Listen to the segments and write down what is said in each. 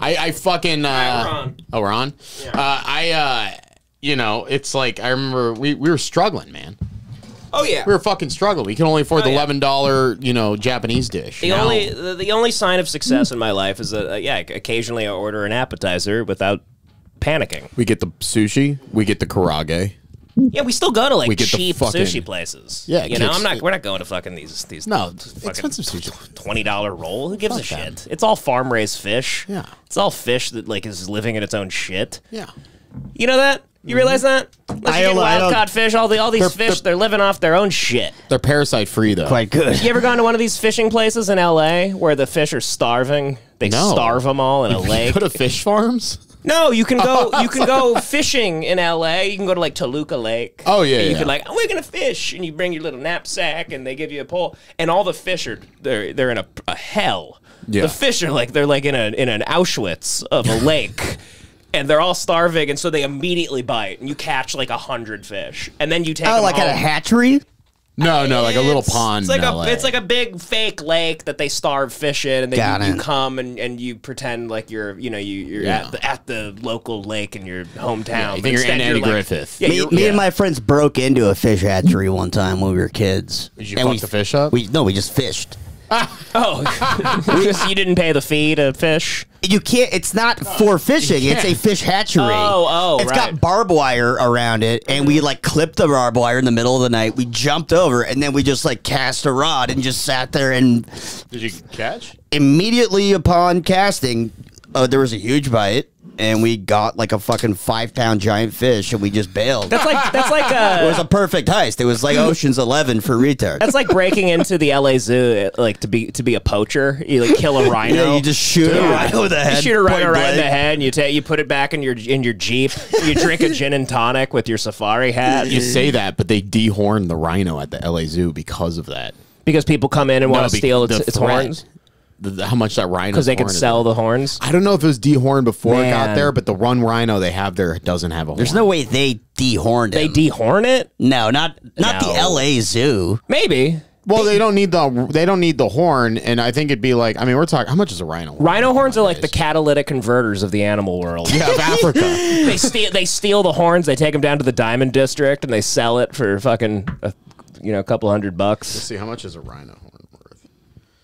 I, I fucking. Uh, we're on. Oh, we're on. Uh, I. Uh, you know, it's like I remember we, we were struggling, man. Oh yeah. We were fucking struggling. We can only afford Oh, the yeah. eleven dollar, you know, Japanese dish. The Now- only the, the only sign of success in my life is that uh, yeah, occasionally I order an appetizer without panicking. we get the sushi, we get the karaage. Yeah, we still go to like We get the cheap fucking- sushi places. Yeah, you know, kids- I'm not. We're not going to fucking these these No, fucking expensive sushi. twenty dollar roll. Who gives a Fuck that. shit? It's all farm raised fish. Yeah. it's all fish that like is living in its own shit. Yeah. You know that? You realize mm-hmm. that? Unless I get I wild don't- caught fish, all the all these They're- fish, they're- they're living off their own shit. They're parasite free though. Quite good. You ever gone to one of these fishing places in LA where the fish are starving? They No. starve them all in a lake. Go to fish farms. No, you can go. You can go fishing in L.A. You can go to like Toluca Lake. Oh, yeah, And you yeah. can like, oh, we're gonna fish, and you bring your little knapsack, and they give you a pole, and all the fish are they're they're in a, a hell. Yeah. The fish are like they're like in a in an Auschwitz of a lake. And they're all starving, and so they immediately bite, and you catch like a hundred fish, and then you take Oh, them like at a hatchery? No, no, like a little pond. It's like in a LA. it's like a big fake lake that they starve fish in, and then you, you come and, and you pretend like you're you know you you're Yeah. at the at the local lake in your hometown. Yeah, you but think you're in Andy like- Griffith. Yeah, Me, you're- me yeah. and my friends broke into a fish hatchery one time when we were kids. Did you And fuck we, the fish up? We no, we just fished. oh, Just- you didn't pay the fee to fish. You can't. It's not for fishing. It's a fish hatchery. Oh, oh, It's right. got barbed wire around it, and we like clipped the barbed wire in the middle of the night. We jumped over, and then we just like cast a rod and just sat there. And Did you catch? immediately upon casting, uh, there was a huge bite, and we got like a fucking five pound giant fish, and we just bailed. That's like that's like a, it was a perfect heist. It was like Ocean's Eleven for retards. that's like breaking into the LA Zoo, like to be to be a poacher. You like kill a rhino. Yeah, you just shoot a rhino in the head. You shoot a rhino right in the head, and you take you put it back in your in your jeep. You drink a gin and tonic with your safari hat. You say that, but they dehorn the rhino at the LA Zoo because of that. because people come in and want to steal its, the its horns The, the- how much that rhino? because they could sell the horns. I don't know if it was dehorned before it got there, but the one rhino they have there doesn't have a horn. There's no way they dehorned They dehorn it, no, not not No. the L.A. Zoo. maybe. Well, they don't need the they don't need the horn, and I think it'd be like I mean we're talking how much is a rhino? horn Rhino horns are like the catalytic converters of the animal world. yeah, of Africa. they steal they steal the horns. They take them down to the diamond district and they sell it for fucking a, you know a couple hundred bucks. Let's see how much is a rhino horn worth?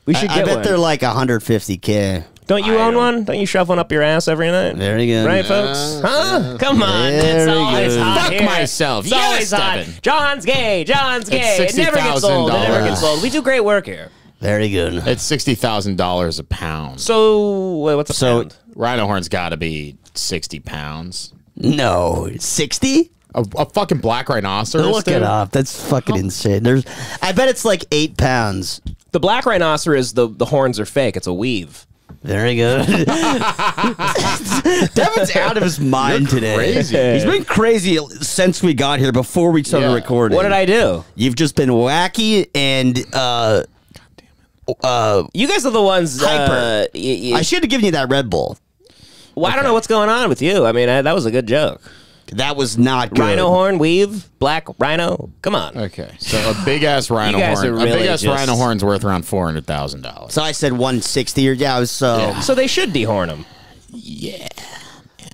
We I, should I get bet one. they're like 150k. Don't you I own don't- one? Don't you shove one up your ass every night? Very good. Right, folks? Uh, huh? Uh, Come on. It's always good. hot Fuck here. myself. It's Yes, always hot. John's gay. John's gay. It's It never gets old. It never gets old. We do great work here. Very good. It's sixty thousand dollars a pound. So, what's a So- pound? Rhino horn's got to be sixty pounds. No, 60. A, a fucking black rhinoceros. Look dude? it up. That's fucking insane. There's, I bet it's like eight pounds. The black rhinoceros, the, the horns are fake. It's a weave. Very good. Devan's out of his mind today. crazy. He's been crazy since we got here. Before we started Yeah. recording. What did I do? You've just been wacky and uh, uh. You guys are the ones. Hyper. Uh, y- y- I should have given you that Red Bull. well, I don't know what's going on with you. I mean, I, that was a good joke. That was not good. Rhino horn, weave, black rhino. Come on. Okay, so a big ass rhino You guys horn. are a big ass just- rhino horn's worth around four hundred thousand dollars. So I said 160 or yeah, I was so. Yeah. So they should dehorn them. Yeah,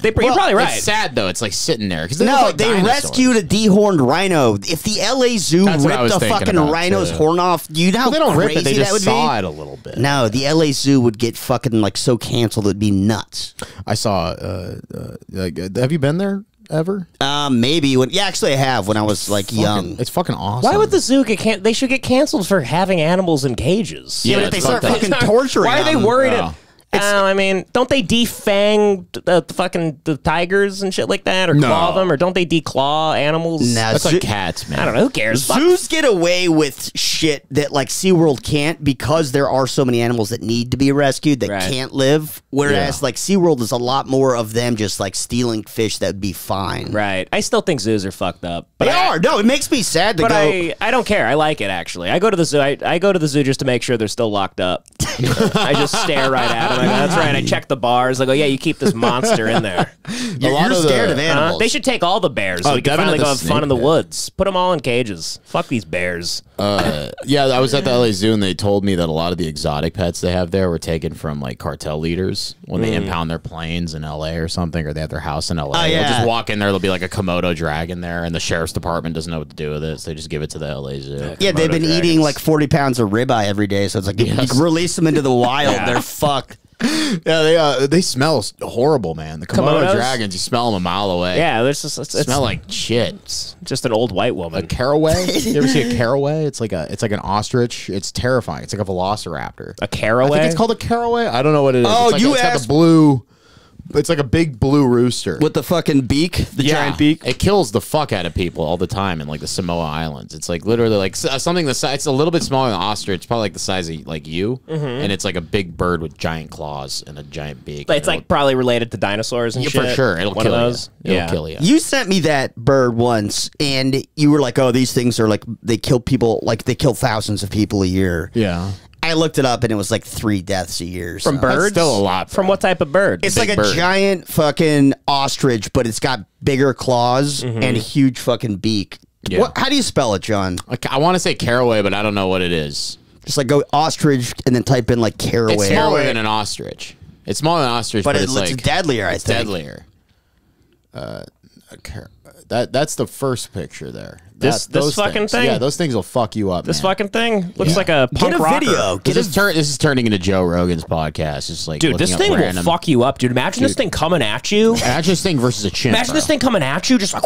They, you're probably right. It's sad though. It's like sitting there because No, they rescued a dehorned rhino. If the LA Zoo That's what I ripped was a thinking fucking about, rhino's too. horn off, do you know how They don't crazy rip it. They that just would saw be? it a little bit. No, the LA Zoo would get fucking like so canceled it'd be nuts. I saw. Uh, uh, like, uh, have you been there ever? Um, maybe when yeah, actually I have when I was like young. Fucking- it's fucking awesome. Why would the zoo get can- They should get canceled for having animals in cages. Yeah, but if they it's start fucked up. fucking torturing Why are they them- worried? Yeah. Of, Oh, I mean, don't they defang the, the fucking the tigers and shit like that, or No. claw them, or don't they declaw animals? Nah, That's zoo- like cats, man. I don't know. Who cares? Fuck- Zoos get away with shit that like SeaWorld can't because there are so many animals that need to be rescued that Right. can't live. Whereas Yeah. like SeaWorld is a lot more of them just like stealing fish that would be fine. Right. I still think zoos are fucked up. But They I, are. No, it makes me sad to But go. I, I don't care. I like it actually. I go to the zoo. I, I go to the zoo just to make sure they're still locked up. I just stare right at them. Like, that's right. I checked the bars. I go, yeah, you keep this monster in there. You're, lot you're of the- scared of Huh? animals. They should take all the bears so Oh, we can Devan finally at go the have fun snake in the pit. woods. Put them all in cages. Fuck these bears. Uh, yeah, I was at the LA Zoo and they told me that a lot of the exotic pets they have there were taken from like cartel leaders when they impound their planes in LA or something, or they have their house in LA. Oh, They'll yeah. just walk in there. There'll be like a Komodo dragon there, and the sheriff's department doesn't know what to do with it, so they just give it to the LA Zoo. yeah, they've been Komodo eating like 40 pounds of ribeye every day. So it's like, you- Yes. you release them into the wild, they're fucked. Yeah, they uh, they smell horrible, man. The Komodo Komodos? dragons, you smell them a mile away. Yeah, there's just it's, it's smell like shit. it's just an old white woman. A caraway? you ever see a caraway? It's like a it's like an ostrich. It's terrifying. It's like a velociraptor. A caraway. think it's called a caraway. I don't know what it is. Oh, it's like, you it's got the blue. It's like a big blue rooster With the fucking beak, the Yeah. giant beak. It kills the fuck out of people all the time in like the Samoa Islands. It's like literally like uh, something the size. It's a little bit smaller than an ostrich. It's probably like the size of like you, Mm-hmm. and it's like a big bird with giant claws and a giant beak. But it's like probably related to dinosaurs and it'll- shit. for sure it'll One kill those. you. It'll yeah. kill you. You sent me that bird once, and you were like, "Oh, these things are like they kill people, like they kill thousands of people a year." Yeah, I looked it up, and it was like three deaths a year From so. birds. still a lot, From what type of bird? It's big like a bird. giant fucking ostrich, but it's got bigger claws Mm-hmm. and a huge fucking beak. Yeah. What, how do you spell it, John? Like, I want to say caraway, but I don't know what it is. Just like go ostrich and then type in like caraway. It's smaller than an ostrich. It's smaller than an ostrich, but but, it, it's it's like deadlier. I It's think. deadlier. Uh, a car- that that's the first picture there. This- That- this those fucking things. thing? Yeah, those things will fuck you up. this man. fucking thing looks Yeah. like a Get punk a rocker. video. Get This a is, turn, this is turning into Joe Rogan's podcast. It's like Dude, this thing random- will fuck you up, dude. Imagine this thing coming at you. Imagine this thing versus a chimp. Imagine bro. this thing coming at you, just like,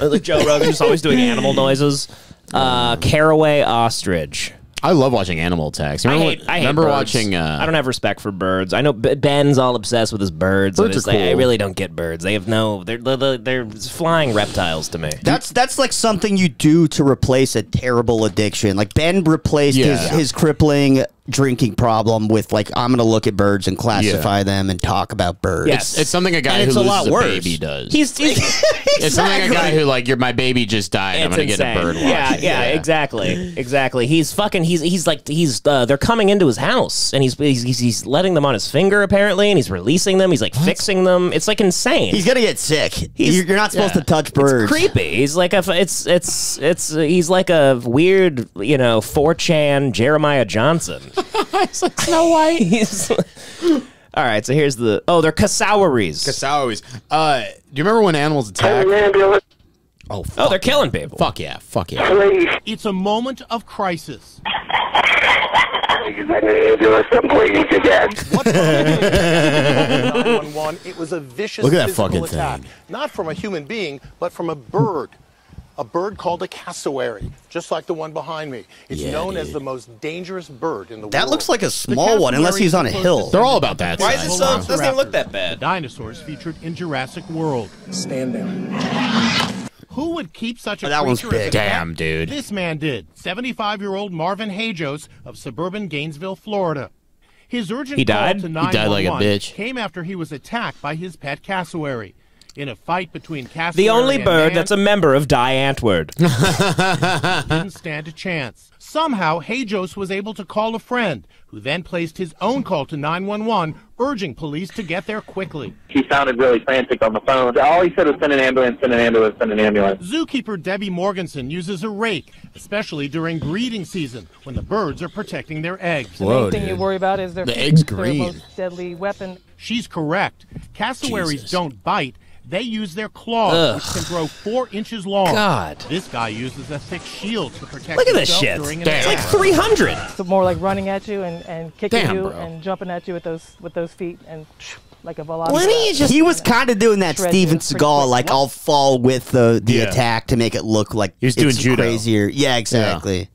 like Joe Rogan, just always doing animal noises. Uh, caraway ostrich. I love watching animal attacks. I Remember, hate. what- I hate remember birds. watching. Uh, I don't have respect for birds. I know Ben's all obsessed with his birds. and Birds it's are like, I really don't get birds. They have no. They're they're, they're flying reptiles to me. That's that's like something you do to replace a terrible addiction. Like Ben replaced his, his crippling drinking problem with like I'm gonna look at birds and classify them and talk about birds. Yes. it's something a guy And who it's a loses lot a worse. baby does. He's, he's it's something a guy who like, you're my baby just died. I'm gonna insane. get a bird. Yeah, watching. yeah, exactly, exactly. He's fucking. He's he's like he's. Uh, they're coming into his house, and he's, he's he's he's letting them on his finger apparently, and he's releasing them. He's like fixing them. It's like insane. He's gonna get sick. He's- you're, you're not supposed yeah. to touch birds. creepy. He's like a. It's it's it's. uh, he's like a weird, you know, 4chan Jeremiah Johnson. it's like Snow White. He's. All right, so here's the. Oh, they're cassowaries. Cassowaries. Uh, do you remember when animals attack? Oh, fuck, Oh, they're killing people. fuck yeah, fuck yeah. It's a moment of crisis. An ambulance, I'm bleeding to death. 911. It was a vicious Look at that physical fucking attack. thing. Not from a human being, but from a bird. A bird called a cassowary, just like the one behind me. It's Yeah, known as the most dangerous bird in the world. That looks like a small one, unless he's on a hill. They're all about that. Why is size. it so? Doesn't even look that bad. Dinosaurs featured in Jurassic World. Stand down. Who would keep such a Oh, that one's creature as big. a? Damn, dude. This man did. 75-year-old Marvin Hajos of suburban Gainesville, Florida. His urgent He died? call to He died like a 911 bitch. came after he was attacked by his pet cassowary. In a fight between cassowary The only and bird man, that's a member of Die Antwoord. didn't stand a chance. Somehow, Hajos was able to call a friend, who then placed his own call to 911, urging police to get there quickly. He sounded really frantic on the phone. All he said was send an ambulance, send an ambulance, send an ambulance. Zookeeper Debbie Morganson uses a rake, especially during breeding season when the birds are protecting their eggs. The Whoa, main thing dude. you worry about is their The food, egg's their green. most deadly weapon. She's correct. Cassowaries Jesus. don't bite. They use their claws, which can grow four inches long. God. This guy uses a thick shield to protect Look at this shit. Damn. It's like 300. So more like running at you and, and kicking Damn, you bro. and jumping at you with those with those feet and like a velociraptor. Why don't just- He was kind of doing that Shred Steven Seagal, quick. like I'll fall with the the Yeah. attack to make it look like he's doing it's judo. crazier. Yeah, exactly.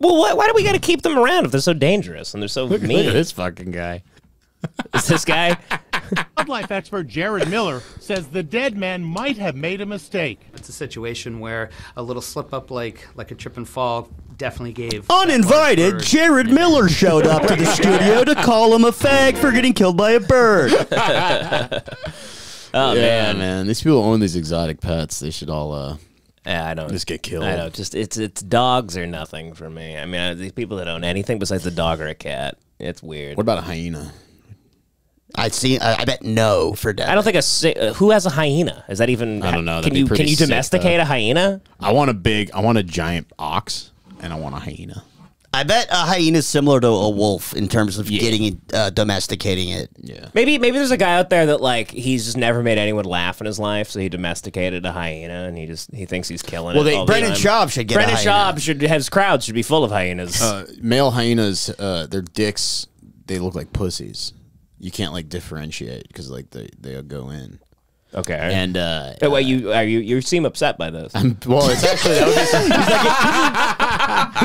Well, why, why do we got to keep them around if they're so dangerous and they're so Look, mean? look at this fucking guy. Is this guy? Wildlife expert Jared Miller says the dead man might have made a mistake. It's a situation where a little slip up, like like a trip and fall, definitely gave. Uninvited, Jared Miller showed up to the studio to call him a fag for getting killed by a bird. Oh yeah, man. man. These people own these exotic pets. They should all uh, Yeah, I don't. just get killed. I know. Just it's it's dogs or nothing for me. I mean, uh, these people that own anything besides a dog or a cat, it's weird. What about a hyena? I see. I, I bet no for death. I don't think a si- uh, who has a hyena. Is that even? I don't know. That'd Can be you pretty can you sick, domesticate though. a hyena? I want a big. I want a giant ox, and I want a hyena. I bet a hyena is similar to a wolf in terms of getting it, uh, domesticating it. Yeah. Maybe maybe there's a guy out there that like he's just never made anyone laugh in his life, so he domesticated a hyena and he just he thinks he's killing Well, it. they- all the Brendan time. Schaub should get a Brendan hyena. Schaub should his crowd should be full of hyenas. Uh, male hyenas, uh, their dicks, they look like pussies. You can't like differentiate because like they they go in. okay. And uh, Oh, wait, you are you you seem upset by this, I'm, well, it's actually that would be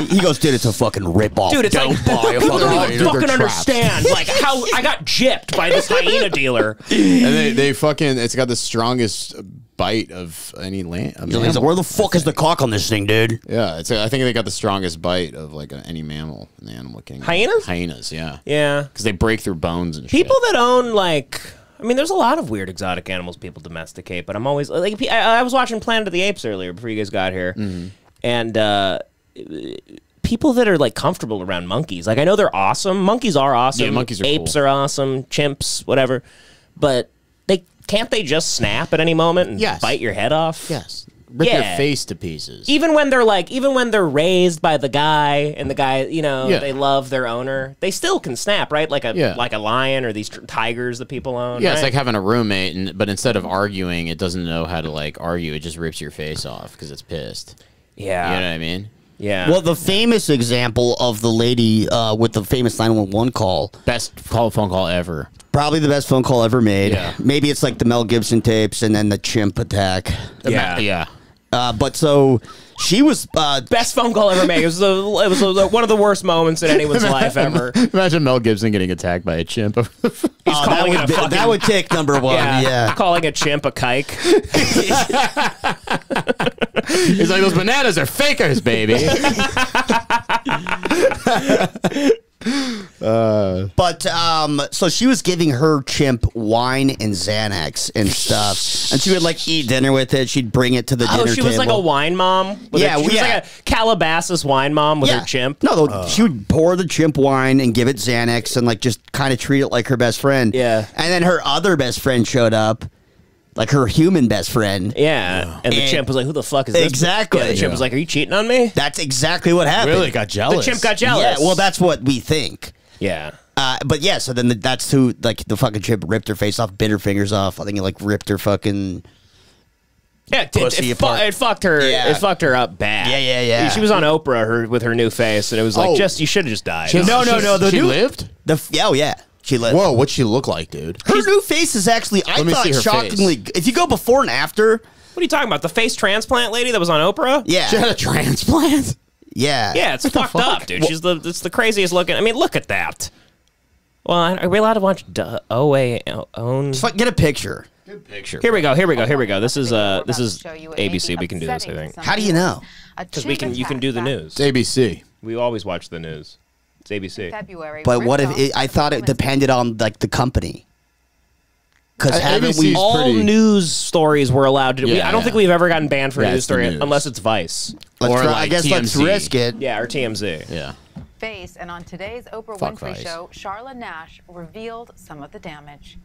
some- He goes, dude, it's a fucking ripoff. dude. It's Don't like buy a people fucking don't even fucking understand like how I got gypped by this hyena dealer. and they they fucking it's got the strongest bite of any land. He's like, where the fuck is the cock on this thing, dude? Yeah, it's. I think they got the strongest bite of like any mammal in the animal kingdom. Hyenas? Hyenas, yeah, Yeah, because they break through bones and shit. people shit. that own like. I mean, there's a lot of weird exotic animals people domesticate, but I'm always like, I, I was watching Planet of the Apes earlier before you guys got here, Mm-hmm. and uh, people that are like comfortable around monkeys. Like I know they're awesome. Monkeys are awesome. Yeah, monkeys are apes cool. are awesome. Chimps, whatever. But they can't they just snap at any moment and Yes. bite your head off? Yes, rip Yeah. your face to pieces. Even when they're like, even when they're raised by the guy and the guy, you know, Yeah. they love their owner, they still can snap, right? Like a Yeah. like a lion or these tr- tigers that people own. yeah, it's like having a roommate, and but instead of arguing, it doesn't know how to like argue. It just rips your face off because it's pissed. yeah, You know what I mean? Yeah. Well, the famous example of the lady uh, with the famous 911 call, Best call phone call ever. probably the best phone call ever made. Yeah. Maybe it's like the Mel Gibson tapes and then the chimp attack. Yeah. yeah. Uh, but so she was. Uh, Best phone call ever made. It was, the, it was the, one of the worst moments in anyone's life ever. Imagine Mel Gibson getting attacked by a chimp. He's oh, that, calling it would a fucking, that would take number one. yeah, Yeah. calling a chimp a kike. He's like, those bananas are fakers, baby. But um, so she was giving her chimp wine and Xanax and stuff, and she would like eat dinner with it. She'd bring it to the Oh, dinner she table. was like a wine mom. With Yeah, her, she was like a Calabasas wine mom with her chimp. No, though, she would pour the chimp wine and give it Xanax and like just kind of treat it like her best friend. Yeah. And then her other best friend showed up, like her human best friend. Yeah, and the And- chimp was like, "Who the fuck is this?" Exactly. Yeah, the chimp was like, "Are you cheating on me?" That's exactly what happened. really got jealous. The jealous. chimp got jealous. Yeah, well, that's what we think. yeah. Uh, but yeah, so then the, that's who like the fucking chimp ripped her face off, bit her fingers off. I think it like ripped her fucking. Yeah, it, it, Pussy it, fu- apart. it fucked her. Yeah. It fucked her up bad. Yeah, yeah, yeah. She was on Oprah her, with her new face, and it was like, Oh. just you should have just died. No, no, no. The she new, lived. The f- yeah, oh yeah, she lived. Whoa, what'd she look like, dude? Her new face is actually, I thought, see her shockingly. If you go before and after, What are you talking about? The face transplant lady that was on Oprah? yeah, She had a transplant. yeah, Yeah, it's fucked up, dude. She's the it's the craziest looking. I mean, look at that. Well, are we allowed to watch D- OA own? Just, like, get a picture. Good Picture. Here we go. Here we go. Here we go. This is uh this is ABC. We can do this. I think How do you know? because we can. You can do the news. It's ABC. We always watch the news. It's ABC. February. But what if it, I thought it depended on like the company? Because Uh, haven't ABC we? is All pretty- news stories we're allowed to. we, I don't yeah. think we've ever gotten banned for a news it's story news. unless it's Vice. Let's or try, I like guess let's risk it. Yeah, or TMZ. Yeah. face and on today's Oprah Fuck Winfrey Vice. show, Charla Nash revealed some of the damage.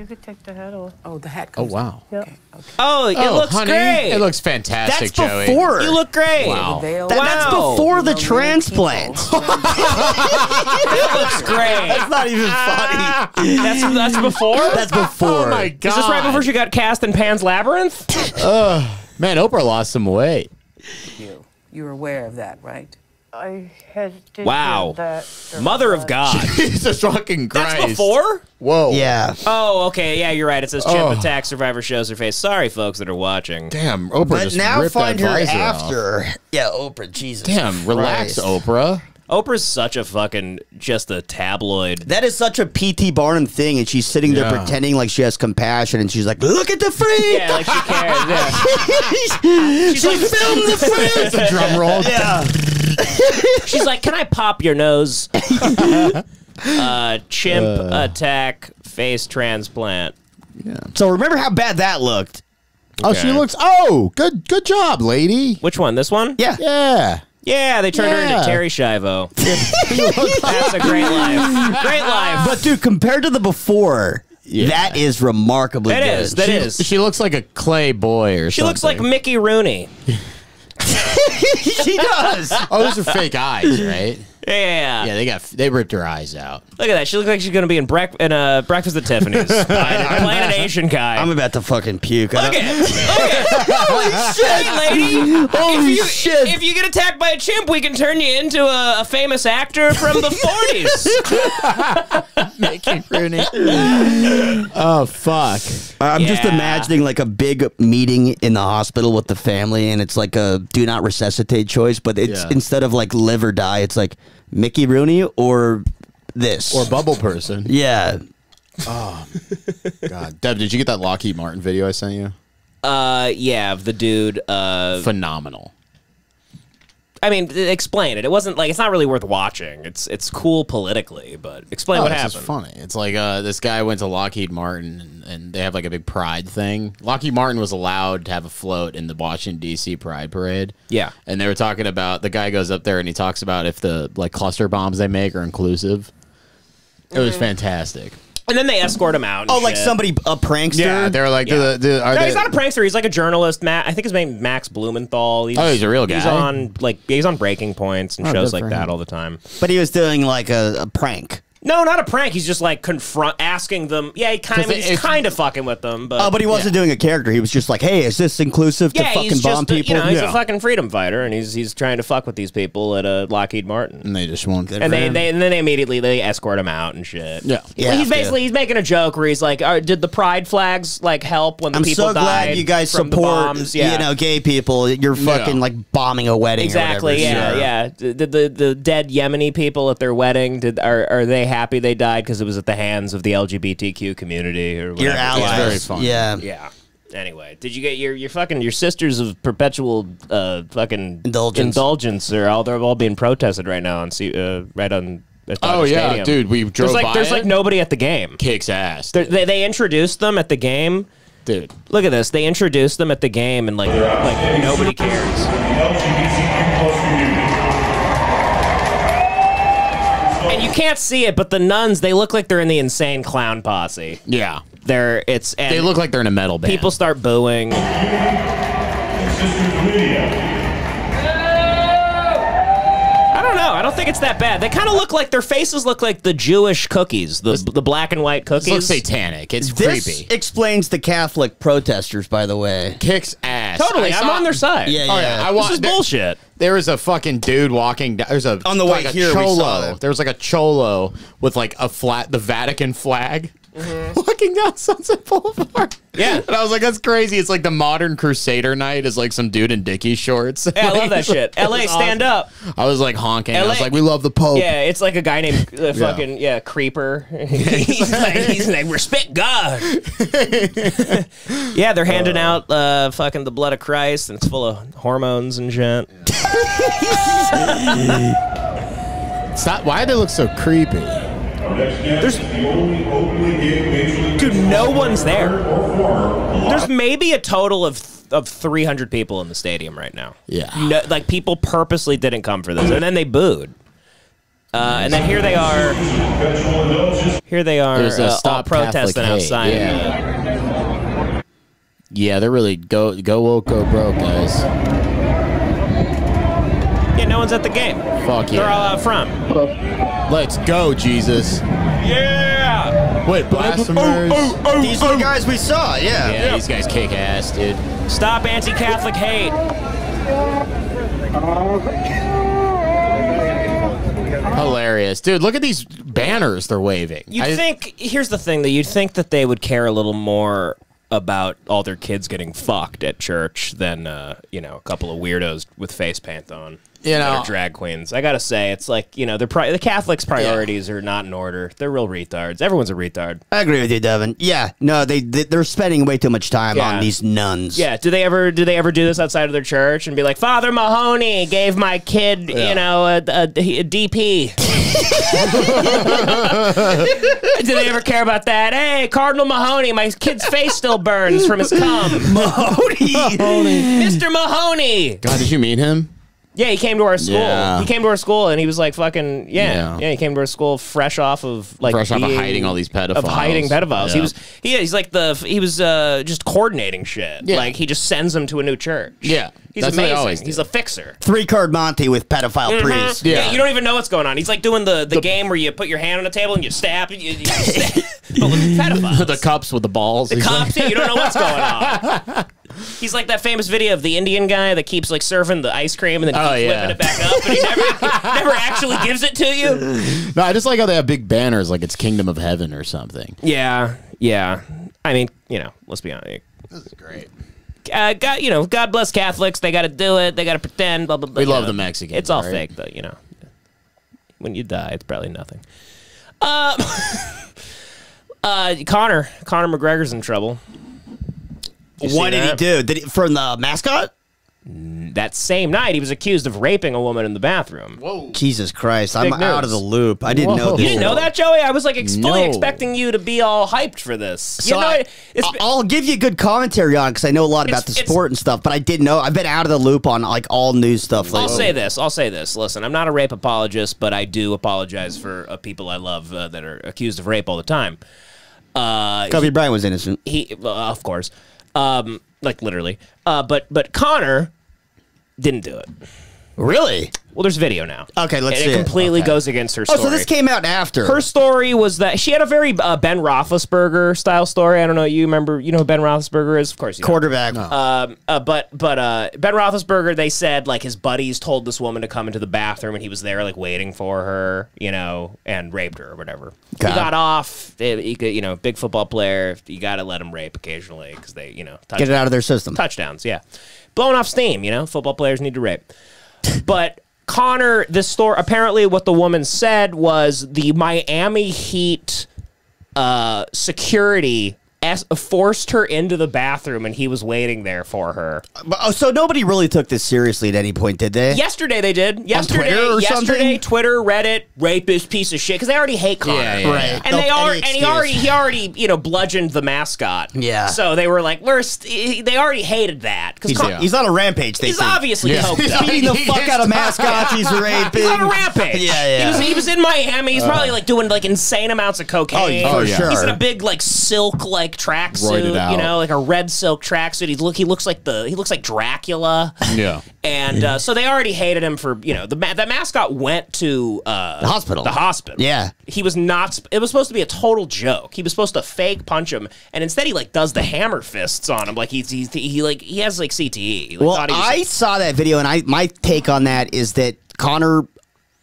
You could take the hat off. Oh, the hat Oh wow. Yep. Oh, it oh, looks honey, great. It looks fantastic, That's Joey. before. You look great. Wow. Veil. That- That's before the You know, many transplant. people- That looks great. That's not even ah. funny. That's that's before. That's before. Oh my god. Is this right before she got cast in Pan's Labyrinth? Man, Oprah lost some weight. you. You're aware of that, right? I had did Wow. hear that. Mother of God. Jesus fucking Christ. That's before. Whoa. Yeah. Oh, okay. Yeah, you're right. It says Chimp Oh. Attack Survivor shows her face. Sorry, folks that are watching. Damn, Oprah But just now ripped find that her visor off. after. Yeah, Oprah. Jesus. Damn, relax, Christ. Oprah. Oprah's such a fucking just a tabloid. That is such a P.T. Barnum thing, and she's sitting there Yeah. pretending like she has compassion, and she's like, "Look at the freak! Yeah, like she cares. Yeah. she filmed the freak!" It's a drum roll. yeah. She's like, "Can I pop your nose?" uh, chimp attack face transplant. So remember how bad that looked? Oh, she Okay. looks. Oh, good, good job, lady. Which one? This one? Yeah. Yeah. Yeah, they turned her Yeah. into Terri Schiavo. That's a great life. Great life. But dude, compared to the before, that is remarkably That good. is, that she, is. She looks like a clay boy or She something. looks like Mickey Rooney. she does. Oh, those are fake eyes, right? Yeah. Yeah, they got they ripped her eyes out. Look at that. She looks like she's going to be in, brec- in uh, Breakfast at Tiffany's. playing an Asian guy. I'm about to fucking puke. I Look don't- at it. Holy shit, lady. Holy if you, shit. If you get attacked by a chimp, we can turn you into a, a famous actor from the 40s. Mickey Rooney. oh fuck. I'm just imagining like a big meeting in the hospital with the family, and it's like a do not resuscitate choice, but it's Yeah. instead of like live or die, it's like Mickey Rooney or this Or bubble person. yeah. Oh God, Deb, did you get that Lockheed Martin video I sent you? uh, yeah, of the dude. Uh, Phenomenal. I mean, explain it. It wasn't like it's not really worth watching. It's it's cool politically, but explain Oh, what it's happened. just funny. It's like uh, this guy went to Lockheed Martin and, and they have like a big pride thing. Lockheed Martin was allowed to have a float in the Washington D.C. Pride Parade. Yeah. and they were talking about the guy goes up there and he talks about if the like cluster bombs they make are inclusive. It was fantastic. And then they escort him out. and Oh, like shit. somebody a prankster. Yeah, they're like, Yeah. the, the, are No, they, he's not a prankster. He's like a journalist. Matt, I think his name Max Blumenthal. He's, Oh, he's a real guy. He's on like he's on Breaking Points and Oh, shows like that all the time. but he was doing like a, a prank. No, not a prank. He's just like confront, asking them. Yeah, he kind of 'Cause he's kind of fucking with them, but Oh, but he wasn't doing a character. He was just like, "Hey, is this inclusive to yeah, fucking he's bomb just a, people?" you know he's a fucking freedom fighter, and he's he's trying to fuck with these people at uh, Lockheed Martin. and they just won't. And they, they and then they immediately they escort him out and shit. Yeah. Yeah, he's yeah. basically he's making a joke where he's like, uh, "Did the pride flags like help when the I'm people so died glad you guys from the support, bombs?" Yeah. you know, gay people. You're fucking Yeah. like bombing a wedding. or Exactly. whatever. Yeah, Sure. yeah. Did the the dead Yemeni people at their wedding did are are they happy they died because it was at the hands of the LGBTQ community or whatever? Your allies. very funny. Yeah. Yeah. Anyway, did you get your your fucking your sisters of perpetual uh fucking Indulgence. Indulgence are all they're all being protested right now on C- uh, right on. Oh yeah, Stadium. dude, we drove There's like by there's it. like nobody at the game. kicks ass, They're- They they introduced them at the game. dude. Look at this. They introduced them at the game and like like nobody cares. And you can't see it, but the nuns, they look like they're in the insane clown posse. Yeah, They're it's they look like they're in a metal band. people start booing. I don't. I don't think it's that bad. They kind of look like their faces look like the Jewish cookies, the the black and white This cookies. looks satanic. It's This creepy. explains the Catholic protesters, by the way. Kicks ass. Totally, I I'm saw- on their side. Yeah, Oh, yeah. yeah. I want This is there- bullshit. There was a fucking dude walking down. There's a On the way like a here, we cholo. saw that. There was like a cholo with like a flat, the Vatican flag, walking down Sunset Boulevard. Yeah. and I was like, that's crazy. It's like the modern Crusader night is like some dude in Dickie shorts. Yeah, I love that shit. LA, stand up. I was like honking. I was LA like, we love the Pope. Yeah, it's like a guy named uh, fucking yeah Creeper. he's, like, he's like respect God. yeah, they're handing out uh, fucking the blood of Christ, and it's full of hormones and shit. It's not, why do they look so creepy? Dude, no one's there. There's maybe a total of of 300 people in the stadium right now. Yeah. No, like people purposely didn't come for this, and then they booed. Uh, and then here they are. Here they are, There's a uh, all Stop Catholic protesting Hate, outside. yeah. Yeah, they're really go go woke, go broke, guys. Yeah, no one's at the game. Fuck They're all out front. Let's go, Jesus. Yeah. Wait, blasphemers. These are the guys we saw. Yeah. Yeah, these guys kick ass, dude. Stop anti-Catholic hate. Hilarious, dude. Look at these banners they're waving. You think? Here's the thing: that you'd think that they would care a little more about all their kids getting fucked at church than uh, you know a couple of weirdos with face paint on. You that know- are drag queens. I gotta say, it's like you know, the pri- the Catholics' priorities are not in order. They're real retards. Everyone's a retard. I agree with you, Devan. Yeah, no, they they- they're spending way too much time Yeah. on these nuns. Yeah. Do they ever do they ever do this outside of their church and be like, Father Mahony gave my kid, you know, a, a, a DP? do they ever care about that? Hey, Cardinal Mahony, my kid's face still burns from his cum. Mahony. Mr. Mahony. God, did you meet him? Yeah, he came to our school. Yeah. He came to our school and he was like fucking yeah, Yeah. yeah. he came to our school fresh off of like Fresh off of hiding all these pedophiles. Of hiding pedophiles. He was he, he's like the he was uh, just coordinating shit. Yeah. Like he just sends them to a new church. Yeah. he's That's amazing. always do. He's a fixer. Three card Monty with pedophile Mhm. priests. Yeah. you don't even know what's going on. He's like doing the, the, game where you put your hand on the table and you stab. You, you stab but with pedophiles. the cups with the balls. The He's like- yeah, you don't know what's going on. He's like that famous video of the Indian guy that keeps like serving the ice cream and then Oh, keeps yeah. whipping it back up, and he never, never actually gives it to you. No, I just like how they have big banners like it's Kingdom of Heaven or something. Yeah, yeah. I mean, you know, let's be honest. This is great. Uh, God, you know, God bless Catholics. They got to do it. They got to pretend. Blah blah blah. We love know. the Mexicans, It's all right? fake, though. You know, when you die, it's probably nothing. Uh, uh, Conor, Conor McGregor's in trouble. You What did he do? Did he, from the mascot? That same night, he was accused of raping a woman in the bathroom. Whoa. Jesus Christ, I'm Big out of the loop. I didn't know this. You didn't know that, Joey? I was like ex- fully No. expecting you to be all hyped for this. So you know, I, it's, will give you good commentary on because I know a lot about It's- the sport and stuff, but I didn't know. I've been out of the loop on like all news stuff. I'll say this. I'll say this. Listen, I'm not a rape apologist, but I do apologize for uh, people I love uh, that are accused of rape all the time. Uh, Kobe Bryant was innocent. he, uh, of course, um, like literally. Uh, but but Conor didn't do it. Really? Well, there's video now. Okay, let's and see it it. completely Okay. goes against her Oh, so this came out after. Her story was that she had a very uh, Ben Roethlisberger style story. I don't know. You remember? You know who Ben Roethlisberger is? Of course, you know. quarterback. Um, uh, but but uh, Ben Roethlisberger, they said like his buddies told this woman to come into the bathroom, and he was there like waiting for her, you know, and raped her or whatever. Okay. He got off. eh, he could- you know, big football player. You got to let him rape occasionally because they, you know, touch- Get it out of their system. touchdowns. Yeah, blowing off steam. You know, football players need to rape. But Conor, this story apparently what the woman said was the Miami Heat uh, security es- forced her into the bathroom, and he was waiting there for her. But- oh, so nobody really took this seriously at any point, did they? Yesterday they did. Yesterday, Twitter yesterday, something? Twitter, Reddit, rapist piece of shit because they already hate Conor. Yeah, yeah, Right. And they are, and he already, he already, you know, bludgeoned the mascot. Yeah. So they were like, we're, st- they already hated that because He's, he's on a rampage. They he's think. obviously Yeah. He's beating the fuck out of mascots. He's raping. He's on a rampage. Yeah, yeah. He was, he was in Miami. He's probably like doing like insane amounts of cocaine. Oh, for yeah. sure. He's in a big like silk like tracksuit, Roided out. you know, like a red silk tracksuit. He look he looks like the he looks like Dracula. Yeah. And uh, so they already hated him for you know the ma- that mascot went to uh, The hospital. The hospital. Yeah. He was not. It was supposed to be a total joke. He was supposed to fake punch him, and instead he like does the hammer fists on him, like he's, he's he like he has like CTE. He, like, Well, he was, I like- saw that video, and I my take on that is that Conor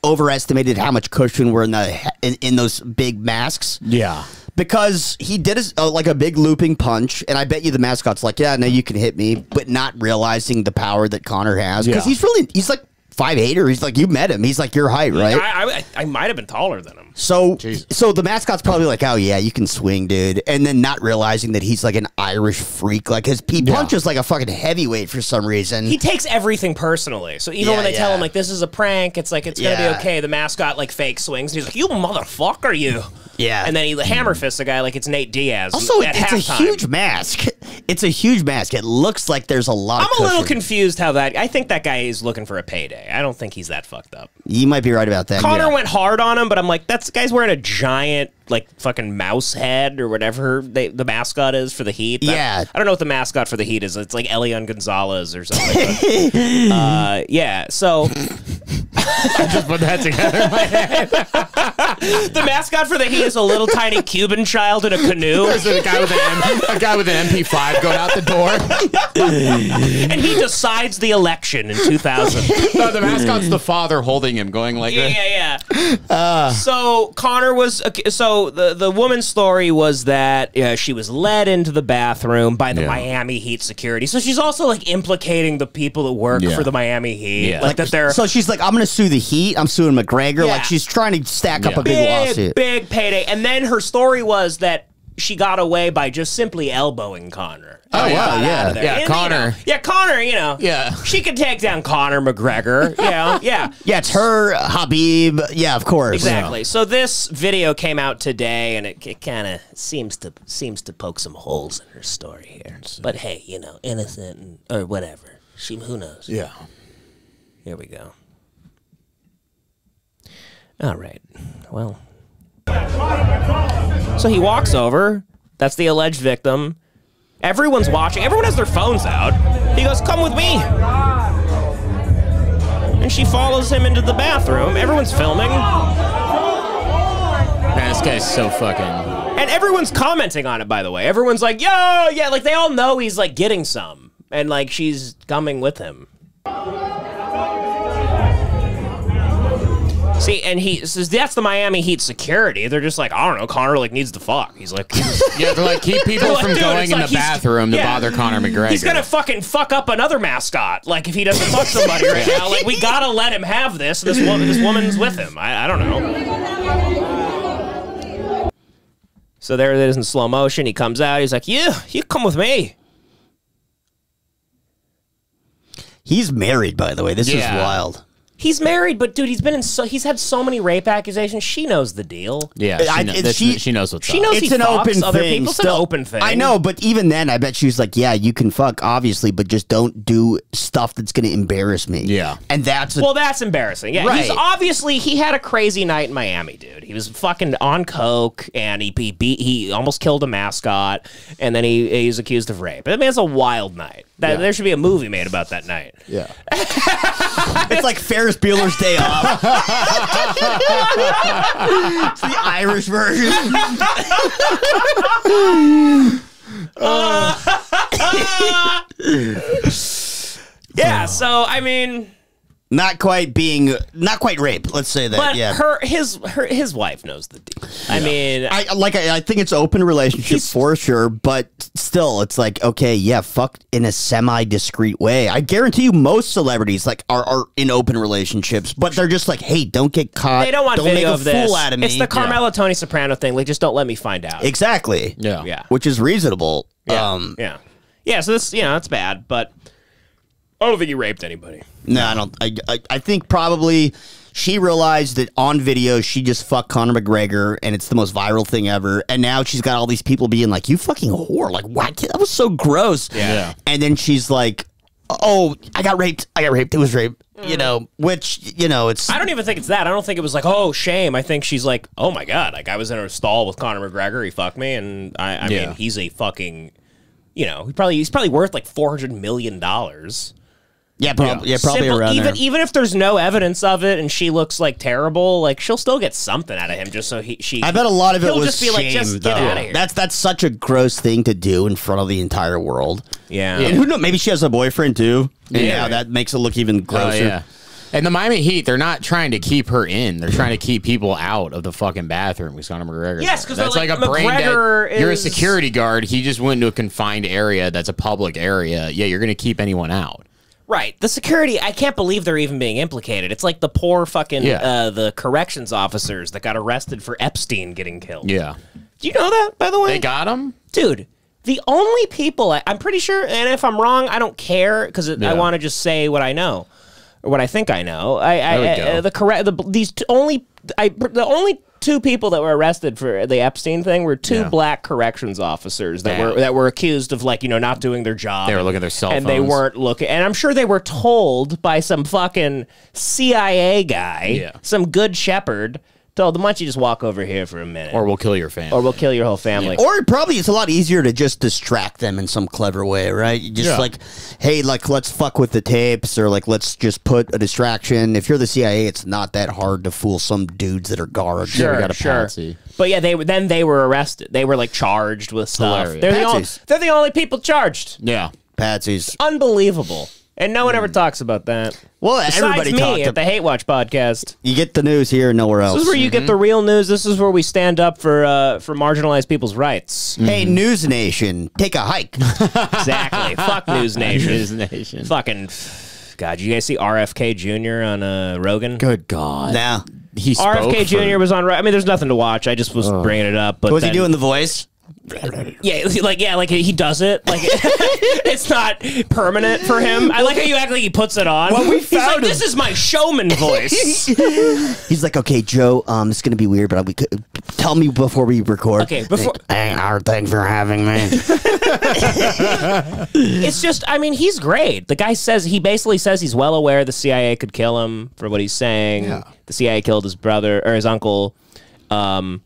overestimated how much cushion were in the in, in those big masks. Yeah. Because he did a, uh, like a big looping punch, and I bet you the mascot's like, yeah, no, you can hit me, but not realizing the power that Conor has because Yeah. he's really he's like five eight or he's like you met him, he's like your height, right? I, I, I might have been taller than him. So, Jesus. so the mascot's probably like, "Oh yeah, you can swing, dude," and then not realizing that he's like an Irish freak, like his he punches like a fucking heavyweight for some reason. He takes everything personally. So even Yeah, when they tell him like this is a prank, it's like it's gonna Yeah. be okay. The mascot like fake swings. And he's like, "You motherfucker, you!" Yeah. And then he hammer fists a guy like it's Nate Diaz. also, at it's a huge mask. It's a huge mask. It looks like there's a lot. I'm of a little confused how that. I think that guy is looking for a payday. I don't think he's that fucked up. You might be right about that. Conor yeah. went hard on him, but I'm like, that's guy's wearing a giant like fucking mouse head or whatever they, the mascot is for the Heat. I- Yeah. I, don't know what the mascot for the Heat is. It's like Elian Gonzalez or something. but, uh, yeah. So I just put that together in my head. the mascot for the Heat is a little tiny Cuban child in a canoe, There's a guy with an M- a guy with an MP5 going out the door. and he decides the election in 2000. No, the mascot's the father holding him, going like, Yeah, yeah, yeah. so Conor was so the the woman's story was that uh, she was led into the bathroom by the Yeah. Miami Heat security. So she's also like implicating the people that work Yeah. for the Miami Heat, Yeah. like, that they're So she's like, I'm going to sue the Heat. I'm suing McGregor. Yeah. Like she's trying to stack up Yeah. a big, big, lawsuit. big payday. And then her story was that she got away by just simply elbowing Conor. Oh, She wow, got out yeah. of there. Yeah, And, you know, Conor. yeah, Conor. You know. Yeah. She could take down Conor McGregor. Yeah, yeah. Yeah, it's her, Khabib. Yeah, of course. Exactly. So this video came out today, and it, it kind of seems to seems to poke some holes in her story here. But hey, you know, innocent and, or whatever. She who knows? yeah. Here we go. All right. Well. So he walks over. That's the alleged victim. Everyone's watching. Everyone has their phones out. He goes, Come with me. And she follows him into the bathroom. Everyone's filming. Man, this guy's so fucking. And everyone's commenting on it, by the way. Everyone's like, yo, yeah, like they all know he's like getting some. And like she's coming with him. See, and he says that's the Miami Heat security. They're just like, I don't know, Conor like needs to fuck. He's like, Yeah, they're like keep people like, from dude, going it's in like the he's- bathroom to bother Conor McGregor. He's gonna fucking fuck up another mascot. Like if he doesn't fuck somebody right now, like we gotta let him have this. This woman, this woman's with him. I, I don't know. So there it is in slow motion. He comes out. He's like, "Yeah, you come with me." He's married, by the way. This Yeah. is wild. He's married, but dude, he's been in so he's had so many rape accusations. She knows the deal. Yeah, she, I- kno- it- this- she- she knows what's she up. knows It's he an fucks open other thing. people. It's an open thing. I know, but even then, I bet she was like, "Yeah, you can fuck, obviously, but just don't do stuff that's going to embarrass me." Yeah. and that's a, Well, that's embarrassing. Yeah, he's obviously he had a crazy night in Miami, dude. He was fucking on coke, and he he, beat, he almost killed a mascot, and then he he's accused of rape. I mean, it's a wild night. That, There should be a movie made about that night. yeah. it's like Ferris Bueller's Day Off. it's the Irish version. Yeah. So I mean, not quite being, not quite rape. Let's say that. but yeah. her his her his wife knows the deal. I mean, I like. I, I think it's open relationship for sure, but still, it's like okay, yeah, fuck in a semi discreet way. I guarantee you, most celebrities like are, are in open relationships, but they're just like, hey, don't get caught. they don't want make video a of this. fool out of me. It's the Carmela Tony Soprano thing. Like, just don't let me find out. exactly. Yeah. Yeah. which is reasonable. Yeah. Um, yeah. Yeah. So this, you know, that's bad, but I don't think he raped anybody. No, I don't. I, I, I think probably she realized that on video she just fucked Conor McGregor and it's the most viral thing ever. And now she's got all these people being like, "You fucking whore!" Like, what? That was so gross. Yeah. And then she's like, "Oh, I got raped. I got raped. It was rape." You mm. know, which you know, it's I don't even think it's that. I don't think it was like, oh, shame. I think she's like, oh my god, like I was in a stall with Conor McGregor. He fucked me, and I, I Yeah. mean, he's a fucking, you know, he probably he's probably worth like four hundred million dollars. Yeah, probably yeah, probably Simple- around even there. even if there's no evidence of it and she looks like terrible, like she'll still get something out of him just so he she. I bet a lot of it he'll was just be like, shame, just get out of here. That's that's such a gross thing to do in front of the entire world. yeah. And who knows? Maybe she has a boyfriend too. Yeah. Yeah, that makes it look even Oh, grosser. yeah. And the Miami Heat, they're not trying to keep her in. They're trying to keep people out of the fucking bathroom with Conor McGregor. Yes, there. 'cause they're that's like, like, a brain McGregor dead. You're a security guard. He just went into a confined area that's a public area. Yeah, you're going to keep anyone out. Right. The security, I can't believe they're even being implicated. It's like the poor fucking Yeah. uh, the corrections officers that got arrested for Epstein getting killed. Yeah. Do you know that, by the way? They got him? Dude, the only people I, I'm pretty sure, and if I'm wrong, I don't care because I want to just say what I know or what I think I know. I, I, I- go. uh, the correct the, these t- only I the only two people that were arrested for the Epstein thing were two Yeah. black corrections officers that Damn. were that were accused of like you know not doing their job. They were looking at their cell and they weren't looking. And I'm sure they were told by some fucking CIA guy, Yeah. some good shepherd, told them, "Why don't you just walk over here for a minute, Or we'll kill your family. or we'll kill your whole family." Or probably it's a lot easier to just distract them in some clever way, right? You just Yeah. like, hey, like let's fuck with the tapes, or like let's just put a distraction. If you're the CIA, it's not that hard to fool some dudes that are guards. Sure. we got a patsy. But yeah, they were then they were arrested. They were like charged with stuff. Hilarious. They're the, only, Patsies. they're the only people charged. yeah. Patsies. Unbelievable. And no one ever talks about that. Well, Besides everybody me talked. at the Hate Watch podcast. you get the news here, nowhere else. This is where you get the real news. This is where we stand up for uh, for marginalized people's rights. Hey, News Nation, take a hike. exactly. Fuck News Nation. News Nation. Fucking. God, you guys see RFK Jr. on uh, Rogan? Good God. now, He spoke RFK for- Jr. was on. Ro- I mean, there's nothing to watch. I just was bringing it up. But was he then- doing the voice? Yeah, like yeah, like he does it. Like it's not permanent for him. I like how you act like he puts it on. Well, we He's like, found this is my showman voice. He's like, okay, Joe, um, it's gonna be weird, but we could Tell me before we record. Okay, before- Hey, thanks for having me. it's just I mean he's great. The guy says he basically says he's well aware the CIA could kill him for what he's saying. The CIA killed his brother or his uncle. Um,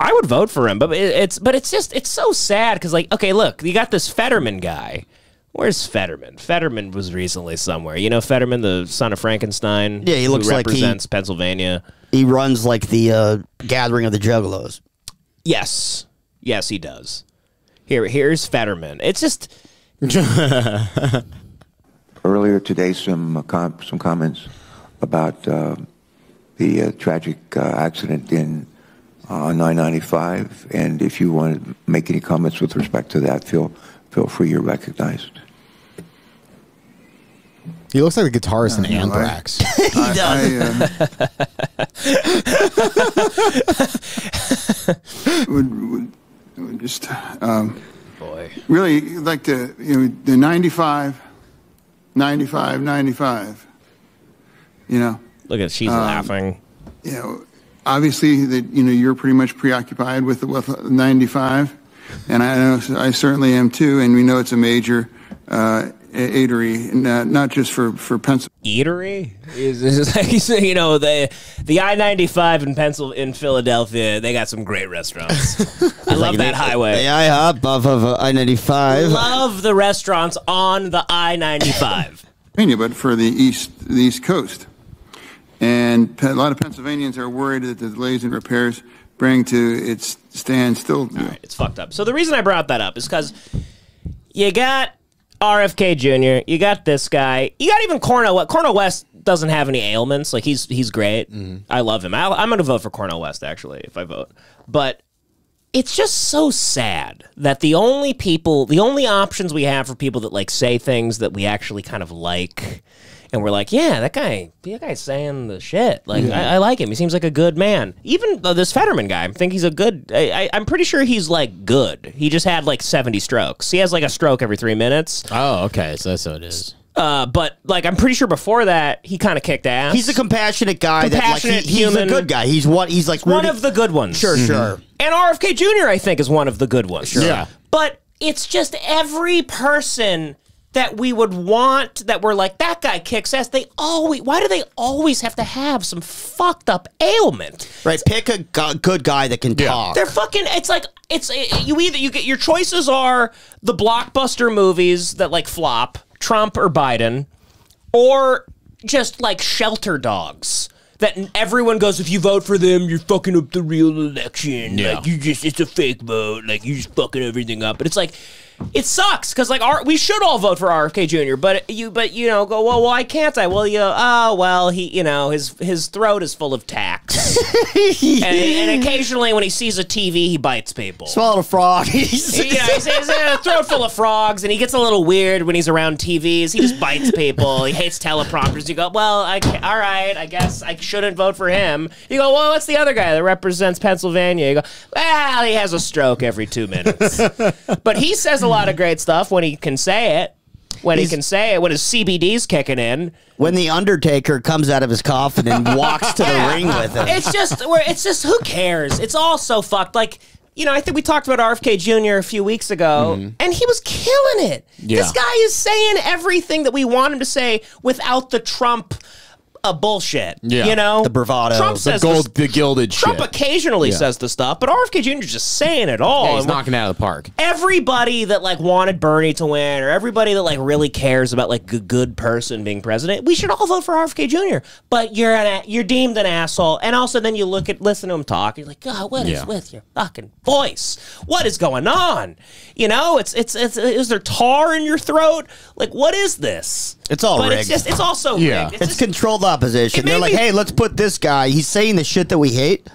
I would vote for him, but it's but it's just it's so sad because like okay, look, you got this Fetterman guy. Where's Fetterman? Fetterman was recently somewhere. You know Fetterman, the son of Frankenstein. Yeah, he who looks like he- represents Pennsylvania. he runs like the uh, gathering of the Juggalos. Yes, yes, he does. Here, here's Fetterman. It's just Earlier today, some uh, com- some comments about uh, the uh, tragic uh, accident in uh, 995, and if you want to make any comments with respect to that, feel feel free. You're recognized. He looks like the guitarist in Yeah, no, I- Anthrax. I- would, would, would just um, really like to you know the 95 95 95 you know look at she's Um, laughing. you know obviously that you know you're pretty much preoccupied with with 95 and I know I certainly am too and we know it's a major uh, eatery not, not just for for Pennsylvania eatery is, is like you know the the I ninety five in Pencil in Philadelphia. They got some great restaurants. I love that highway. The IHOP off of uh, I ninety five. Love the restaurants on the I ninety five. Pennsylvania, but for the east the East Coast. And a lot of Pennsylvanians are worried that the delays in repairs bring to its standstill. All right, it's fucked up. So the reason I brought that up is because you got RFK Jr., you got this guy, you got even Cornel West. Cornel West doesn't have any ailments. Like he's he's great. Mm-hmm. I love him. i I'm going to vote for Cornel West actually if I vote. But it's just so sad that the only people, the only options we have for people that like say things that we actually kind of like, and we're like, yeah, that guy, that guy's saying the shit. Like, Yeah. I, I like him. He seems like a good man. Even uh, this Fetterman guy, I think he's a good. I, I, I'm pretty sure he's like good. He just had like 70 strokes. He has like a stroke every three minutes. Oh, okay, so that's what it is. Uh, but like, I'm pretty sure before that, he kind of kicked ass. He's a compassionate guy. Compassionate that like he, he's human. a good guy. He's what he's like one of the good ones. Sure, sure. And RFK Jr. I think is one of the good ones. Sure. Yeah. But it's just every person that we would want that we're like that guy kicks ass. They always why do they always have to have some fucked up ailment? Right, pick a go- good guy that can talk. They're fucking. It's like it's eh, eh, you either you get your choices are the blockbuster movies that like flop, Trump or Biden, or just like shelter dogs. That everyone goes, if you vote for them, you're fucking up the real election. Yeah. Like you just, it's a fake vote. Like you just fucking everything up. But it's like, it sucks because like our, we should all vote for RFK Jr. But you, but you know, go well. Why can't I? Well, you, oh well, he, you know, his his throat is full of tacks, and, and occasionally when he sees a TV, he bites people. Swallowed a frog. He- you know, he's, he's a throat full of frogs, and he gets a little weird when he's around TVs. He just bites people. He hates teleprompters. You go, well, I all right, I guess I shouldn't vote for him. You go, well, what's the other guy that represents Pennsylvania? You go, well, he has a stroke every two minutes. but he says a lot of great stuff when he can say it. When he can say it, when his CBD's kicking in. when the Undertaker comes out of his coffin and walks to the ring with him. It's just where it's just who cares? It's all so fucked. Like you know, I think we talked about RFK Jr. a few weeks ago, mm-hmm. and he was killing it. Yeah. This guy is saying everything that we want him to say without the Trump. Uh, bullshit. Yeah. You know? The bravado. Trump The says gold, the, the gilded Trump shit. occasionally Yeah. says the stuff, but RFK Jr. is just saying it all. Yeah, he's And knocking it out of the park. everybody that like wanted Bernie to win or everybody that like really cares about like a good person being president, we should all vote for RFK Jr. But you're an a- you're deemed an asshole, and also then you look at listen to him talk, you're like, God, what is Yeah. with your fucking voice? What is going on? You know, it's it's it's is there tar in your throat? Like, what is this? It's all but rigged. it's just it's also Yeah. rigged. It's just- controlled opposition. They're like, me- hey, let's put this guy. He's saying the shit that we hate,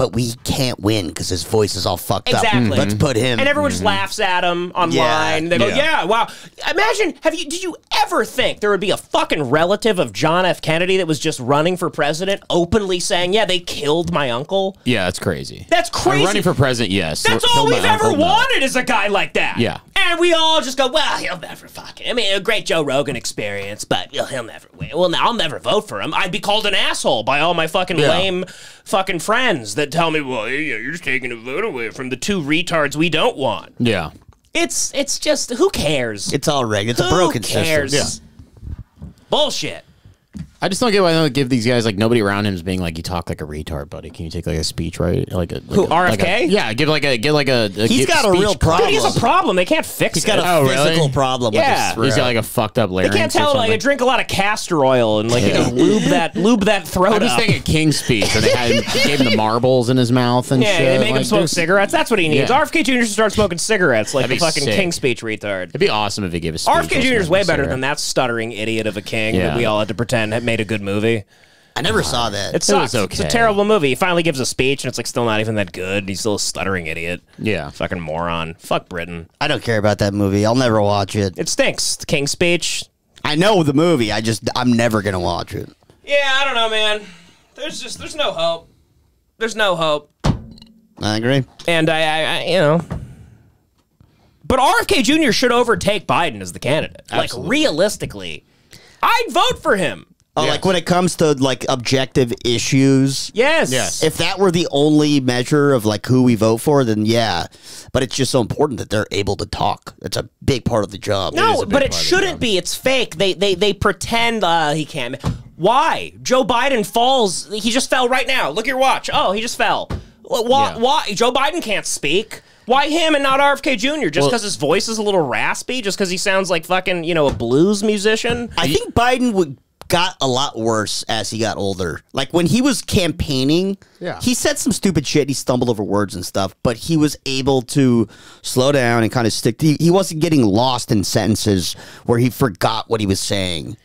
but we can't win because his voice is all fucked Exactly. up. Exactly. Mm-hmm. Let's put him. And everyone just mm-hmm. laughs at him online. They go, Yeah. yeah. wow. Imagine, have you, did you ever think there would be a fucking relative of John F. Kennedy that was just running for president openly saying, yeah, they killed my uncle? Yeah, that's crazy. That's crazy. running for president, yes. That's Kill all we've ever uncle, no. wanted is a guy like that. Yeah. And and we all just go, well, he'll never fucking. I mean, a great Joe Rogan experience, but he'll, he'll never win. Well, now I'll never vote for him. I'd be called an asshole by all my fucking Yeah. lame fucking friends that tell me, well, yeah, you're just taking a vote away from the two retards we don't want. Yeah. It's it's just who cares? It's all rigged. It's a broken cares? system. Bullshit. I just don't get why they don't give these guys like nobody around him is being like you talk like a retard, buddy. Can you take like a speech right? Like a like Who, a- like a- RFK? yeah, give like a get like a. a He's get got a real problem. Dude, he has a problem. They can't fix He's it. got a Oh, really? physical problem Yeah. with his He's got like a fucked up They larynx. can't or tell. Like, something. I drink a lot of castor oil and like you know, lube that lube that throat I'm just up. thinking King's speech, and they had gave him the marbles in his mouth and Yeah, shit. they make him smoke there's- cigarettes. That's what he needs. Yeah. RFK Jr. should start smoking cigarettes like That'd the fucking sick. King speech retard. It'd be awesome if he gave a speech. RFK while Jr. is way better than that stuttering idiot of a king that we all had to pretend had made a good movie. I never saw uh, that. It sucks. was It's a terrible movie. He finally gives a speech and it's like still not even that good. He's still a stuttering idiot. Yeah. Fucking moron. Fuck Britain. I don't care about that movie. I'll never watch it. It stinks. The King's speech. I know the movie. I just I'm never gonna watch it. Yeah, I don't know, man. There's just there's no hope. There's no hope. I agree. And I, I, I you know. But RFK Jr. should overtake Biden as the candidate. Like realistically, I'd vote for him. Oh, like when it comes to like objective issues. Yes. Yes. If that were the only measure of like who we vote for, then yeah. But it's just so important that they're able to talk. That's a big part of the job. No, but it shouldn't be. It's fake. They they they pretend uh, he can't. Why? Joe Biden falls. He just fell right now. Look at your watch. Oh, he just fell. Why? Yeah. Why? Joe Biden can't speak. Why him and not RFK Jr. Just Well- because his voice is a little raspy? Just because he sounds like fucking you know a blues musician? I think Biden would got a lot worse as he got older. Like when he was campaigning, Yeah. he said some stupid shit. He stumbled over words and stuff, but he was able to slow down and kind of stick. He, he wasn't getting lost in sentences where he forgot what he was saying.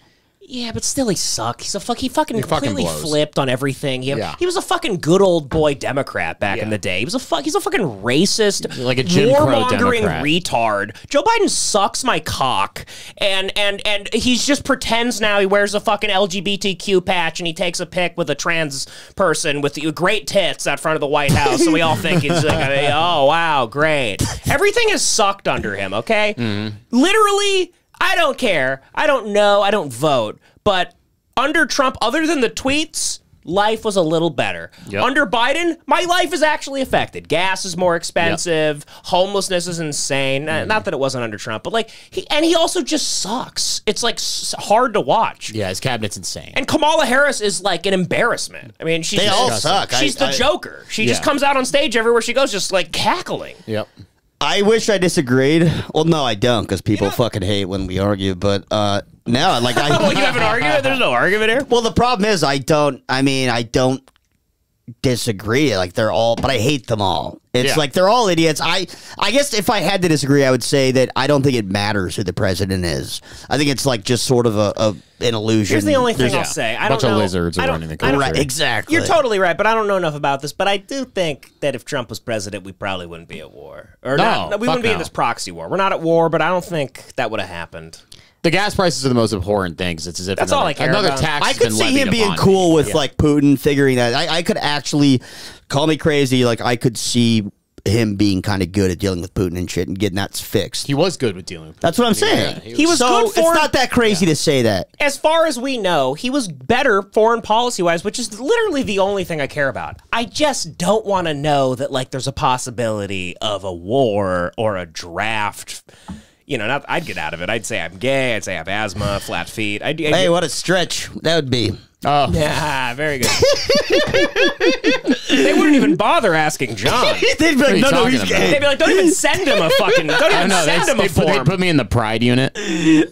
Yeah, but still, he sucked. He's a fuck. He fucking fucking completely blows. flipped on everything. He, Yeah. he was a fucking good old boy Democrat back in the day. He was a fuck. He's a fucking racist, Like a Jim Crow warmongering retard. Joe Biden sucks my cock, and and and he's just pretends now he wears a fucking LGBTQ patch and he takes a pic with a trans person with great tits out front of the White House, so we all think he's like, oh wow, great. Everything is sucked under him. Okay, Mm-hmm. literally. I don't care. I don't know. I don't vote. But under Trump, other than the tweets, life was a little better. Yep. Under Biden, my life is actually affected. Gas is more expensive. Homelessness is insane. Uh, Not that it wasn't under Trump, but like he and he also just sucks. It's like s- hard to watch. Yeah, his cabinet's insane. And Kamala Harris is like an embarrassment. I mean, she's They all suck. I- She's the I- Joker. She just comes out on stage everywhere she goes, just like cackling. Yep. I wish I disagreed. Well, no, I don't, because people fucking hate when we argue. But uh, no, like I. Well, you have an argument. There's no argument here. Well, the problem is I don't. I mean, I don't disagree. Like they're all, but I hate them all. It's Yeah. like they're all idiots. I, I guess if I had to disagree, I would say that I don't think it matters who the president is. I think it's like just sort of a, a an illusion. Here's the only thing There's- I'll say. I bunch don't of know. lizards are I don't- running the country. Right, exactly. You're totally right, but I don't know enough about this. But I do think that if Trump was president, we probably wouldn't be at war, or No, not, we wouldn't be in this proxy war. We're not at war, but I don't think that would have happened. The gas prices are the most abhorrent things. It's as if That's another, all I care another about. tax. I could see him being cool me. with Yeah. like Putin figuring that. I, I could actually call me crazy. Like I could see him being kind of good at dealing with Putin and shit and getting that fixed. He was good with dealing with. That's what I'm saying. he He was so good for- it's not that crazy to say that. As far as we know, he was better foreign policy wise, which is literally the only thing I care about. I just don't want to know that like there's a possibility of a war or a draft. You know, not I'd get out of it. I'd say I'm gay. I'd say I have asthma, flat feet. I'd, I'd Hey, what a stretch that would be. Oh, Yeah, very good. they wouldn't even bother asking John. They'd be What are like, you no, no, talking he's about? gay. They'd be like, don't even send him a fucking, don't I even know. They, send him they a put, they form. put me in the pride unit.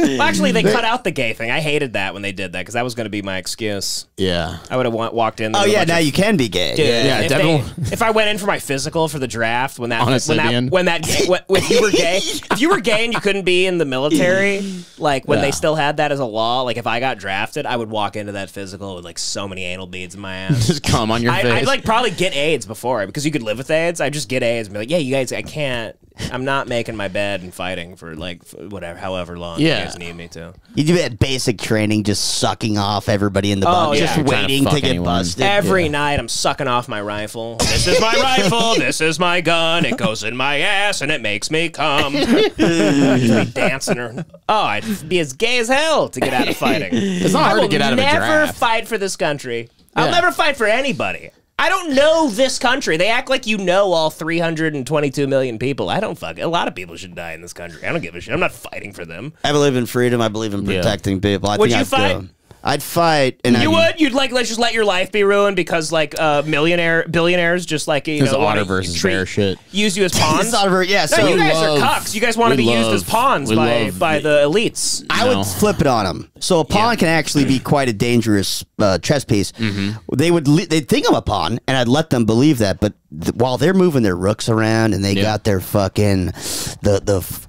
Well, actually, they cut out the gay thing. I hated that when they did that because that was going to be my excuse. Yeah. I would have wa- walked in. there Oh with a yeah, bunch now of- you can be gay. Dude, Yeah, if, devil- they- if I went in for my physical for the draft when that On a when that when that gay, when, if you were gay if you were gay and you couldn't be in the military like when Yeah. they still had that as a law like if I got drafted I would walk into that physical with like so many anal beads in my ass. Just come on your I, face. I'd like probably get AIDS before because you could live with AIDS. I'd just get AIDS and be like, yeah, you guys, I can't. I'm not making my bed and fighting for like f- whatever, however long Yeah. you guys need me to. You do that basic training, just sucking off everybody in the Oh, bunk, yeah. just Trying to waiting to, fuck get anyone. busted. Every Yeah. night I'm sucking off my rifle. This is my rifle. This is my gun. It goes in my ass and it makes me come. Just be dancing. Or, oh, I'd be as gay as hell to get out of fighting. It's not I hard to get out of a Never fight for this country. I'll never fight for anybody. I don't know this country. They act like you know all 322 million people. I don't fuck. A lot of people should die in this country. I don't give a shit. I'm not fighting for them. I believe in freedom. I believe in Yeah. protecting people. I Would think you I'd fight? Go. I'd fight, and You I'd, would? You'd like let's just let your life be ruined because like uh, millionaire billionaires just like you know wanna otter versus treat- bear shit. use you as pawns. It's otter ver- yeah, No, so you guys love- are cucks. You guys want to we be used as pawns by love by the- the elites. I No. would flip it on them. So a pawn can actually be quite a dangerous uh, chess piece. Mm-hmm. They would le- they'd think I'm a pawn, and I'd let them believe that. But th- while they're moving their rooks around and they Yeah. got their fucking the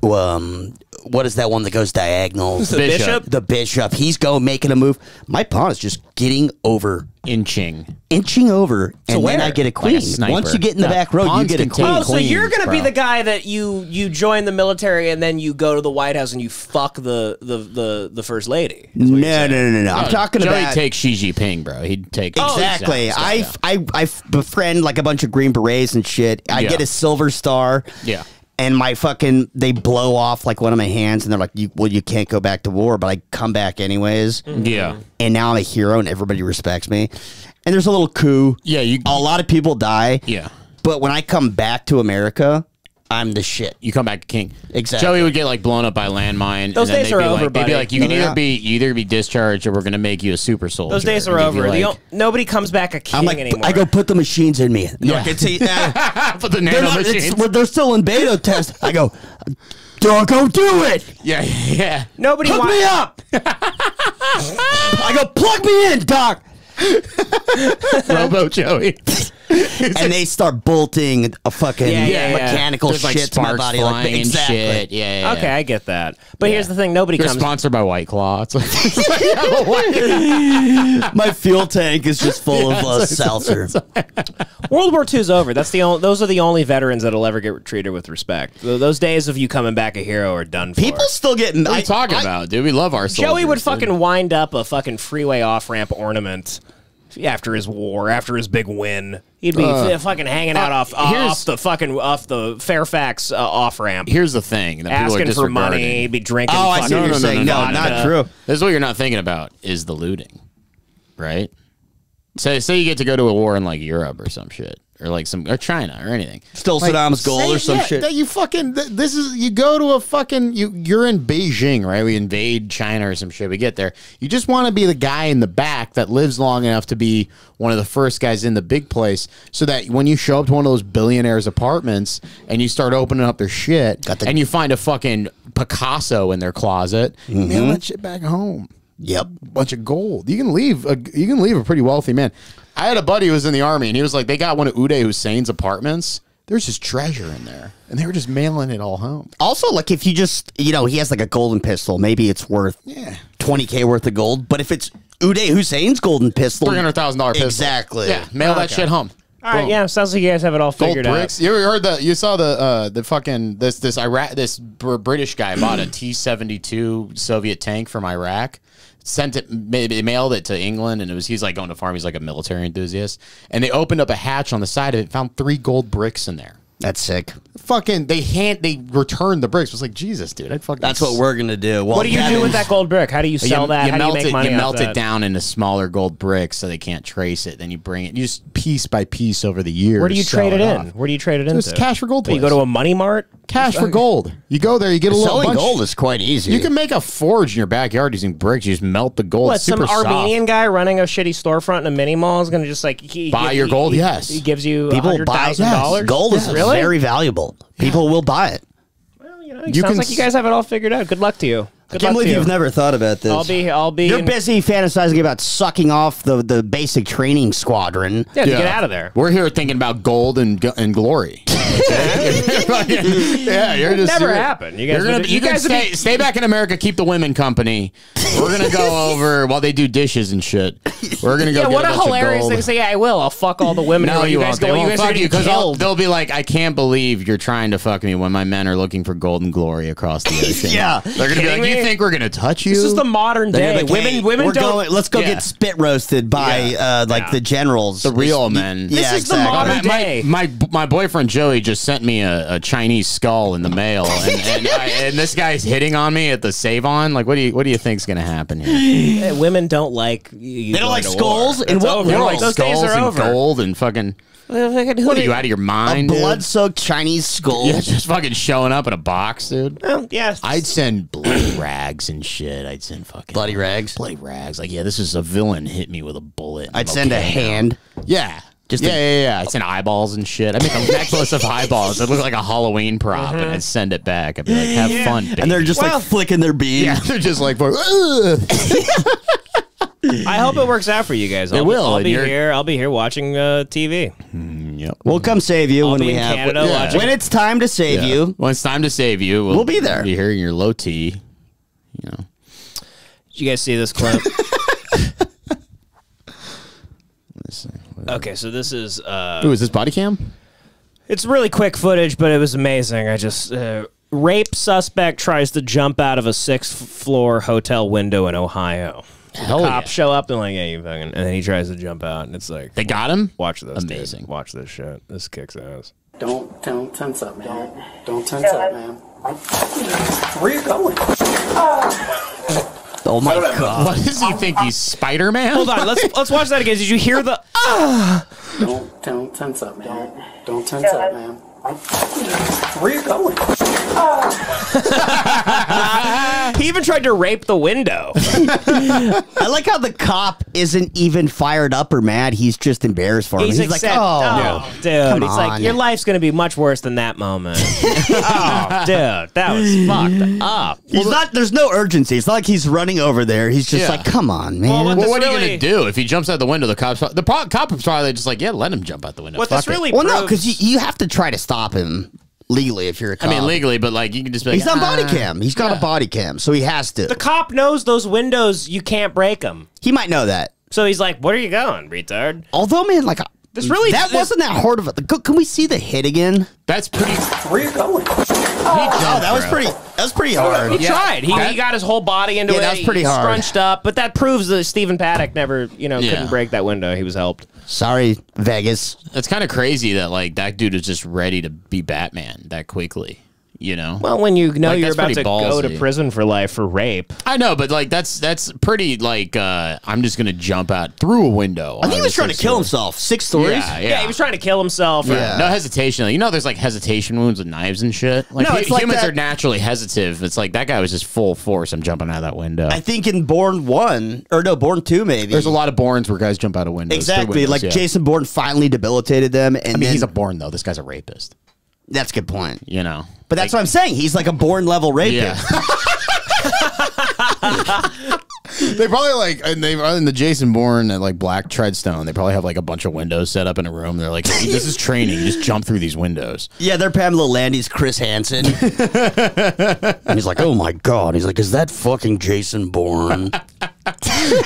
the um what is that one that goes diagonal? The bishop? The bishop. He's going making a move. My pawn is just getting over, Inching. inching over, and then? I get a Like a queen. Once you get in the No, back row, you pawns get a can queen. take Oh, so queens, you're gonna be bro. the guy that you you join the military and then you go to the White House and you fuck the the the, the first lady. No, no, no, no, no. I'm No, talking Joey about take Xi Jinping, bro. He'd take Exactly. I, yeah. I I befriend like a bunch of green berets and shit. I Yeah. get a silver star. Yeah. And my fucking they blow off like one of my hands and they're like, you, well, you can't go back to war, but I come back anyways. Mm-hmm. Yeah. And now I'm a hero and everybody respects me. And there's a little coup. Yeah, you A lot of people die. Yeah. But when I come back to America, I'm the shit. You come back king. Exactly. Joey would get like blown up by landmine. Those and then days they'd are be over, like, They'd buddy. be like, you No, can they're either not. be you either be discharged or we're gonna make you a super soldier. Those days are And you'd be over. The like- o- nobody comes back a king I'm like, anymore. I go put the machines in me. Yeah. Like, it's, uh, Put the they're, not, it's, machines. well, they're still in beta test. I go, don't go do it. Yeah, yeah. Nobody Hook wants. me up. I go, plug me in, doc. Robo Joey. and they start bolting a fucking Yeah, yeah, yeah. mechanical There's like shit to my sparks body. Like, flying exactly. shit. Yeah, yeah, yeah. Okay, I get that. But here's the thing: nobody You're comes. sponsored by White Claw. It's like, it's like you have a White- My fuel tank is just full of uh, seltzer. World War II's over. That's the only. Those are the only veterans that'll ever get treated with respect. Those days of you coming back a hero are done for. People still get. What are I, you talking I- about, dude? We love our soldiers. Joey would dude. fucking wind up a fucking freeway off ramp ornament after his war, after his big win. He'd be Uh, fucking hanging out uh, off off the fucking off the Fairfax uh, off ramp, Here's the thing that people are asking for money. He'd be drinking. Oh, I see what you're saying. No, vodka. not true. This is what you're not thinking about is the looting, right? Say say you get to go to a war in like Europe or some shit, or like some or China or anything. Still Saddam's goal or some yeah, shit. That you fucking th- this is you go to a fucking you you're in Beijing, right? We invade China or some shit. We get there. You just want to be the guy in the back that lives long enough to be one of the first guys in the big place, so that when you show up to one of those billionaires' apartments and you start opening up their shit, Got the- and you find a fucking Picasso in their closet, you mail mm-hmm. that shit back home Yep. bunch of gold. You can leave a you can leave a pretty wealthy man. I had a buddy who was in the army, and he was like, they got one of Uday Hussein's apartments. There's just treasure in there, and they were just mailing it all home. Also, like if you just, you know, he has like a golden pistol. Maybe it's worth Yeah, 20k worth of gold. But if it's Uday Hussein's golden pistol, three hundred thousand dollar pistol. Exactly. Yeah, mail that shit home. All right, Boom. yeah, sounds like you guys have it all Gold figured bricks. out. You ever heard the? You saw the uh, the fucking this this Iraq this British guy bought a T seventy two Soviet tank from Iraq. Sent it, ma- they mailed it to England, and it was he's like going to farm. He's like a military enthusiast, and they opened up a hatch on the side of it, found three gold bricks in there. That's sick. Fucking, they hand they returned the bricks. It was like Jesus, dude. I'd fucking. That's what we're gonna do. Well, What do you do with that gold brick? How do you sell you, that? you How melt do you make it. money You off melt that? it down into smaller gold bricks so they can't trace it. Then you bring it, you just piece by piece over the years. Where do you trade it in? off. Where do you trade it in? Just cash for gold. You go to a money mart. cash for gold. You go there, you get a little Selling bunch. gold is quite easy. You can make a forge in your backyard using bricks. You just melt the gold. What It's some super soft. Guy running a shitty storefront in a mini mall is going to just like he, Buy he- your gold? He, Yes. he gives you People buy thousand dollars. Gold is really very valuable. People will buy it. Well, you know, it You sounds can like you guys have it all figured out. Good luck to you. I can't believe you've never thought about this. I'll be. I'll be. You're in- busy fantasizing about sucking off the, the basic training squadron. Yeah, to get out of there. We're here thinking about gold and and glory. yeah, you're just Never you're- happened. You guys you're gonna, would- you, you guys stay, be- stay back in America. Keep the women company. We're gonna go over while they do dishes and shit. We're gonna go. Yeah, get what a, a bunch hilarious thing to say. Yeah, I will. I'll fuck all the women. No, while you, guys won't. go. they won't fuck you because they'll be like, "I can't believe you're trying to fuck me when my men are looking for gold and glory across the ocean." Yeah. they're gonna be Kidding like, "You me? think we're gonna touch you?" This is the modern They're day. gonna be like, women, "Hey, women we're don't. going- let's go Yeah. get spit roasted by uh, like Yeah. the generals, the real men. This yeah, is the exactly. modern my, day. My, my my boyfriend Joey just sent me a, a Chinese skull in the mail, and and, I, and this guy's hitting on me at the save on. Like, what do you what do you think's gonna happen here? Eh, women don't like. You They don't like skulls? War. In That's what over. world? like Those days skulls are and over. gold and fucking. Well, fucking who What are do you out of your mind? dude? blood-soaked Chinese skull. Yeah, just fucking showing up in a box, dude. Well, yeah. I'd send bloody rags and shit. I'd send fucking Bloody rags. bloody rags. Like, yeah, this is a villain hit me with a bullet. I'd I'm send a okay now. hand. Yeah. Just yeah, a- yeah, yeah. I'd send eyeballs and shit. I'd make a necklace of eyeballs. It'd look like a Halloween prop, and mm-hmm. I'd send it back. I'd be like, "Have fun." And they're just Well- like flicking their bean. yeah, they're just like, "Ugh." I hope it works out for you guys. I'll, It will, I'll be you're- here. I'll be here watching uh, TV. yep. We'll come save you I'll when we have Canada when, watching- when it's time to save Yeah. you. When it's time to save you, we'll, We'll be there. Be hearing your low T. You know. Did you guys see this clip? Let's see. okay, so this is. Uh, Ooh, is this body cam? It's really quick footage, but it was amazing. I just uh, rape suspect tries to jump out of a sixth floor hotel window in Ohio. Hell Cops yeah. show up and like, yeah, you fucking, and then he tries to jump out, and it's like, They got him. watch this, dude. Amazing. Watch this shit. This kicks ass. Don't don't tense up, man. Don't don't tense up, man. Where you going? Oh my god! What does he think? He's Spider Man? Hold on, let's let's watch that again. Did you hear the? Ah! Don't don't tense up, man. Don't don't tense up, man. Where are you going? He even tried to rape the window. I like how the cop isn't even fired up or mad. He's just embarrassed for him. He's, He's, like, accept- oh, oh, dude. come It's like your life's gonna be much worse than that moment. oh, dude, that was fucked up. He's not. There's no urgency. It's not like he's running over there. He's just Yeah. like, come on, man. Well, what Well, this what are you gonna do if he jumps out the window? The cops, the pro- cop is probably just like, yeah, let him jump out the window. What Fuck this it." really well, no, because you, you have to try to stop him legally if you're a I cop. I mean, legally, but like you can just be like, He's on body "Ah." cam. He's got a body cam, so he has to. the cop knows those windows. You can't break them. he might know that. So he's like, "Where are you going, retard?" Although, man, like This really- that this- wasn't that hard of a. go- Can we see the hit again? That's pretty. Where you going? Oh, that was pretty. That was pretty hard. He tried. He, he got his whole body into Yeah, it. that was He pretty hard. Scrunched up, but that proves that Stephen Paddock never, you know, Yeah. couldn't break that window. He was helped. Sorry, Vegas. That's kind of crazy that like that dude is just ready to be Batman that quickly. You know. Well, when you know Like, you're about pretty to go to prison for life for rape, I know, but like that's that's pretty like uh I'm just gonna jump out through a window. I think he was trying to kill floor. himself. Six stories. Yeah, yeah. yeah, he was trying to kill himself. or- Yeah. No hesitation. You know, there's like hesitation wounds with knives and shit. Like No, hu- it's like humans that- are naturally hesitant. It's like that guy was just full force. I'm jumping out of that window. I think in Bourne One or no, Bourne Two, maybe. There's a lot of Bournes where guys jump out of windows. exactly windows, like yeah. Jason Bourne finally debilitated them, and I mean, then he's a Bourne though. This guy's a rapist. That's a good point. You know. But that's what I'm saying. He's like a Bourne level Yeah. they probably like and they in the Jason Bourne at like Black Treadstone. They probably have like a bunch of windows set up in a room. They're like, "Hey, this is training. You just jump through these windows. Yeah, they're Pamela Landy's Chris Hansen. and he's like, oh my god. He's like, is that fucking Jason Bourne?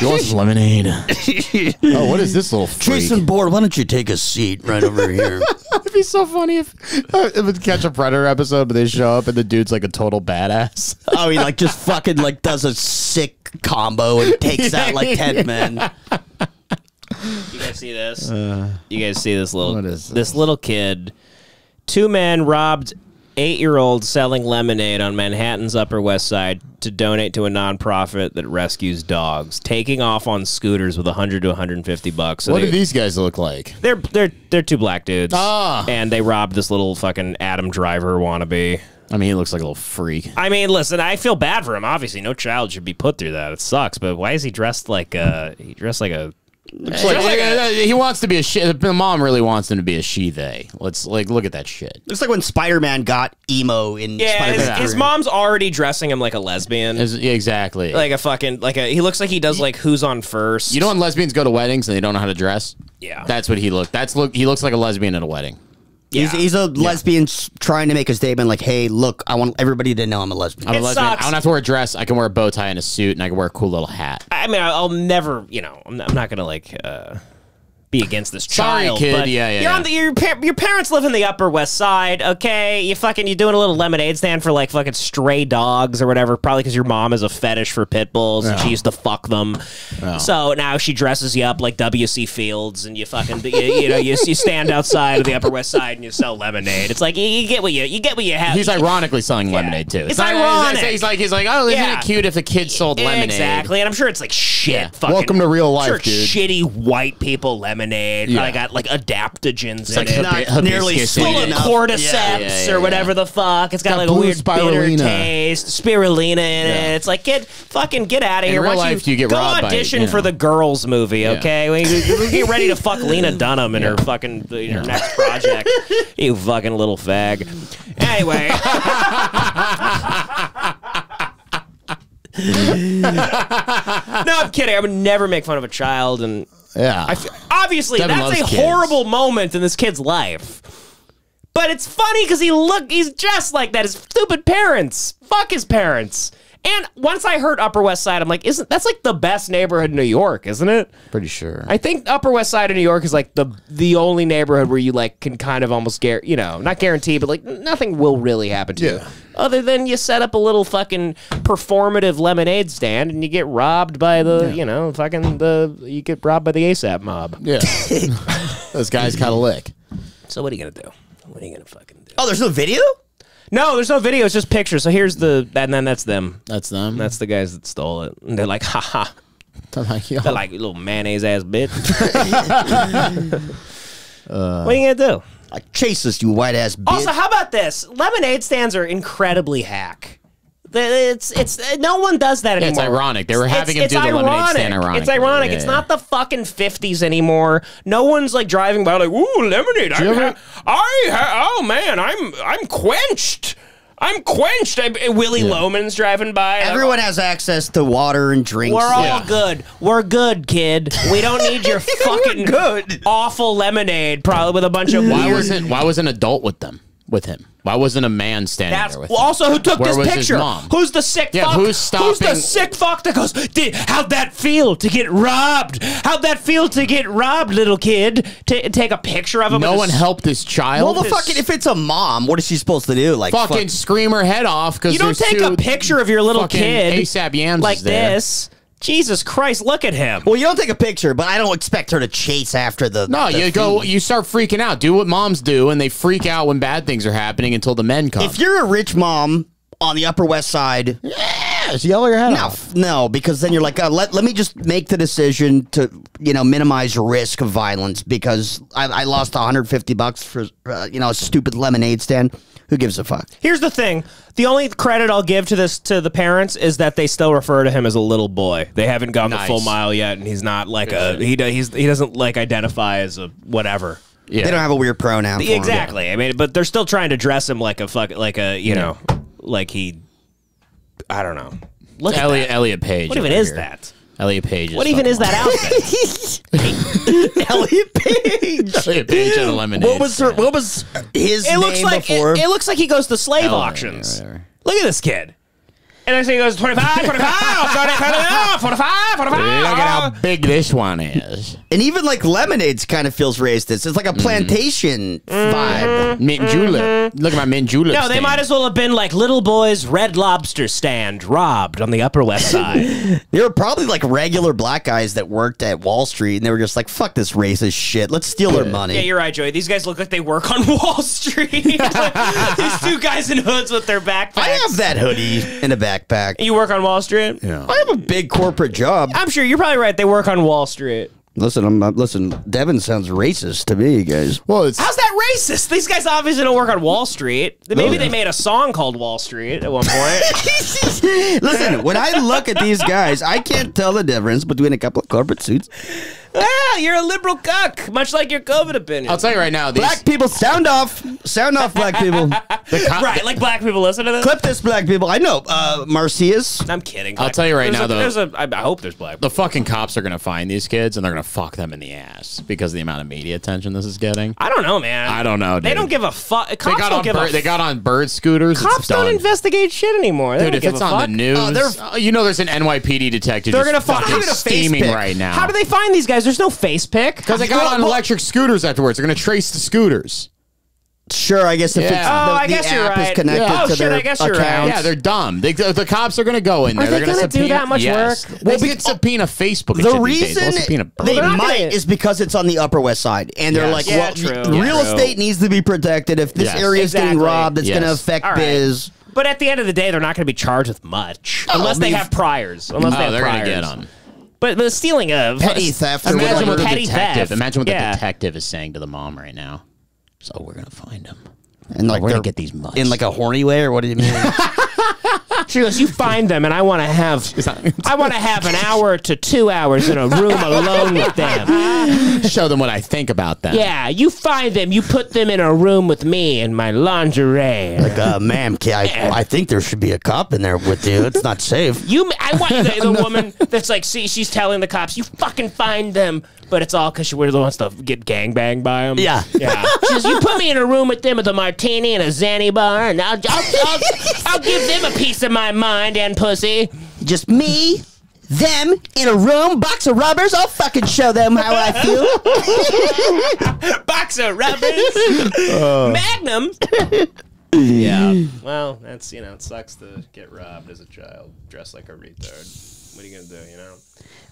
You want some lemonade? oh, what is this little freak? Jason Bourne, why don't you take a seat right over here? It'd be so funny if uh, it would catch a Predator episode, but they show up and the dude's like a total badass. oh, he like just fucking like does a sick combo and takes out like ten men. You guys see this? you guys see this little Uh, what is this little kid? Two men robbed eight-year-old selling lemonade on Manhattan's Upper West Side to donate to a nonprofit that rescues dogs, taking off on scooters with 100 to 150 bucks. So what they, do these guys look like? They're they're they're two black dudes. Ah. and they robbed this little fucking Adam Driver wannabe. I mean, he looks like a little freak. I mean, listen, I feel bad for him. Obviously, no child should be put through that. It sucks. But why is he dressed like a? he dressed like a It's like, uh, he wants to be a she. The mom really wants him to be a she. They. Let's like look at that shit. It's like when Spider Man got emo in Yeah, Spider his, Man. his mom's already dressing him like a lesbian. Is- yeah, exactly. like a fucking like a he looks like he does like who's on first. you know when lesbians go to weddings and they don't know how to dress. Yeah. that's what he looked. That's look. He looks like a lesbian at a wedding. He's, he's a lesbian s- trying to make a statement like, hey, look, I want everybody to know I'm a lesbian. I'm a lesbian. sucks. I don't have to wear a dress. I can wear a bow tie and a suit, and I can wear a cool little hat. I mean, I'll never, you know, I'm not, I'm not gonna like uh, be against this Sorry, child. kid. But Yeah, yeah, You're on the, your your parents live in the Upper West Side. Okay, you fucking you doing a little lemonade stand for like fucking stray dogs or whatever. Probably because your mom has a fetish for pit bulls and she used to fuck them. So now she dresses you up like W.C. Fields and you fucking you, you know you, you stand outside of the Upper West Side and you sell lemonade. It's like you, you get what you you get what you have. He's ironically selling lemonade too. It's not- ironic. He's like he's like, oh, isn't Yeah. it cute if the kid sold lemonade? Exactly, and I'm sure it's like shit. Yeah. Fucking, Welcome to real life, sure dude. Shitty white people lemonade. Yeah. Probably got like adaptogens in like it. hibi- hibiscus nearly in full it. of enough. cordyceps Yeah, yeah, yeah, or whatever the fuck. It's got, got like a blue weird bitter taste, spirulina in it. It's like get fucking get out of In here. real Why don't life, you get go robbed by, audition you for know. the girls movie. Okay, we, we get ready to fuck Lena Dunham in her fucking in her next project. you fucking little fag. Anyway. no, I'm kidding. I would never make fun of a child, and Yeah. F- obviously Devan that's a kids. horrible moment in this kid's life. But it's funny because he look he's just like that. His stupid parents. Fuck his parents. And once I heard Upper West Side, I'm like, isn't that's like the best neighborhood in New York, isn't it? Pretty sure. I think Upper West Side of New York is like the the only neighborhood where you like can kind of almost gar you know, not guarantee, but like nothing will really happen to you. Other than you set up a little fucking performative lemonade stand and you get robbed by the, you know, fucking the you get robbed by the ASAP mob. yeah. Those guys got a lick. So what are you gonna do? What are you gonna fucking do? Oh, there's no video? No, there's no video. It's just pictures. So here's the, and then that's them. That's them. That's the guys that stole it. And they're like, ha ha. I'm like, yo. They're like little mayonnaise ass bitch. what are you gonna do? I chase this, you white ass bitch. Also, how about this? Lemonade stands are incredibly hack. The- It's it's no one does that Yeah, anymore. it's ironic. They were having him it's do the lemonade ironic. stand ironically. It's ironic. Yeah, it's not the fucking fifties anymore. No one's like driving by like, ooh, lemonade. I, ever- ha- I ha- oh man, I'm I'm quenched. I'm quenched. I, eh, Willy Loman's driving by. Everyone has access to water and drinks. We're all Yeah. good. We're good, kid. We don't need your fucking good. awful lemonade, probably with a bunch of Why wasn't Why was an adult with them? With him? Why wasn't a man standing That's there with well, him? also who took Where this was his picture. mom? Who's the sick Yeah, fuck? who's Who's the sick fuck that goes? "Did- How'd that feel to get robbed? How'd that feel to get robbed, little kid? To take a picture of him. No with one a s- helped this child. Well, the fucking if it's a mom, what is she supposed to do? Like fucking fuck- scream her head off because You don't take a picture of your little kid ASAP Yams like is there. this. Jesus Christ, look at him. Well, you don't take a picture, but I don't expect her to chase after the. No, the you go. thief. You start freaking out. Do what moms do, and they freak out when bad things are happening until the men come. If you're a rich mom on the Upper West Side, yes, yell your head no, off. no, because then you're like, uh, let let me just make the decision to you know minimize risk of violence because I, I lost 150 bucks for uh, you know a stupid lemonade stand. Who gives a fuck? Here's the thing. The only credit I'll give to this to the parents is that they still refer to him as a little boy. They haven't gone Nice. the full mile yet, and he's not like a he. do- He's he doesn't like identify as a whatever. Yeah. They don't have a weird pronoun. For 'em. Exactly. I mean, but they're still trying to dress him like a fuck, like a you know, like he. I don't know. Look at Elliot, that. Elliot Page. What even is here. that? Elliot Page. What even is that outfit? Elliot Page. Elliot Page on a lemonade. What was her, what was his it name looks like before? it, it looks like he goes to slave Oh, auctions. yeah, whatever. Look at this kid. And next thing he goes 25, 25, 45, 45, 45. Look at how big this one is. and even like lemonades kind of feels racist. It's like a Mm-hmm. plantation vibe. Mint julep. Look at my mint julep. No, they stand. might as well have been like little boy's red lobster stand robbed on the Upper West Side. There were probably like regular black guys that worked at Wall Street, and they were just like, "Fuck this racist shit. Let's steal their money." yeah, you're right, Joey. These guys look like they work on Wall Street. These two guys in hoods with their backpacks. I have that hoodie in a backpack. You work on Wall Street? Yeah. I have a big corporate job. I'm sure you're probably right. They work on Wall Street. Listen, I'm not, listen. Devan sounds racist to me, guys. Well, it's How's that racist? These guys obviously don't work on Wall Street. Maybe they made a song called Wall Street at one point. listen, when I look at these guys, I can't tell the difference between a couple of corporate suits ah, you're a liberal cuck, much like your COVID opinion. I'll tell you right now, these, Black people, sound off. Sound off, black people. right, like black people listen to this. Clip this, black people. I know. Uh, Marcia's. I'm kidding. I'll tell you right There's now, a, though. There's a. I I hope there's black. the fucking cops are gonna find these kids and they're gonna fuck them in the ass because of the amount of media attention this is getting. I don't know, man. I don't know. Dude. They don't give a fuck. They got don't on give bird, a. they got on bird scooters. Cops don't investigate shit anymore. They Dude, if it's on fuck. the news, Oh, oh, you know there's an NYPD detective. They're gonna find fucking you a face steaming pic. right now. How do they find these guys? There's no face pic. Because they got on electric scooters afterwards. They're gonna trace the scooters. Sure, I guess if Yeah. it's Oh, the, I guess you're app right. is connected Yeah. Oh, to shit, their I guess you're right. accounts. Yeah, they're dumb. They, the, the cops are going to go in there. Are they're going to do that much yes. work? They could subpoena Facebook. The shit these days. reason They'll subpoena they They're might gonna- is because it's on the Upper West Side, and they're Yes. like, Yeah, "Well, true. y- real Yeah. estate needs to be protected. If this Yes. area is getting Exactly. robbed, it's going to affect All right. biz." But at the end of the day, they're not going to be charged with much Oh, unless I they have priors. Unless Oh, they have they're going to get them. But the stealing of Petty theft or Imagine whatever. what the Petty detective. Imagine what the detective is saying to the mom right now. So we're gonna find him. And like we're gonna get these mutts in like a horny way, or what do you mean? She goes, "You find them, and I want to have, I want to have an hour to two hours in a room alone with them. show them what I think about them. Yeah, you find them, you put them in a room with me in my lingerie. like, uh, ma'am, ca- I, I think there should be a cop in there with you. It's not safe. You, I want the, the woman that's like, see, she's telling the cops, you fucking find them, but it's all because she really wants to get gangbanged by them. Yeah. yeah. She says, you put me in a room with them with a martini and a Xanny bar, and I'll, I'll, I'll, I'll give them a piece of my mind and pussy. Just me, them in a room, box of rubbers. I'll fucking show them how I feel. Box of rubbers, oh. Magnum. yeah. Well, that's you know, it sucks to get robbed as a child, dressed like a retard. What are you gonna do? You know.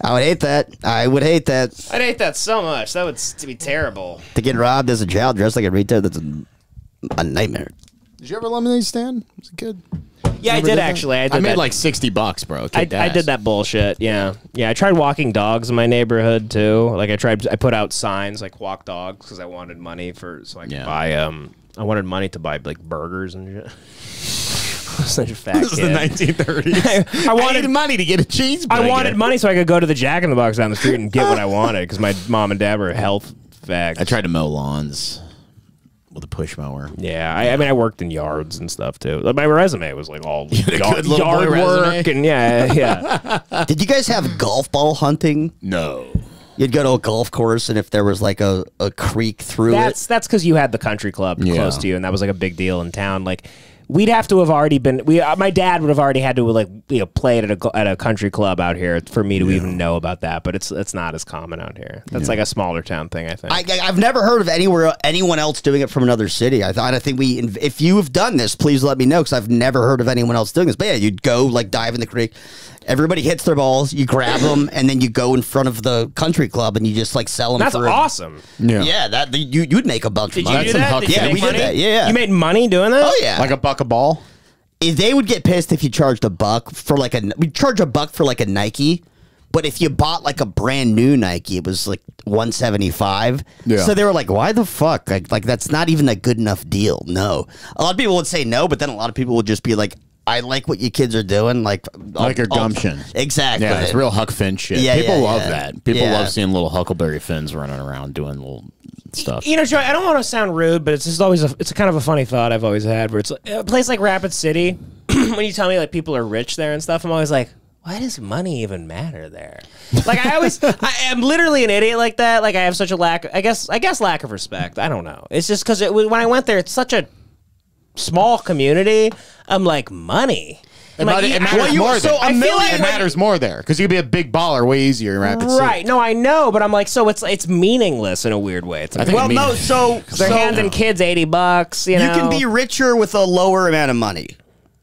I would hate that. I would hate that. I'd hate that so much. That would s- be terrible. To get robbed as a child dressed like a retard, that's a, a nightmare. Did you ever lemonade stand? Was it good? Yeah, I Never did that? actually. I, did I made that. like sixty bucks, bro. I, Kicked I ass. did that bullshit. Yeah, yeah. I tried walking dogs in my neighborhood too. Like I tried. I put out signs like "walk dogs" because I wanted money for so I could Yeah. buy. Um, I wanted money to buy like burgers and shit. Such a fat This is kid. the 1930s. I I wanted needed money to get a cheeseburger. I wanted money so I could go to the Jack in the Box down the street and get what I wanted because my mom and dad were health fags. I tried to mow lawns with a push mower. Yeah, I, I mean, I worked in yards and stuff too. Like, my resume was like all yard, good little boy yard work and yeah, yeah. Did you guys have golf ball hunting? No. You'd go to a golf course, and if there was like a, a creek through That's that's because you had the country club Yeah. close to you, and that was like a big deal in town. Like we'd have to have already been. We uh, my dad would have already had to like you know play it at a at a country club out here for me to even know about that. But it's it's not as common out here. That's like a smaller town thing, I think. I, I- I've never heard of anywhere anyone else doing it from another city. I thought I think we if you have done this, please let me know because I've never heard of anyone else doing this. But yeah, you'd go like dive in the creek. Everybody hits their balls, you grab them, and then you go in front of the country club and you just like sell them. that's for a- awesome. Yeah. yeah, that you you'd make a bunch Did of you money. do that? Did yeah, make we money? did that. Yeah, yeah. You made money doing that? oh yeah. Like a buck a ball? If they would get pissed if you charged a buck for like a we charge a buck for like a Nike, but if you bought like a brand new Nike, it was like one seventy five. Yeah. So they were like, "Why the fuck? Like, like that's not even a good enough deal." No, a lot of people would say no, but then a lot of people would just be like, "I like what you kids are doing." Like, uh, Like your I'll- gumption. Exactly. Yeah, it's real Huck Finn shit. Yeah, People yeah, love yeah. that. People Yeah. love seeing little Huckleberry Finns running around doing little stuff. You know, Joey, I don't want to sound rude, but it's just always a, it's a kind of a funny thought I've always had. Where it's like, a place like Rapid City, when you tell me like people are rich there and stuff, I'm always like, why does money even matter there? Like I always, I am literally an idiot like that. Like I have such a lack, I guess, I guess lack of respect. I don't know. It's just because it, when I went there, it's such a small community. I'm like money. It, like, matter- it matters you- more so there. I feel like it matters more there because you can be a big baller way easier in Rapid City. Right. No, I know, but I'm like, so it's it's meaningless in a weird way. It's like, Well, no. So, they're so handing kids eighty bucks. You, you know, can be richer with a lower amount of money.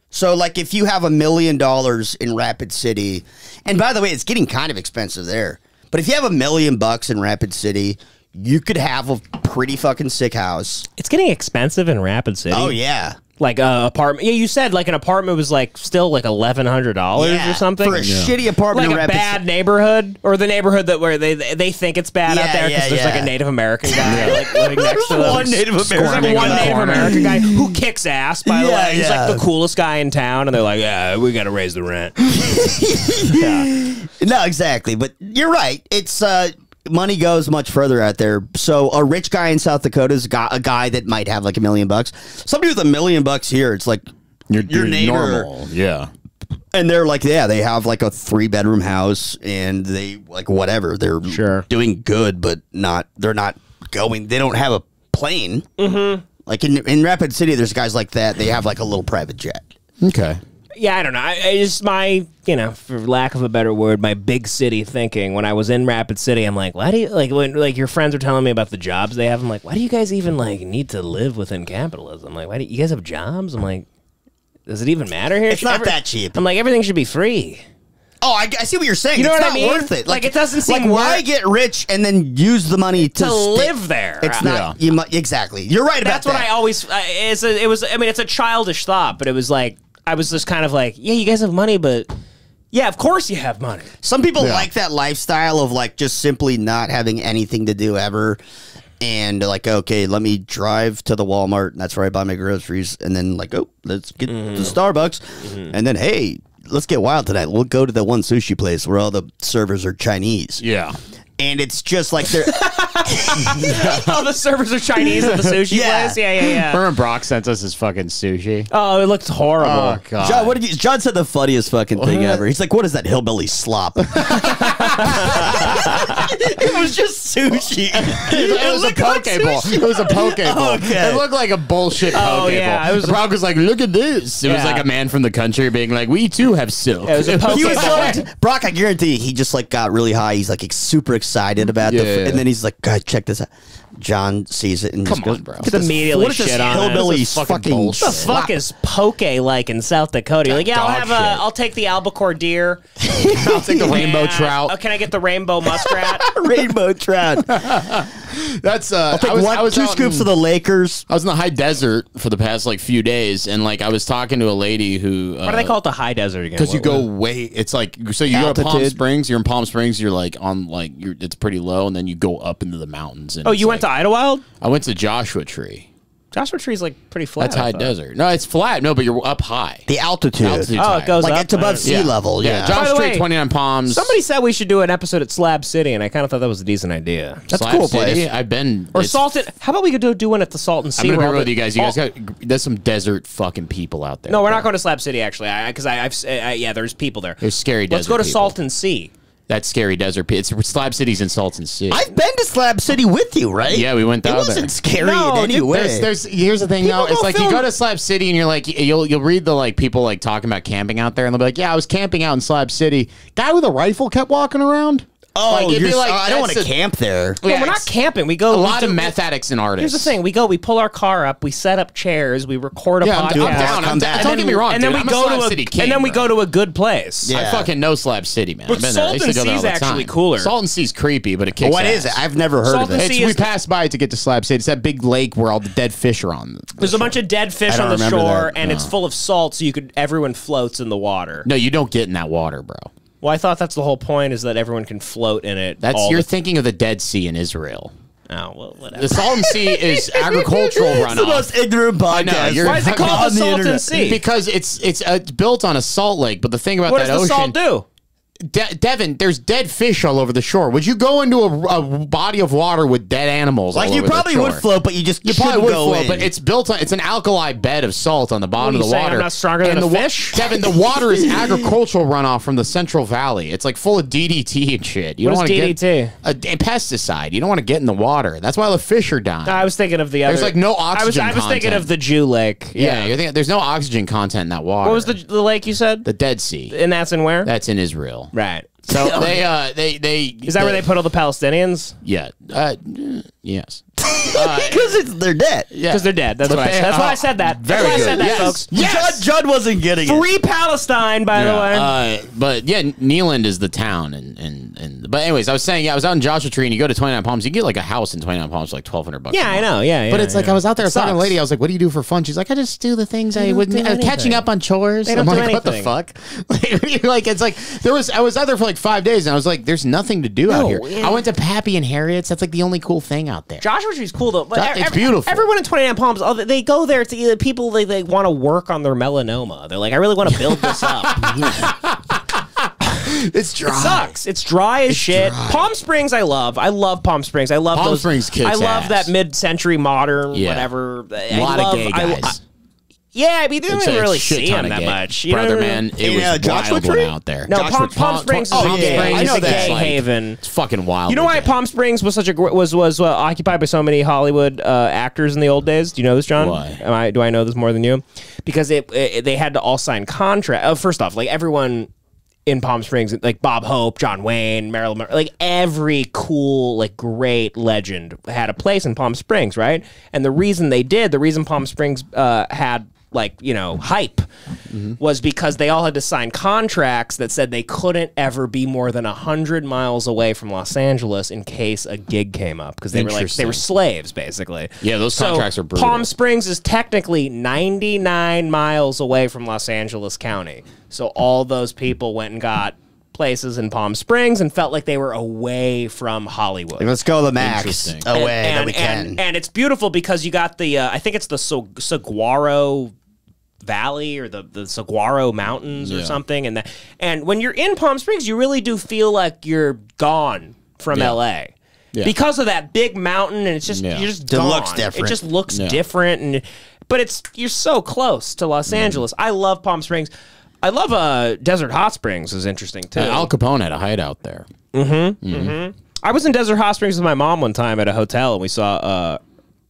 So, like, if you have a million dollars in Rapid City, and by the way, it's getting kind of expensive there. But if you have a million bucks in Rapid City, you could have a pretty fucking sick house. It's getting expensive in Rapid City. Oh yeah, like a apartment. Yeah, you said like an apartment was like still like eleven hundred dollars Yeah, or something for a shitty apartment Like in a Rapid bad neighborhood, or the neighborhood that where they they think it's bad out there because yeah, there's like a Native American guy like living next to them. one Native American like one guy. Native American guy who kicks ass. By the way, he's yeah. like the coolest guy in town, and they're like, yeah, we got to raise the rent. No, exactly. But you're right. It's uh money goes much further out there. So a rich guy in South Dakota's got a guy that might have like a million bucks. Somebody with a million bucks here, it's like You're, your neighbor. normal. Yeah. And they're like, yeah, they have like a three bedroom house and they like whatever. They're Sure. doing good, but not they're not going they don't have a plane. Mm-hmm. Like in in Rapid City, there's guys like that. They have like a little private jet. Okay. Yeah, I don't know. I, I just my, you know, for lack of a better word, my big city thinking. When I was in Rapid City, I'm like, why do you like when like your friends are telling me about the jobs they have? I'm like, why do you guys even like need to live within capitalism? Like, why do you guys have jobs? I'm like, does it even matter here? It's not Every- that cheap. I'm like, everything should be free. Oh, I, I see what you're saying. You know it's what I not mean? worth it. Like, it doesn't seem like why worth- get rich and then use the money to, To live there. It's not you mu- exactly. You're right about that. That's what. I always. Uh, it's a, it was. I mean, it's a childish thought, but it was like I was just kind of like, yeah, you guys have money, but yeah, of course you have money. Some people Yeah. like that lifestyle of like just simply not having anything to do ever. And like, okay, let me drive to the Walmart, and that's where I buy my groceries. And then like, oh, let's get Mm-hmm. to Starbucks, and then hey, let's get wild tonight. We'll go to the one sushi place where all the servers are Chinese. Yeah. and it's just like they're oh, the servers are Chinese at the sushi Yeah. place. Yeah, yeah, yeah. Remember Brock sent us his fucking sushi. Oh, it looked horrible. Oh god. John. What did you? John said the funniest fucking thing ever. He's like, "What is that hillbilly slop?" it was just sushi. it was a looked poke like bowl. It was a poke bowl. Okay. It looked like a bullshit oh, poke Oh, yeah, bowl. it was- Brock was like, "Look at this." It was like a man from the country being like, "We too have silk." It was a poke He was bowl. so, Brock, I guarantee he just like got really high. He's like super excited about Yeah, the, yeah. and then he's like, "God, check this out." John sees it and Come just goes, on, bro. "Look at Just this- immediately what is this shit on it. hillbilly This fucking fucking bullshit. the fuck is poke like in South Dakota? You're like, yeah, I'll have a, shit. I'll take the albacore deer. I'll take the rainbow trout. Oh, can I get the rainbow muskrat? rainbow trout?" That's uh. I'll take I was, one, I was two out scoops in- of the Lakers. I was in the high desert for the past like few days, and like I was talking to a lady who. Uh, Why do they call it the high desert again? Because you go way, it's like so you go to Palm Springs. You're in Palm Springs. You're like on like you're it's pretty low, and then you go up into the mountains. And Oh, it's you went to like- Idyllwild? I went to Joshua Tree. Joshua Tree's like pretty flat. That's high desert. No, it's flat. No, but you're up high. The altitude. Altitude's Oh, it goes like up. it's above sea Yeah. level. Yeah, Yeah. Joshua Tree, way, 29 Palms. Somebody said we should do an episode at Slab City, and I kind of thought that was a decent idea. That's a Slab cool City, place. I've been. Or it's- Salton. How about we could do, do one at the Salton I'm Sea? gonna be real with you guys. You oh. guys got there's some desert fucking people out there. No, we're bro. not going to Slab City actually, because I, I've yeah, there's people there. There's scary Let's desert go to people. Salton Sea. That scary desert. pe- It's Slab City's in Salton Sea. I've been to Slab City with you, right? Yeah, we went It down wasn't there. scary No, in any way. There's, there's here's the thing People though. It's go like you go to Slab City and you're like you'll you'll read the like people like talking about camping out there and they'll be like, yeah, I was camping out in Slab City. Guy with a rifle kept walking around. Oh, like, it'd you're, like, oh, I don't want to camp there. No, Yeah, we're not camping. We go A we lot do- of meth addicts and artists. Here's the thing: we go, we pull our car up, we set up chairs, we record a Yeah, I'm, podcast. I'm down. I'm down. Don't get me wrong. and then dude. we I'm go Slab to a, City king, and then we go to a good place. Yeah. I fucking know Slab City, man. But I've been there. I used to Salton there all Sea's the actually time. cooler. Salton Sea's creepy, but it kicks. What ass. is it? I've never heard Salton of it. Sea we is- passed by to get to Slab City. It's that big lake where all the dead fish are on. There's a bunch of dead fish on the shore, and it's full of salt, so you could everyone floats in the water. No, you don't get in that water, bro. Well, I thought that's the whole point is that everyone can float in it. That's all you're the- thinking of the Dead Sea in Israel. Oh well, whatever. The Salton Sea is agricultural It's the runoff. most ignorant podcast. You're Why is it fucking called the on Salton. Sea? Because it's it's uh, built on a salt lake, but the thing about what that does the ocean, salt do? De- Devan, there's dead fish all over the shore. Would you go into a, a body of water with dead animals? Like all you over the probably shore? would float, but you just You probably shouldn't would go float, in. but it's built on. It's an alkali bed of salt on the bottom What are of the saying, water. I'm not stronger than and a the wa- fish? Devan, the water is agricultural runoff from the Central Valley. It's like full of DDT and shit. You What don't is want to DDT? get a, a pesticide. You don't want to get in the water. That's why the fish are dying. No, I was thinking of the other. There's, like, no I was, oxygen I was thinking content. of the Jew Lake. yeah, Yeah. you're thinking there's no oxygen content in that water. what was the the lake you said? the Dead Sea? and that's in where? That's in Israel. Right. So they uh they they Is that where they put all the Palestinians? yeah uh, yes because it's they're dead. yeah Because they're dead. That's But why. I, they- that's why I said that. very that's why I said good. that, Yes. folks. Yes. Judd, Judd wasn't getting it. Free Palestine, by the way. Uh, but yeah, Niland is the town, and, and and but anyways, I was saying, yeah, I was out in Joshua Tree, and you go to Twenty Nine Palms, you get like a house in Twenty Nine Palms for like twelve hundred bucks. yeah, I month. know. Yeah, yeah. But it's like yeah. I was out there, I was talking to a Sucks. lady. I was like, "What do you do for fun?" She's like, "I just do the things I would do uh, catching anything. up on chores." They I'm don't do like, "What the fuck?" Like, like it's like there was. I was out there for like five days, and I was like, "There's nothing to do out No, here." yeah. I went to Pappy and Harriet's. That's like the only cool thing out there. Joshua Tree's cool though. But ev- it's ev- beautiful. Everyone in Twenty Nine Palms, oh, they go there to either people they, they want to work on their melanoma. They're like, I really want to build this up. It's dry. It sucks. It's dry as shit. Palm Springs, I love. I love Palm Springs. I love Palm those. Springs kicks I love ass. that mid-century modern Yeah. whatever. A lot I love, of gay I- guys. I- yeah, I mean, you don't It's even a really see him that much. You Brother don't man, it was Yeah, Joshua wild one Tree? out there. No, Joshua- Palm, Palm Palm- Springs Palm is a gay, Springs I know is a gay Like, haven. It's fucking wild. You know why Palm Springs was such a was was uh, occupied by so many Hollywood uh, actors in the old days? Do you know this, John? Why? Am I do I know this more than you? Because it, it they had to all sign contract. Uh, first off, like everyone in Palm Springs, like Bob Hope, John Wayne, Marilyn, Monroe, like every cool, like great legend had a place in Palm Springs, right? And the reason they did, the reason Palm Springs uh, had like you know hype was because they all had to sign contracts that said they couldn't ever be more than 100 miles away from Los Angeles in case a gig came up because they were like they were slaves basically. Yeah, those So, contracts are brutal. Palm Springs is technically 99 miles away from Los Angeles County. So all those people went and got places in Palm Springs and felt like they were away from Hollywood. Let's go the max away and, that we can. and, and it's beautiful because you got the uh, I think it's the Sa- Saguaro Valley or the the Saguaro Mountains or Yeah. something, and that and when you're in Palm Springs, you really do feel like you're gone from Yeah. L.A. Yeah. Because of that big mountain, and it's just Yeah. you're just It looks different. It just looks Yeah. different, and but it's you're so close to Los Angeles. I love Palm Springs. I love uh, Desert Hot Springs is interesting too. Uh, Al Capone had a hideout there. I was in Desert Hot Springs with my mom one time at a hotel, and we saw, uh,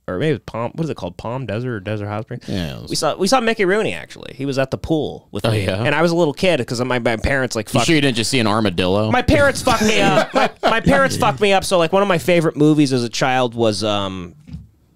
or maybe it was Palm. What is it called? Palm Desert or Desert Hot Springs? Yeah, was- we saw we saw Mickey Rooney actually. He was at the pool with Oh, me, yeah? and I was a little kid because my, my parents like You sure you didn't just see an armadillo? my parents fucked me up. My, my parents fucked me up. So like one of my favorite movies as a child was um,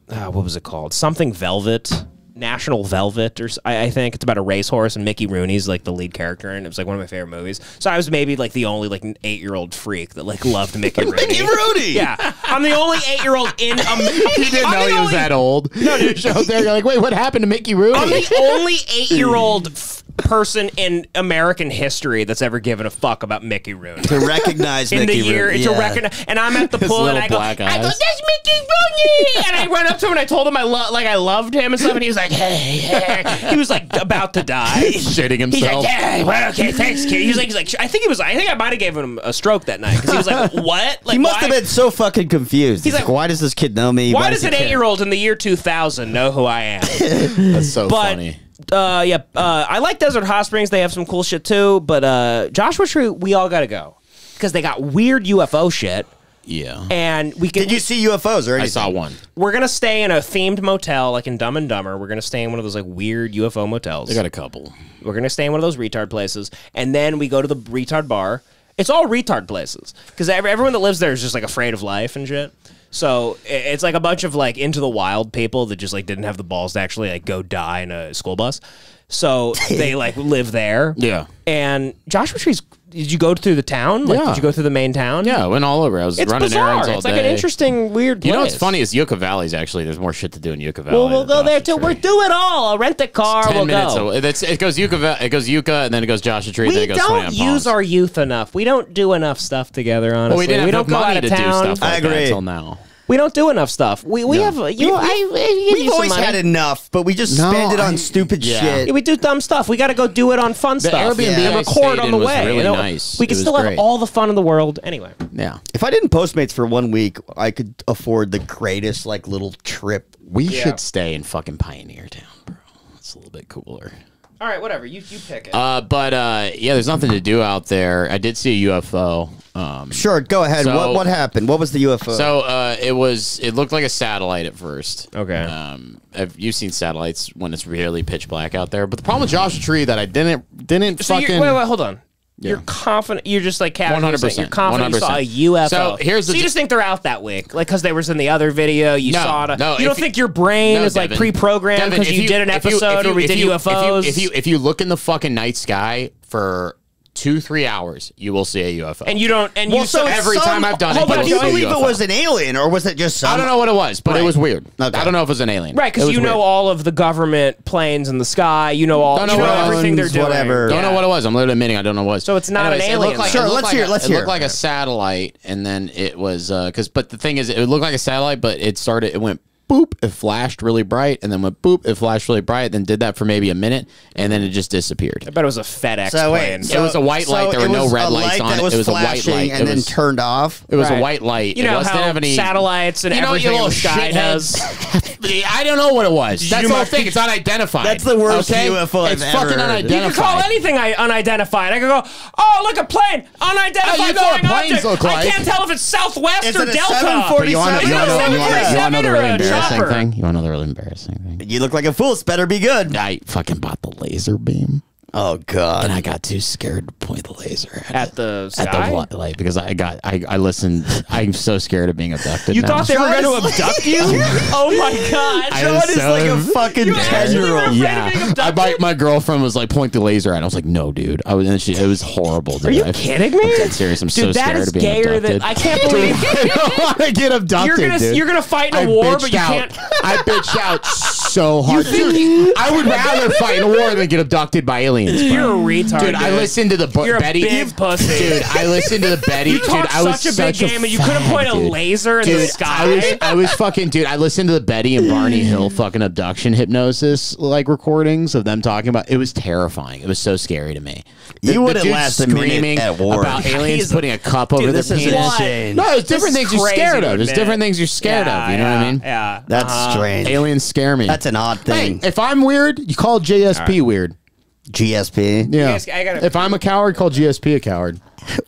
uh, what was it called? Something Velvet. National Velvet, or I think it's about a racehorse, and Mickey Rooney's like the lead character, and it was like one of my favorite movies. So I was maybe like the only like eight year old freak that like loved Mickey Rooney. Mickey Rooney! Yeah, I'm the only eight year old in. Um, you didn't know he was that old. No, dude. Showed there, you're like, wait, what happened to Mickey Rooney? I'm the only eight year old f- person in American history that's ever given a fuck about Mickey Rooney. to recognize in Mickey the year Rooney. to yeah. recognize, and I'm at the His pool and I go, I go, that's Mickey Rooney, and I went up to him and I told him I love, like I loved him and stuff, and he was like, hey, hey. he was like about to die, Shitting He's himself. like, yeah, well, okay, thanks, kid. He's like, he's like, I think he was, I think I might have given him a stroke that night because he was like, what? Like, he must why- have been so fucking confused. He's, He's like, like, why does this kid know me? Why does he an eight-year-old in the year 2000 know who I am? That's so but funny. Uh, yeah, uh, I like Desert Hot Springs. They have some cool shit too. But uh, Joshua Tree, we all got to go because they got weird UFO shit, Yeah. and we can. Did you see UFOs or anything? I saw one. We're gonna stay in a themed motel, like in Dumb and Dumber. We're gonna stay in one of those like weird UFO motels. They got a couple. We're gonna stay in one of those retard places, and then we go to the retard bar. It's all retard places because everyone that lives there is just like afraid of life and shit. So it's like a bunch of like into the wild people that just like didn't have the balls to actually like go die in a school bus. So they like live there. Yeah. And Joshua Tree's. Did you go through the town? Like, Yeah. Did you go through the main town? Yeah, I went all over. I was It's running bizarre. errands all It's day. like an interesting, weird place. You know what's funny is Yucca Valley's actually there's more shit to do in Yucca Valley. Well, we'll than go there Joshua too. We'll Tree. do it all. I'll rent the car. Ten we'll minutes. go. away. That's, it goes Yucca, it goes Yucca, and then it goes Joshua Tree, and then We it goes don't use our youth enough. We don't do enough stuff together. Honestly, Well, we didn't have don't enough go money out to of do town. stuff like I that agree. until now. We don't do enough stuff. We we Yeah. have you. We- I, I give We've you some always money. had enough, but we just No, spend it on I- stupid yeah. shit. Yeah, we do dumb stuff. We got to go do it on fun The stuff. Airbnb and I record stayed on in the was way. really you know? nice. We It can was still great. have all the fun in the world anyway. Yeah. If I didn't Postmates for one week, I could afford the greatest like little trip. We Yeah. should stay in fucking Pioneer Town, bro. It's a little bit cooler. All right, whatever. You you pick it. Uh, but uh, yeah, there's nothing to do out there. I did see a UFO. Um, Sure, go ahead. So- what what happened? What was the UFO? So uh, it was. It looked like a satellite at first. Okay. Um, have you've seen satellites when it's really pitch black out there? But the problem with Joshua Tree that I didn't didn't so fucking. wait, wait, hold on. Yeah. You're confident. You're just like casually 100%, saying You're confident you saw a UFO. So here's the So you just think they're out that week, like because they was in the other video. You No, saw it. no, you don't think your brain No, is like pre-programmed because if you, did an if you- episode if you- where we did you- UFOs. If you, if you if you look in the fucking night sky for two three hours, you will see a UFO. and you don't, and well, you so saw every some- time I've done it, hold you on, will do you believe it was an alien or was it just some? I don't know what it was, but Right. it was weird. Okay. I don't know if it was an alien. right because you know weird. all of the government planes in the sky. You know all. Don't you know know what everything they're doing. whatever. Don't Yeah. know what it was. I'm literally admitting I don't know what it was. So it's not an Anyways, it alien looked like- Sure, it looked let's like hear- a- let's it hear looked like a satellite, and then it was uh, because. but the thing is, it looked like a satellite, but it started. It went boop, it flashed really bright, and then went boop, it flashed really bright, then did that for maybe a minute, and then it just disappeared. I bet it was a FedEx So wait, plane. so- it was a white light. so There were no red lights light on it. was It was a white light. and it then was, turned off. It was Right. a white light. You it know was, how didn't have any satellites and you know, everything you in little the sky shitheads. I don't know what it was. That's you the whole thing. It's unidentified. That's the worst okay? UFO I've It's ever fucking heard. You can call anything I, unidentified. I can go, oh, look, a plane, unidentified Oh, you know what flying planes object. look I can't tell if it's Southwest Is or Delta. 747? But you want to know, know, you want to yeah. know the Or really a embarrassing chopper. thing? You want to know the really embarrassing thing? You look like a fool. It's better be good. I fucking bought the laser beam, Oh God. and I got too scared to point the laser at, At the at the li- light because I got I, I listened. I'm so scared of being abducted. You now. thought they were going to abduct you? oh my god. I John is so like a fucking ten year old. Yeah, I, abducted? my, my girlfriend was like, point the laser at. I was like, no, dude. I was, and she, it was horrible. Dude. Are you I- kidding me? I'm dead serious. I'm so Dude, that scared of being gayer abducted. than I can't believe I don't want to get abducted. you're gonna dude. you're gonna fight in a I war, but you out. can't. I bitched out so hard. dude, I would rather fight in a war than get abducted by aliens. Bro. You're a retard, dude. I listened to the bu- You're a big pussy. Dude, I listened to the Betty. You dude, talk I was such a big such game, and you couldn't fag, point a dude. laser in the sky. I was, I was fucking, dude. I listened to the Betty and Barney Hill fucking abduction hypnosis like recordings of them talking about. It was terrifying. It was so scary to me. The- You wouldn't last a minute screaming at war. about aliens He's- putting a cup over Dude, their this is penis. insane. No, it's different things you're scared of. It's different things you're scared of. You know what I mean? Yeah. That's Uh-huh. strange. Aliens scare me. That's an odd thing. Hey, if I'm weird, you call GSP weird. GSP. Yeah. guys- I gotta- if I'm a coward, call GSP a coward.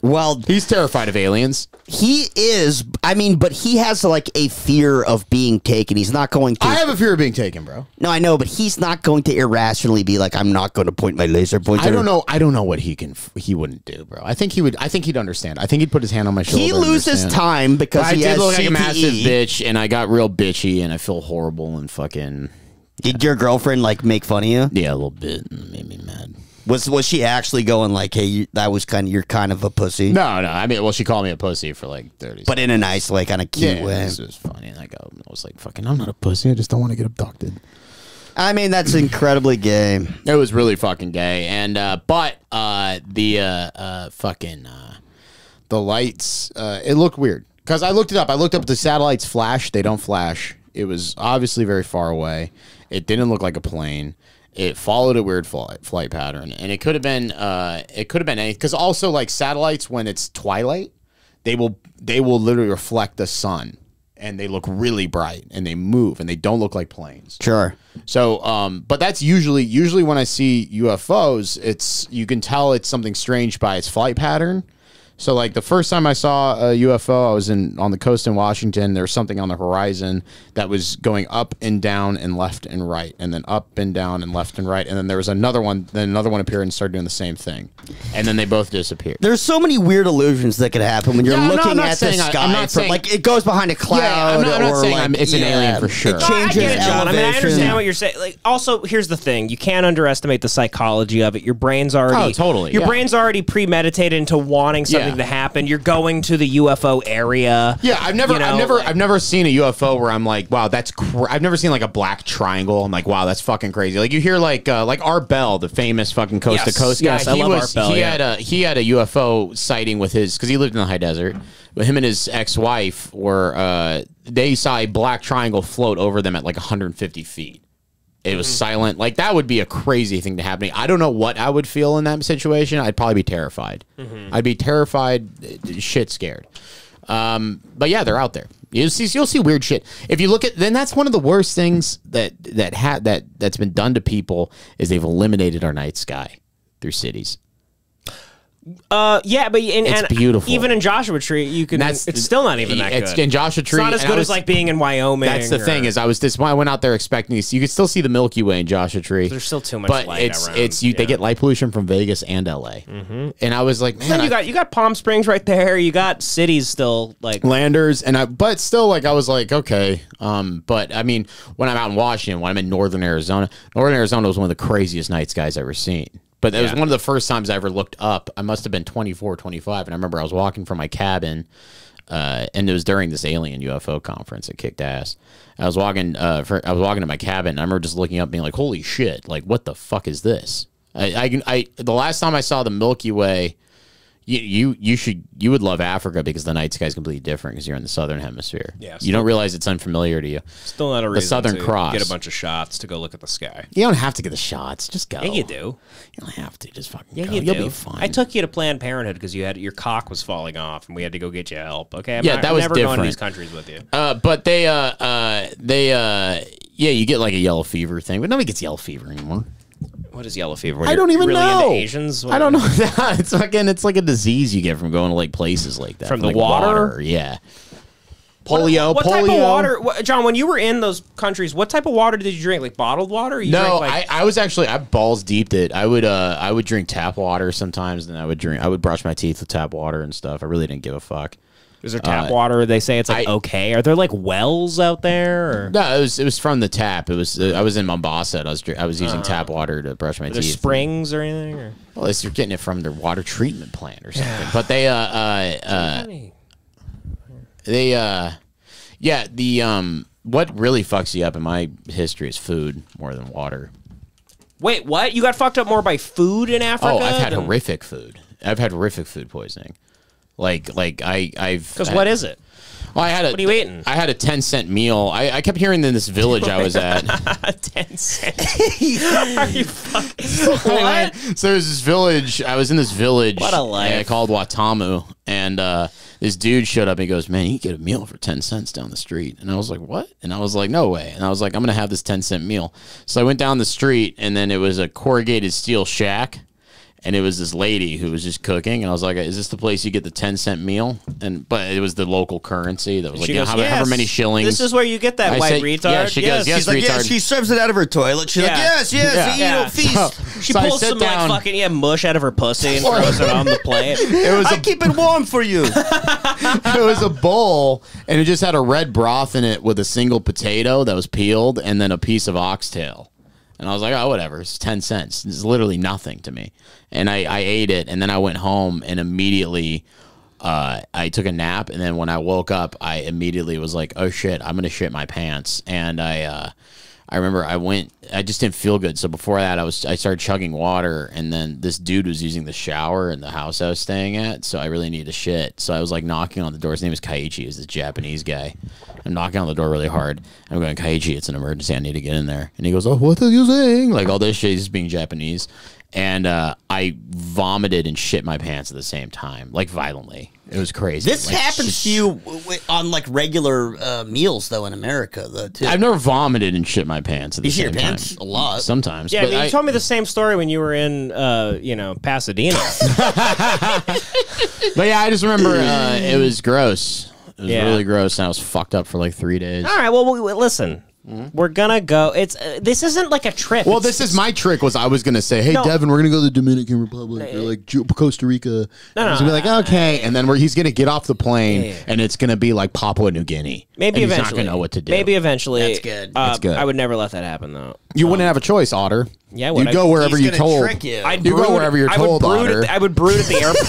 Well, He's terrified of aliens. he is. I mean, but he has like a fear of being taken. He's not going to. I have a fear of being taken, bro. no, I know, but he's not going to irrationally be like, "I'm not going to point my laser pointer." I don't know. I don't know what he can. He wouldn't do, bro. I think he would. I think he'd understand. I think he'd put his hand on my shoulder. He and loses understand. time because I he did has look like a CTE. massive bitch, and I got real bitchy, and I feel horrible and fucking Did your girlfriend like make fun of you? yeah, a little bit. it made me mad. Was was she actually going like, "Hey, you, that was kind of you're kind of a pussy," No, no. I mean, well, she called me a pussy for like thirty. but in a nice, like, kind of cute yeah, way. this was funny. I go, I was like, fucking, I'm not a pussy. I just don't want to get abducted. I mean, that's incredibly gay. It was really fucking gay, and uh, but uh, the uh, uh, fucking uh, the lights, uh, it looked weird because I looked it up. I looked up the satellites flash. They don't flash. It was obviously very far away. It didn't look like a plane. It followed a weird flight, flight pattern, and it could have been uh, it could have been any because also like satellites when it's twilight, they will they will literally reflect the sun and they look really bright and they move and they don't look like planes. Sure. So, um, but that's usually usually when I see UFOs, it's you can tell it's something strange by its flight pattern. So, like the first time I saw a UFO, I was in on the coast in Washington. There was something on the horizon that was going up and down and left and right, and then up and down and left and right, and then there was another one. Then another one appeared and started doing the same thing, and then they both disappeared. There's so many weird illusions that could happen when you're Yeah, looking I'm at the I- sky. I'm not from- saying- like it goes behind a cloud. Yeah, I'm not- I'm not or saying like, I'm- it's an yeah, alien for sure. It No, I get it, John. I mean, I understand what you're saying. Like, also, here's the thing: you can't underestimate the psychology of it. Your brain's already, Oh, totally, Your brain's already premeditated into wanting something Yeah. to happen. You're going to the UFO area. Yeah, I've never, you know, I've never, like- I've never seen a UFO where I'm like, wow, that's. Cr-. I've never seen like a black triangle. I'm like, wow, that's fucking crazy. Like you hear like, uh, like Art Bell, the famous fucking coast Yes, to coast yes, guy. I he love was, Art Bell, He yeah. had a he had a UFO sighting with his because he lived in the high desert. But him and his ex wife were uh, they saw a black triangle float over them at like 150 feet. It was silent. Like that would be a crazy thing to happen. I don't know what I would feel in that situation. I'd probably be terrified. I'd be terrified, uh, shit scared. Um, but yeah, they're out there. You'll see, you'll see weird shit. If you look at, then that's one of the worst things that that ha- that that's been done to people is they've eliminated our night sky through cities. Uh, yeah, but in, It's and beautiful. Even in Joshua Tree, you can. That's- it's still not even that it's good. in Joshua Tree. It's not as good was- as like being in Wyoming. That's the thing is I was this I went out there expecting. You could still see the Milky Way in Joshua Tree. There's still too much but light it's around, it's you. They get light pollution from Vegas and LA. Mm-hmm. And I was like, man, Then I- you got you got Palm Springs right there. You got cities still like landers and I but still like I was like okay um but I mean when I'm out in Washington when I'm in northern Arizona northern Arizona was one of the craziest nights, guys, I've ever seen but it was one of the first times I ever looked up I must have been 24 25 and I remember I was walking from my cabin uh, and it was during this alien UFO conference. It kicked ass. I was walking. Uh, for, I was walking to my cabin. And I remember just looking up, being like, "Holy shit! Like, what the fuck is this?" I, I, I, the last time I saw the Milky Way You, you you should you would love Africa because the night sky is completely different because you're in the southern hemisphere. Yeah, you don't realize it's unfamiliar to you. Still not a the Southern to Cross. get a bunch of shots to go look at the sky. You don't have to get the shots. Just go. Yeah, you do. You don't have to. Just fucking Yeah, go. you You'll do. be fine. I took you to Planned Parenthood because you had your cock was falling off, and we had to go get you help. Okay, I'm Yeah, not- that was never going to these countries with you. Uh, but they, uh, uh, they, uh, yeah, you get like a yellow fever thing, but nobody gets yellow fever anymore. What is yellow fever? I don't even really know. Asians? I don't know that. It's again, it's like a disease you get from going to like places like that From the like water? Yeah. Polio. What, polio. type of water, what, John? When you were in those countries, what type of water did you drink? Like bottled water? You No, like, I, I was actually I balls deeped it. I would uh I would drink tap water sometimes, and I would drink I would brush my teeth with tap water and stuff. I really didn't give a fuck. Is there tap Uh, water? They say it's like okay. Are there like wells out there? Or? No, it was it was from the tap. It was uh, I was in Mombasa. And I was I was using Uh, tap water to brush my Are there teeth. springs or anything? Or? Well, at least you're getting it from their water treatment plant or something. but they, uh, uh, uh, they, uh, yeah, the, um, what really fucks you up in my history is food more than water. Wait, what? You got fucked up more by food in Africa? oh, I've had than- horrific food. I've had horrific food poisoning. Like, like I, I've. Because what is it? Well, I had a. What are you eating? I had a ten cent meal. I, I kept hearing in this village I was at. Ten cents. Are you fucking what? So there's this village. I was in this village. What a life. uh, called Watamu, and uh, this dude showed up. and He goes, "Man, you can get a meal for ten cents down the street." And I was like, "What?" And I was like, "No way." And I was like, "I'm gonna have this ten cent meal." So I went down the street, and then it was a corrugated steel shack. And it was this lady who was just cooking, and I was like, "Is this the place you get the ten cent meal?" And but it was the local currency that was like, She you know, goes, however, however many shillings. This is where you get that I white said- retard. Yeah, she goes, "Yes, She's like, retard." yeah, she serves it out of her toilet. She's like, yes, yes, Yeah. you Yeah. feast. So- She so pulls some down- like fucking yeah mush out of her pussy and throws it on the plate. It was I a keep it warm for you. it was a bowl and it just had a red broth in it with a single potato that was peeled and then a piece of oxtail. And I was like, oh, whatever. It's 10 cents. It's literally nothing to me. And I, I ate it and then I went home and immediately uh, I took a nap. And then when I woke up, I immediately was like, oh shit, I'm going to shit my pants. And I, uh, I remember I went. I just didn't feel good. So before that, I was I started chugging water, and then this dude was using the shower in the house I was staying at. So I really needed to shit. So I was like knocking on the door. His name is Kaiichi. He's this Japanese guy. I'm knocking on the door really hard. I'm going, Kaiichi, it's an emergency. I need to get in there. And he goes, Oh, what are you saying? Like all this shit. He's being Japanese. And uh, I vomited and shit my pants at the same time, like violently. It was crazy. This Like, happens just- to you w- w- on like regular uh, meals, though, in America, though. Too. I've never vomited and shit my pants at the You shit same your pants time. a lot. Sometimes. Yeah, but I mean, I- you told me the same story when you were in, uh, you know, Pasadena. But yeah, I just remember uh, it was gross. It was Yeah. really gross, and I was fucked up for like three days. All right, well, we, we- listen, we're gonna go. It's uh, this isn't like a trip. Well, It's- this is my trick. Was I was gonna say, "Hey, No. Devan, we're gonna go to the Dominican Republic or like Costa Rica." No, no, he's gonna be like, "Okay," and then where he's gonna get off the plane, Yeah, yeah. and it's gonna be like Papua New Guinea. maybe and he's eventually. not gonna know what to do. Maybe eventually. That's good. Uh, That's good. I would never let that happen though. you wouldn't have a choice, Otter. Yeah, you go wherever you told. trick you. I'd You go wherever you're I would told, brood At I would brood at the airport.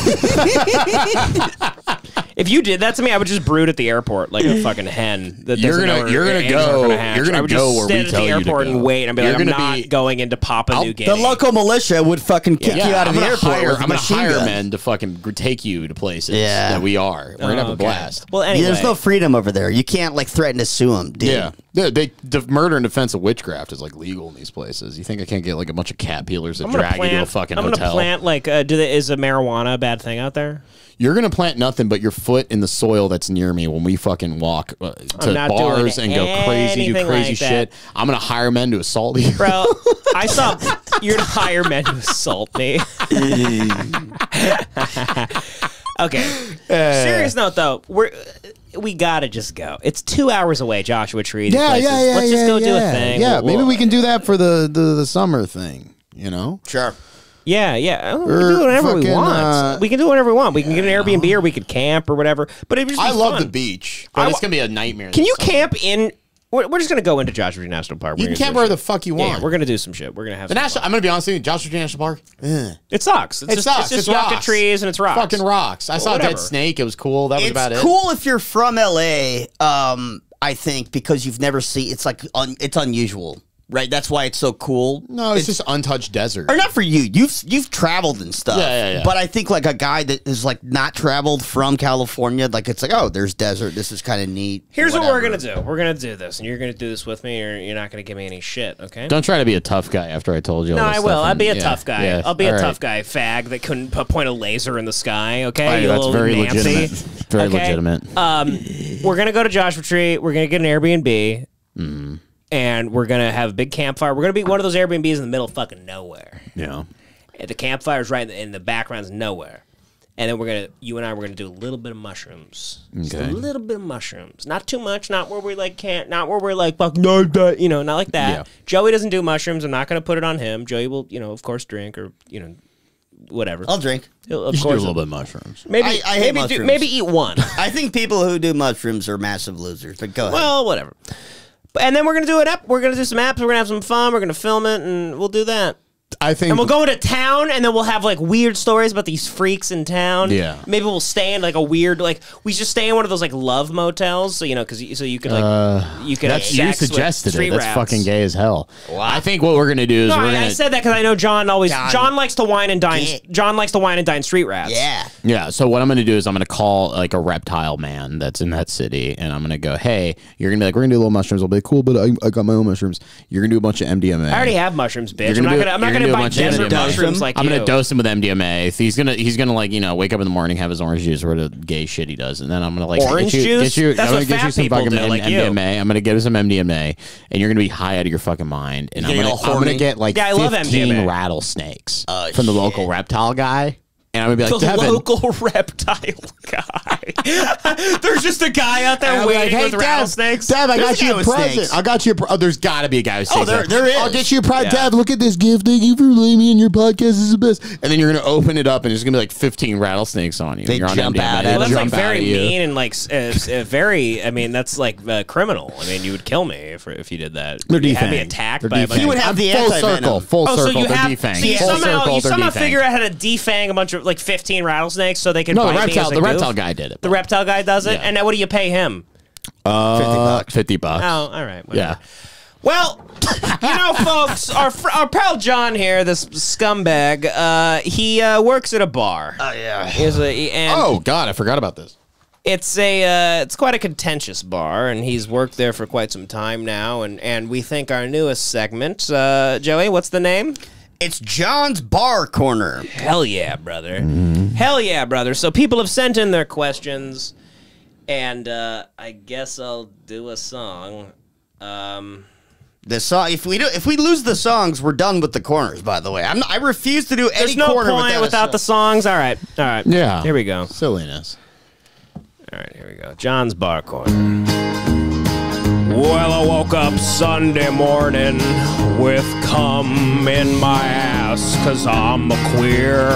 if you did that to me, I would just brood at the airport like a fucking hen. That You're gonna- know you're gonna go- gonna you're gonna go just where we at tell the airport and wait and be You're like, I'm not be- going into Papua New the local militia would fucking kick you out of I'm the airport. hire, I'm gonna hire gun. men to fucking take you to places Yeah. that we are. We're gonna have Oh, a blast. Well, anyway, there's no freedom over there. You can't like threaten to sue them, dude. Yeah, they, they the murder and defense of witchcraft is like legal in these places. You think I can't get like a bunch of cat peelers that drag plant. you to a fucking I'm hotel? gonna plant like. Uh, do they, is a marijuana a bad thing out there? You're gonna plant nothing but your foot in the soil that's near me when we fucking walk uh, to bars and go crazy, do crazy like that. shit. I'm gonna hire men to assault you. Bro, I saw you're going to hire men to assault me. okay. Serious note though, we're we gotta just go. It's two hours away, Joshua Tree. these Yeah, places. yeah, yeah. Let's just yeah, go do a thing. Yeah, We'll- maybe we'll- can do that for the the, the summer thing. You know, Sure. Yeah, yeah. We can do whatever we want. uh, we can do whatever we want. We can get an Airbnb or we could camp or whatever. But it just I be love fun. the beach, I but it's gonna be a nightmare. Can you summer. camp in? We're, we're just gonna go into Joshua Tree National Park. You We're can gonna camp do where shit. the fuck you want. Yeah, we're gonna do some shit. We're gonna have The some national. fun. I'm gonna be honest with you. Joshua Tree National Park. eh. It sucks. It's It just, sucks. It's just It's yucca rocks. trees and it's rocks. Fucking rocks. I Well, saw a whatever. dead snake. It was cool. That was it's about it. It's cool if you're from LA. Um, I think because you've never seen. It's like un, it's unusual. Right? That's why it's so cool. No, it's, just untouched desert. Or not for you. You've you've traveled and stuff. Yeah, yeah, yeah. But I think like a guy that is like not traveled from California, like it's like, oh, there's desert. This is kind of neat. Here's what we're gonna do. We're gonna do this, and you're gonna do this with me, or you're not gonna give me any shit. Okay? Don't try to be a tough guy after I told you. No, all I will. stuff I'll and- be a yeah, tough guy. yeah, I'll be a all right. tough guy, fag that couldn't point a laser in the sky. Okay, All right, You that's little very Nancy. legitimate. Very Okay? legitimate. Um, we're gonna go to Joshua Tree. We're gonna get an Airbnb, Mm-hmm. And we're gonna have a big campfire. We're gonna be one of those Airbnbs in the middle of fucking nowhere. Yeah. And the campfire's right in the, in the background's nowhere. And then we're gonna, you and I, we're gonna do a little bit of mushrooms, Just a Okay. little bit of mushrooms, not too much, not where we like can't, not where we're like fuck no, that, you know, not like that. Yeah. Joey doesn't do mushrooms. I'm not gonna put it on him. Joey will, you know, of course, drink or you know, whatever. I'll drink. He'll- You of should do a course, little bit of mushrooms. maybe, I, I hate maybe, do, mushrooms. maybe eat one. I think people who do mushrooms are massive losers. But go ahead. well, whatever. And then we're gonna do an app. We're gonna do some apps. We're gonna have some fun. We're gonna film it, and we'll do that. I think. And we'll go into town, and then we'll have like weird stories about these freaks in town. Yeah. Maybe we'll stay in like a weird, like we just stay in one of those like love motels. So you know, because so you could like Uh, you could have that's you suggested street it. That's rats. fucking gay as hell. Wow. I think what we're gonna do is No, we're I, gonna. I said that because I know John always. John. John, likes to wine and dine. Yeah. John likes to wine and dine street rats. yeah. Yeah. So what I'm going to do is I'm going to call like a reptile man that's in that city, and I'm going to go, "Hey, you're going to be like, we're going to do little mushrooms." I'll be like, "Cool, but I, I got my own mushrooms." You're going to do a bunch of MDMA. I already have mushrooms, bitch. You're I'm not gonna. I'm not you're gonna do a buy bunch of desert mushrooms like I'm gonna dose him with MDMA. He's gonna he's gonna like you know wake up in the morning, have his orange juice or the gay shit he does, and then I'm gonna like Orange get you, juice? Get you, That's I'm what gonna get you some people fucking do, M- like you. MDMA. I'm gonna get you some MDMA, and you're gonna be high out of your fucking mind. And I'm You're gonna gonna get all I'm gonna get like Yeah, I love 15 MDMA. rattlesnakes Oh, from the local reptile guy, and I'm gonna be like, the Devan, local reptile guy. There's just a guy out there And I'll waiting like, with Dev, rattlesnakes. Dev, I There's got you a present. snakes. I got you a. Pre- oh, there's got to be a guy with Oh, snakes. there- there is. I'll get you a present. Yeah. Dev, look at this gift. Thank you for letting me in your podcast. This is the best. And then you're gonna open it up, and there's gonna be like 15 rattlesnakes on you. They you're on jump MDMA. out They at Well, that's like very mean and like uh, uh, very. I mean, that's like uh, criminal. I mean, you would kill me if if you did that. They're you had me defanged. attacked They're by a bunch defanged. You would of- have the full anti-venom. circle. Full Oh, circle. so you they're have defanged. so you somehow you somehow figure out how to defang a bunch of like 15 rattlesnakes so they can No, the bite me reptile. as a The goof? reptile guy did it. The reptile guy does it, Yeah. and now what do you pay him? Uh, 50 bucks. 50 bucks. Oh, all right. whatever. Yeah. Well, you know, folks, our fr- our pal John here, this scumbag, uh, he uh, works at a bar. Oh yeah. He's a, and Oh God, I forgot about this. it's a uh, it's quite a contentious bar, and he's worked there for quite some time now. And and we think our newest segment, uh, Joey, what's the name? It's John's Bar Corner. Hell yeah, brother. Hell yeah, brother. So people have sent in their questions, and uh, I guess I'll do a song. Um, The song. If we do, if we lose the songs, we're done with the corners. By the way, I'm. Not, I refuse to do any there's no corner point without, without, a the songs. All right, all right. Yeah. Here we go. Silliness. All right, here we go. John's Bar Corner. Well, I woke up Sunday morning with cum in my ass, cause I'm a queer.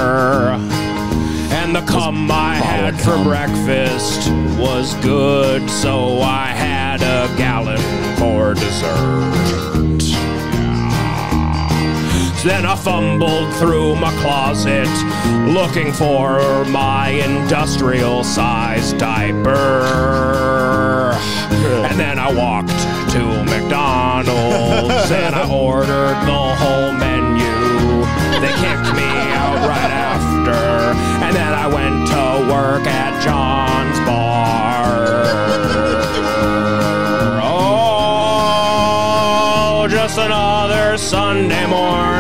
And the cum I had for breakfast was good, so I had a gallon for dessert. Then I fumbled through my closet looking for my industrial sized diaper. And then I walked to McDonald's and I ordered the whole menu. They kicked me out right after. And then I went to work at John's Bar. Oh, just another Sunday morning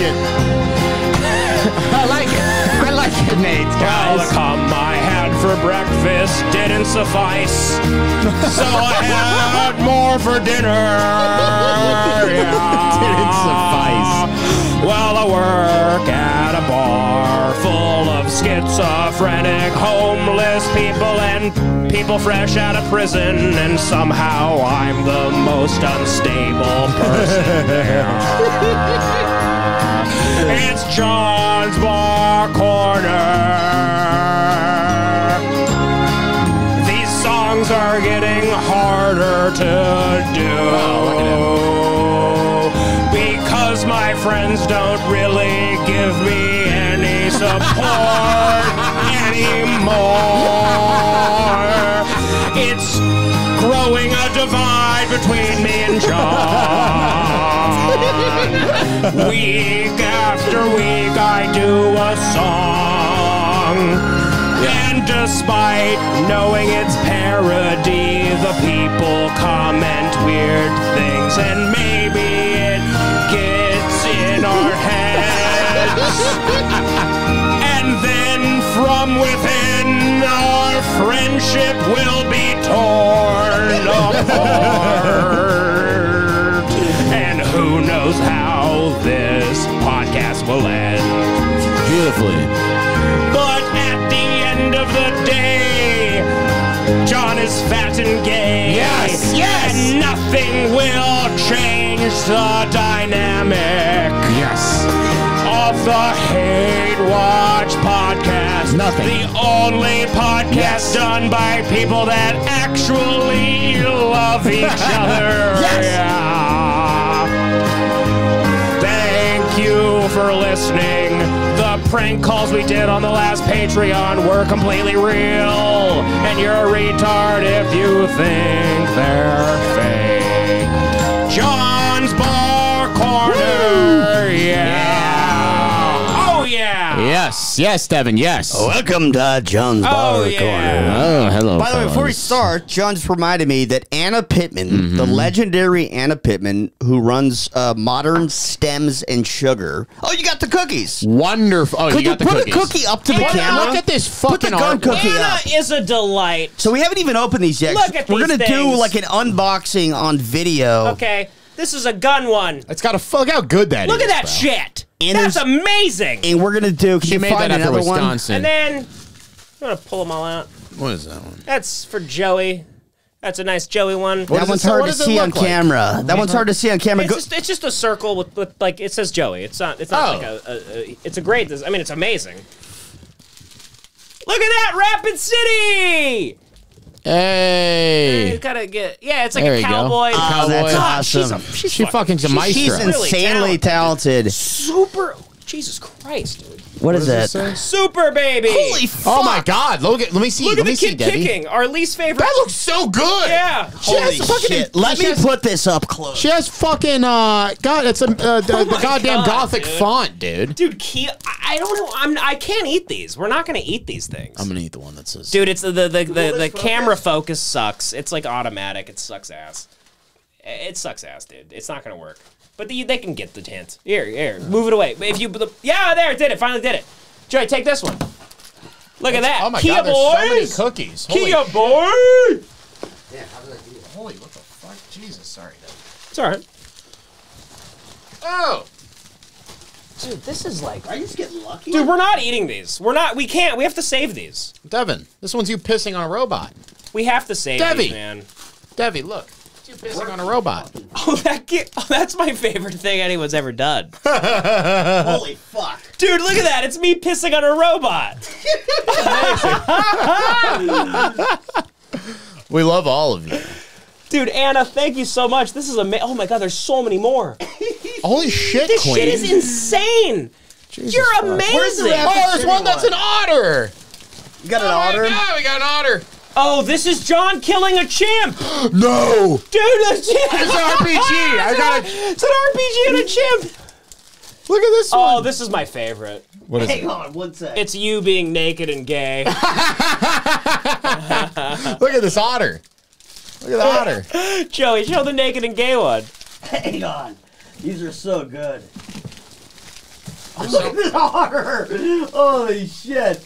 it. I like it. I like it, Nate. Well, the cum I had for breakfast didn't suffice, so I had more for dinner. Yeah. Didn't suffice. Well, I work at a bar full of schizophrenic, homeless people and people fresh out of prison, and somehow I'm the most unstable person there. It's John's Bar Corner. These songs are getting harder to do. Because my friends don't really give me any support anymore. It's growing a divide between me and John. week after week, I do a song. And despite knowing it's parody, the people comment weird things, and maybe it gets in our heads. And then from within, our friendship will be torn apart. and who knows how this podcast will end. Beautifully. But at the end of the day, John is fat and gay. Yes, yes. And nothing will change the dynamic Yes. of the Hate Watch podcast. Nothing. The only podcast Yes. done by people that actually love each other. Yes. Yeah. Thank you for listening. The prank calls we did on the last Patreon were completely real. And you're a retard if you think they're fake. John's Bar Corner. Yeah. Oh, yeah. Yes. Yes, Devan. Yes. Welcome to John's Oh, Bar yeah. Corner. Oh, hello. By the way, before we start, John just reminded me that Anna Pittman, Mm-hmm. the legendary Anna Pittman, who runs uh, Modern Stems and Sugar. Oh, you got the cookies. Wonderful. Oh, Could you you, got the put cookies. a cookie up to the camera? Look at this Put the fucking gun art. cookie Anna up. is a delight. So we haven't even opened these yet. Look at We're these gonna do like an unboxing on video. Okay, this is a gun one. It's got a fuck how good that Look is, at that bro. shit. And That's amazing. And we're gonna do. Can She you made find that after another one? And then I'm gonna pull them all out. What is that one? That's for Joey. That's a nice Joey one. What that one's it hard to see on like? camera. That one's hard to see on camera. It's just, it's just a circle with, with like it says Joey. It's not. It's not Oh. like a, a, a. It's a great. I mean, it's amazing. Look at that, Rapid City. Hey. You gotta get. Yeah, it's like There a you go. cowboy. Oh, that's God, She's a, awesome. she's She fucking's a maestro. She's really insanely talented. super. Jesus Christ, dude. What is does that? it say? Super baby. Holy fuck! Oh my god! Look at. Let me see. Look let at me the see, kid Debbie. kicking. Our least favorite. That looks so good. Yeah. She has Holy fucking. shit! Let me has- put this up close. She has fucking. Uh, God, it's a uh, the, Oh the goddamn God, gothic dude. font, dude. Dude, Key, I I don't know. I'm. I can't eat these. We're not gonna eat these things. I'm gonna eat the one that says. Dude, it's the the the, the, the camera focus sucks. It's like automatic. It sucks ass. It sucks ass, dude. It's not gonna work. But the, they can get the hint. Here, here, move it away. If you, yeah, there, did it. Finally did it. Joey, take this one. Look at that. Oh my Kia god! There's so many boys. cookies. Holy Kia shit. boy. Holy what the fuck? Jesus, sorry. Devan. It's all right. Oh. Dude, this is like. Are you just getting lucky? Dude, we're not eating these. We're not. We can't. We have to save these. Devan, this one's you pissing on a robot. We have to save Debbie. these, man. Debbie, look. It's you pissing on a robot. Oh, that ki- oh, that's my favorite thing anyone's ever done. Holy fuck! Dude, look at that. It's me pissing on a robot. We love all of you. Dude, Anna, thank you so much. This is amazing. Oh my god, there's so many more. Holy shit, This Queen. shit is insane. Jesus You're fuck. amazing. Oh, there's one that's an otter. You got an Oh my otter? God, we got an otter. Oh, this is John killing a chimp. No. Dude, a. It's an RPG. I got it. It's an RPG and a chimp. Look at this Oh, one. this is my favorite. What is it? Hang on one sec. It's you being naked and gay. Look at this otter. Look at the otter. Joey, show the naked and gay one. Hang on. These are so good. Look at this otter! Holy shit!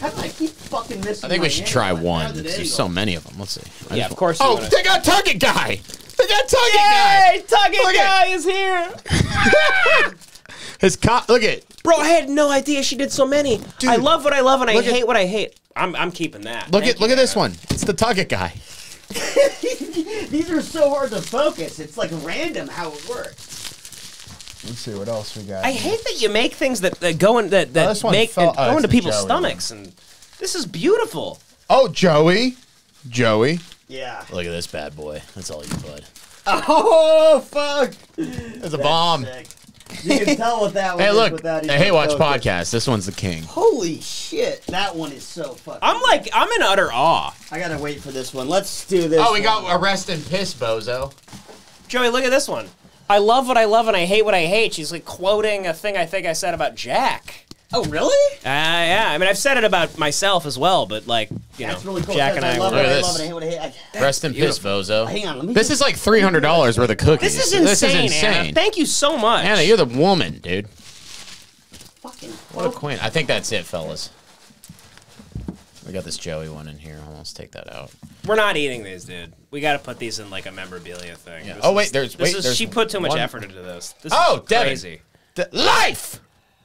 How did I keep fucking missing? I think my we should try one. it There's angle? so many of them. Let's see. I Yeah, of course Oh, wanna- they got Tugget Guy. They got Tugget Hey, Tugget Look at- guy is here. Guy. His cop. Look at. Bro, I had no idea she did so many. I love what I love and I at- hate what I hate. I'm, I'm keeping that. Look Thank at. you, Look at this one. It's the Target Guy. These are so hard to focus. It's like random how it works. Let's see what else we got. I hate that you make things that, that go in that, that Oh, make fell- and oh, go into people's Joey stomachs and this is beautiful. Oh, Joey. Joey. Yeah. Look at this bad boy. That's all you, bud. Oh fuck! It's a bomb. Sick. You can tell what that one Hey, look. without even Hey Watch focus. podcast. This one's the king. Holy shit, that one is so fucking. I'm like, I'm in utter awe. I gotta wait for this one. Let's do this. Oh, we one. got arrest and piss, bozo. Joey, look at this one. I love what I love and I hate what I hate. She's like quoting a thing I think I said about Jack. Oh, really? Uh, yeah, I mean, I've said it about myself as well, but like, you That's know, really cool. Jack and I I love were. it. Look at I this. love it. I hate what I hate. I- Rest in piss, bozo. Hang on, let me This get- is like three hundred dollars worth of cookies. This is insane, This is insane. Anna. Thank you so much. Anna, you're the woman, dude. Fucking. What a queen. I think that's it, fellas. We got this Joey one in here. I'll Let's take that out. We're not eating these, dude. We got to put these in like a memorabilia thing. This Oh, is- wait, there's- this wait, is, there's she put too much one- effort into this. This Oh, is Devan. crazy. The- life.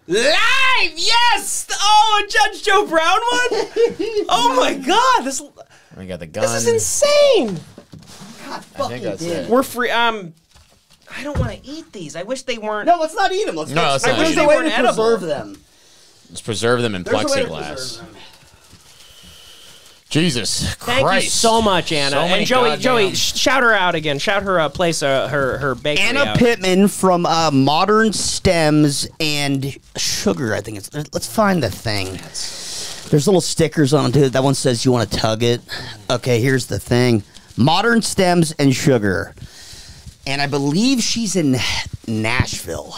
Live, yes. Oh, a Judge Joe Brown one. oh my God, this We got the gun. this is insane. I think that's. We're free. Um, I don't want to eat these. I wish they weren't. No, let's not eat them. Let's. No, let's I not wish eat them. They weren't edible. preserve them. Let's preserve them in There's a way to plexiglass. Preserve them. Jesus Thank you so much, Anna. So and Joey, goddamn- Joey, shout her out again. Shout her uh, place, uh, her her bakery Anna out. Pittman from uh, Modern Stems and Sugar. I think it's. Let's find the thing. There's little stickers on it too. That one says you want to tug it. Okay, here's the thing. Modern Stems and Sugar. And I believe she's in Nashville.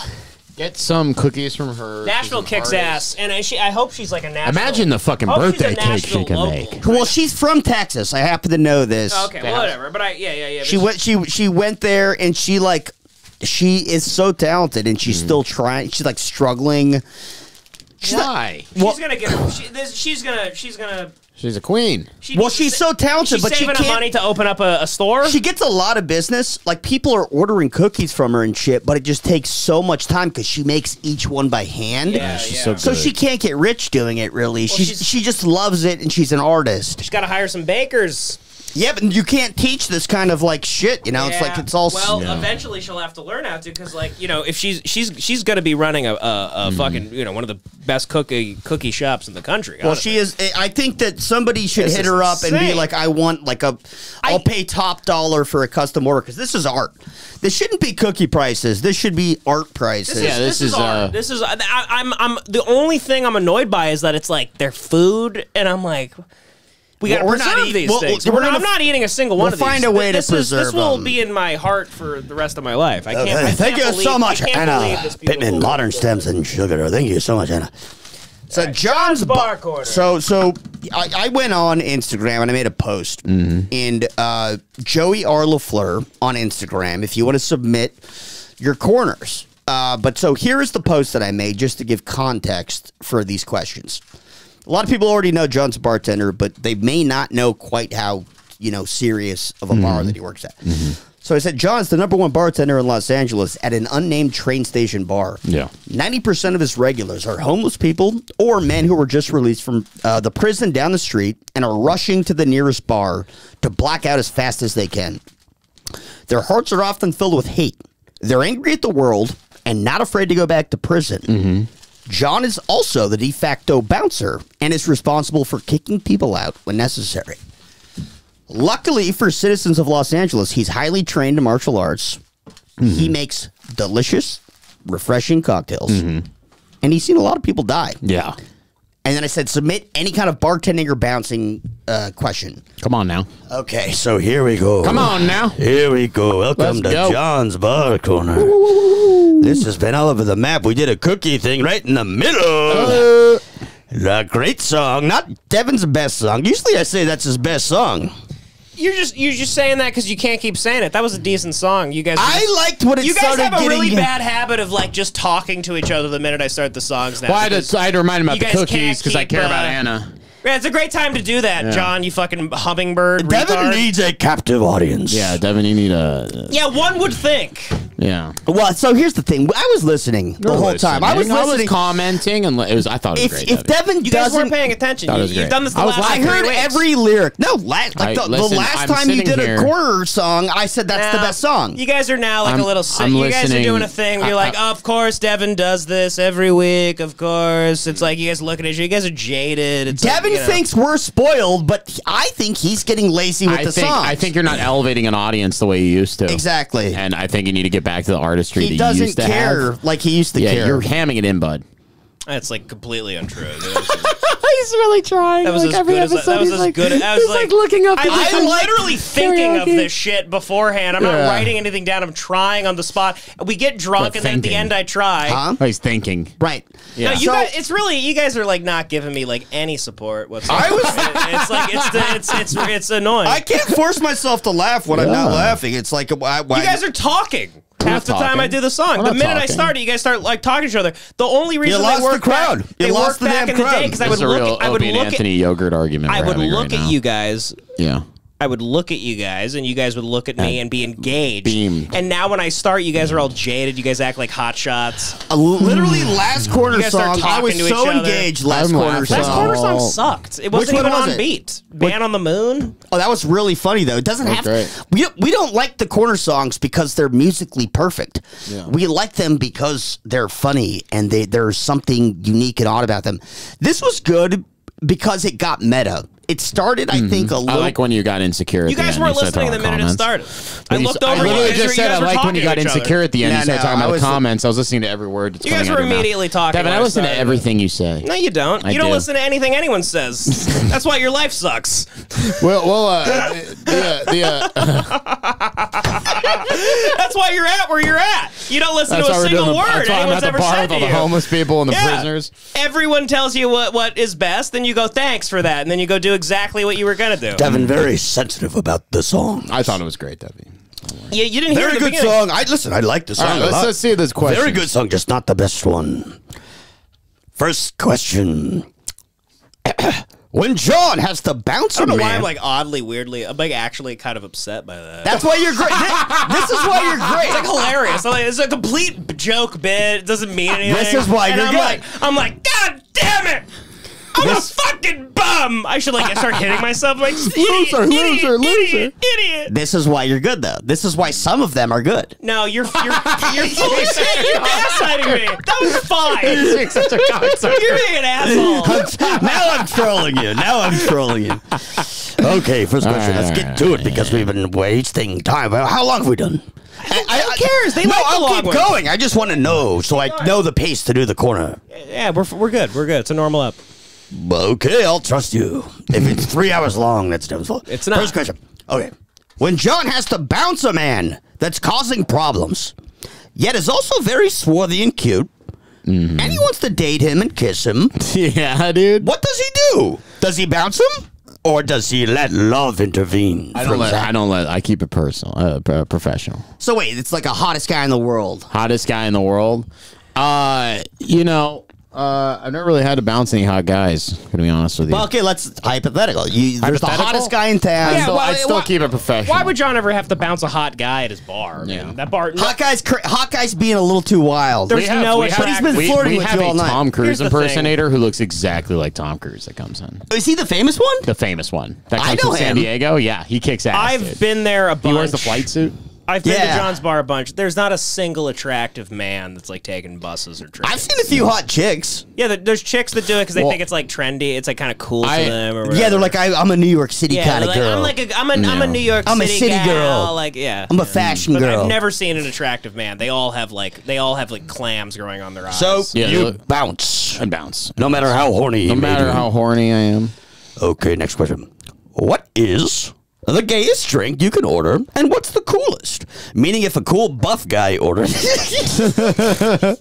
Get some cookies from her. Nashville kicks artist. ass, and I, she, I hope she's like a Nashville. Imagine the fucking Hope she's a birthday cake she can local. make. Well, she's from Texas. I happen to know this. Okay, well, whatever. But I, yeah, yeah, yeah. She went. She she went there, and she like, she is so talented, and she's mm. still trying. She's like struggling. She's not- Why? She's gonna get. Her, she, this, she's gonna. She's gonna. She's a queen. She, Well, she's so talented, she's but she saving can't. up money to open up a, a store. She gets a lot of business. Like people are ordering cookies from her and shit, but it just takes so much time because she makes each one by hand. Yeah, she's yeah. so So she can't get rich doing it. Really, she she just loves it, and she's an artist. She's got to hire some bakers. Yeah, but you can't teach this kind of like shit. You know, it's like it's all. well. Yeah. Eventually, she'll have to learn how to because, like, you know, if she's she's she's gonna be running a, a, a Mm-hmm. fucking you know one of the best cookie cookie shops in the country. well, honestly. she is. I think that somebody should This hit her up and be like, "I want like a, I'll pay top dollar for a custom order because this is art. This shouldn't be cookie prices. This should be art prices." This Yeah, this this, is, is, art. uh, this is I, I'm I'm the only thing I'm annoyed by is that it's like their food, and I'm like, we got to Well, we're not preserve eat- these well, things. we're We're not, gonna- I'm not eating a single one we'll of these. find a way to this is, This will them. be in my heart for the rest of my life. I can't. I Okay, thank can't you believe- so much, Anna believe this Pittman. food. Modern stems and sugar. Thank you so much, Anna. So John's Bar Corner. So so I, I went on Instagram and I made a post and uh, Joey R. Lafleur on Instagram. If you want to submit your corners, uh, but so here is the post that I made just to give context for these questions. A lot of people already know John's a bartender, but they may not know quite how you know serious of a bar mm-hmm. that he works at. Mm-hmm. So I said, John's the number one bartender in Los Angeles at an unnamed train station bar. Yeah. 90% of his regulars are homeless people or men who were just released from uh, the prison down the street and are rushing to the nearest bar to black out as fast as they can. Their hearts are often filled with hate. They're angry at the world and not afraid to go back to prison. Mm-hmm. John is also the de facto bouncer and is responsible for kicking people out when necessary. Luckily for citizens of Los Angeles, he's highly trained in martial arts. He mm-hmm. makes delicious, refreshing cocktails. Mm-hmm. And he's seen a lot of people die. Yeah. And then I said, submit any kind of bartending or bouncing uh, question. Come on now. Okay, so here we go. Come on now. Here we go. Welcome Let's to go. John's Bar Corner. This has been all over the map. We did a cookie thing right in the middle. A great song. Not Devan's best song. Usually I say that's his best song. You're just you're just saying that because you can't keep saying it. That was a decent song. You guys. I liked what it You guys started have a really getting- bad habit of like just talking to each other the minute I start the songs now. Well, I had, because to, I had to remind him about you the guys cookies can't because I keep, care uh, about Anna. Yeah, it's a great time to do that, Yeah. John. You fucking hummingbird. Devan retard. needs a captive audience. Yeah, Devan, you need a. Yeah, one would think. Yeah. Well, so here's the thing. I was listening the whole time. I was I was listening. commenting, and it was. I thought it was if great. if Devan. Devan You guys doesn't, weren't paying attention. Thought You, was have great. done this the I was last I three heard weeks. every lyric. No, la- like I- the, listen, the last I'm time you sitting did here- a quarter song, I said that's the Now, best song. You guys are now like I'm- a little sick. I'm You guys are listening. doing a thing where you're I- like, I- of course, Devan does this every week. Of course, it's like you guys looking at you. You guys are jaded. It's like, Devan you know. thinks we're spoiled, but I think he's getting lazy with I the think songs. I think you're not elevating an audience the way you used to. exactly. And I think you need to get back to the artistry He that doesn't used to care have. like he used to yeah, care. you're hamming it in, bud. That's like completely untrue. He's really trying. That was Like, as every good as that episode, was he's as like- good. I was he's, like, like, looking up I, the I'm literally thinking of karaoke. this shit beforehand. I'm Yeah. not writing anything down. I'm trying on the spot. We get drunk, But and then at the thinking. end, I try. Oh, he's thinking. Right. Yeah. No, you So- guys, it's really you guys are like not giving me like any support whatsoever. I was, it's like it's the, it's it's it's annoying. I can't force myself to laugh when I'm not laughing. It's like why, why you guys are talking. Half the time I do the song. We're the not minute I talking. started, you guys start like talking to each other. The only reason lost they the work crowd. back, You they lost work the back damn in the day crowd. because I This would is a look. real At, I would Opie and look Anthony at, yogurt argument. I we're would having look right at now. you guys. Yeah. I would look at you guys, and you guys would look at me and be engaged. beamed. And now when I start, you guys are all jaded. You guys act like hot shots. Literally last corner You guys start song. I was to so each other. engaged last I'm corner laughing. song. Last corner song Oh. sucked. It wasn't one even was on it? beat. Man on the Moon. Oh, that was really funny though. It doesn't That have was we we don't like the corner songs because they're musically perfect. Yeah. We like them because they're funny and they there's something unique and odd about them. This was good because it got meta. It started, I think, a Mm-hmm. I like when you got insecure. At You the guys end, weren't started listening the throwing minute it comments. started. But I you looked s- over. I literally you guys just were- said you guys I were like when talking you to got each other. insecure at the end. No, you started no, talking I about was- the comments. I was listening to every word. That's You guys coming were of your mouth. immediately talking Devan, when I I listen to started. everything you say. No, you don't. I you don't do. listen to anything anyone says. That's why your life sucks. Well, well, uh, the, uh, the, uh, That's why you're at where you're at. You don't listen that's to a we're doing single the. word That's why I'm anyone's at the ever bar said with all to the you. homeless people and the Yeah. prisoners. Everyone tells you what, what is best, then you go thanks for that, and then you go do exactly what you were gonna do. Devan very sensitive about the song. I thought it was great, Debbie. Yeah, you didn't hear Very the good beginning. song. I listen. I like the song. right, a let's, lot. let's see this question. Very good song, just not the best one. First question. when John has to bounce I a don't know man, why I'm like oddly, weirdly, I'm like actually kind of upset by that. that's why you're great. Thi- this is why you're great. It's like hilarious. Like, it's a complete joke bit. It doesn't mean anything. This is why and you're I'm good. like, I'm like, God damn it! I'm This- a fucking bum. I should like start hitting myself like Loser, idiot, loser, idiot, loser. idiot, idiot. This is why you're good, though. This is why some of them are good. No, you're you're you're fully you're gaslighting me. That was fine. You're such a cocksucker. You're being an asshole. now I'm trolling you. Now I'm trolling you. Okay, first question. right, Let's get to it because we've been wasting time. How long have we done? I, Who cares? They no, like I'll long keep going. I just want to know so I know the pace to do the corner. Yeah, we're we're good. We're good. It's a normal up. Okay, I'll trust you. If it's three hours long, that's fault. It's not. First question. Okay. When John has to bounce a man that's causing problems, yet is also very swarthy and cute, Mm-hmm. and he wants to date him and kiss him, Yeah, dude. what does he do? Does he bounce him? Or does he let love intervene? I don't let. that? I don't let. I keep it personal, uh, p- professional. So wait, it's like a hottest guy in the world. Hottest guy in the world. Uh, you know, uh, I've never really had to bounce any hot guys. To be honest with you. Well, okay, let's hypothetical. You, there's the Hypothetical? hottest guy in town. I still, well, I still why- keep it professional. Why would John ever have to bounce a hot guy at his bar? Yeah. Man? That bar. Hot guy's cra- hot guy's being a little too wild. There's no we attract- But he's been we, flirting we with have you all a night. Tom Cruise Here's the thing. impersonator who looks exactly like Tom Cruise that comes in. Is he the famous one? The famous one that I comes know from San him. Diego. Yeah, he kicks ass. I've dude. been there a bunch. He wears the flight suit. I've been Yeah. to John's bar a bunch. There's not a single attractive man that's like taking buses or trains. I've seen a few hot chicks. Yeah, there- there's chicks that do it because they Well, think it's like trendy. It's like kind of cool I- to them. Or Yeah, they're like, I, I'm a New York City yeah, kind of like, girl. I'm like a, I'm a, I'm a New York I'm a City, city gal. girl. Like, yeah. I'm a fashion but girl. I've never seen an attractive man. They all have like they all have like clams growing on their eyes. so Yeah, you look- bounce, And bounce. no matter how horny. No matter how horny I am. Okay, next question. What is the gayest drink you can order, and what's the coolest? Meaning, if a cool buff guy ordered.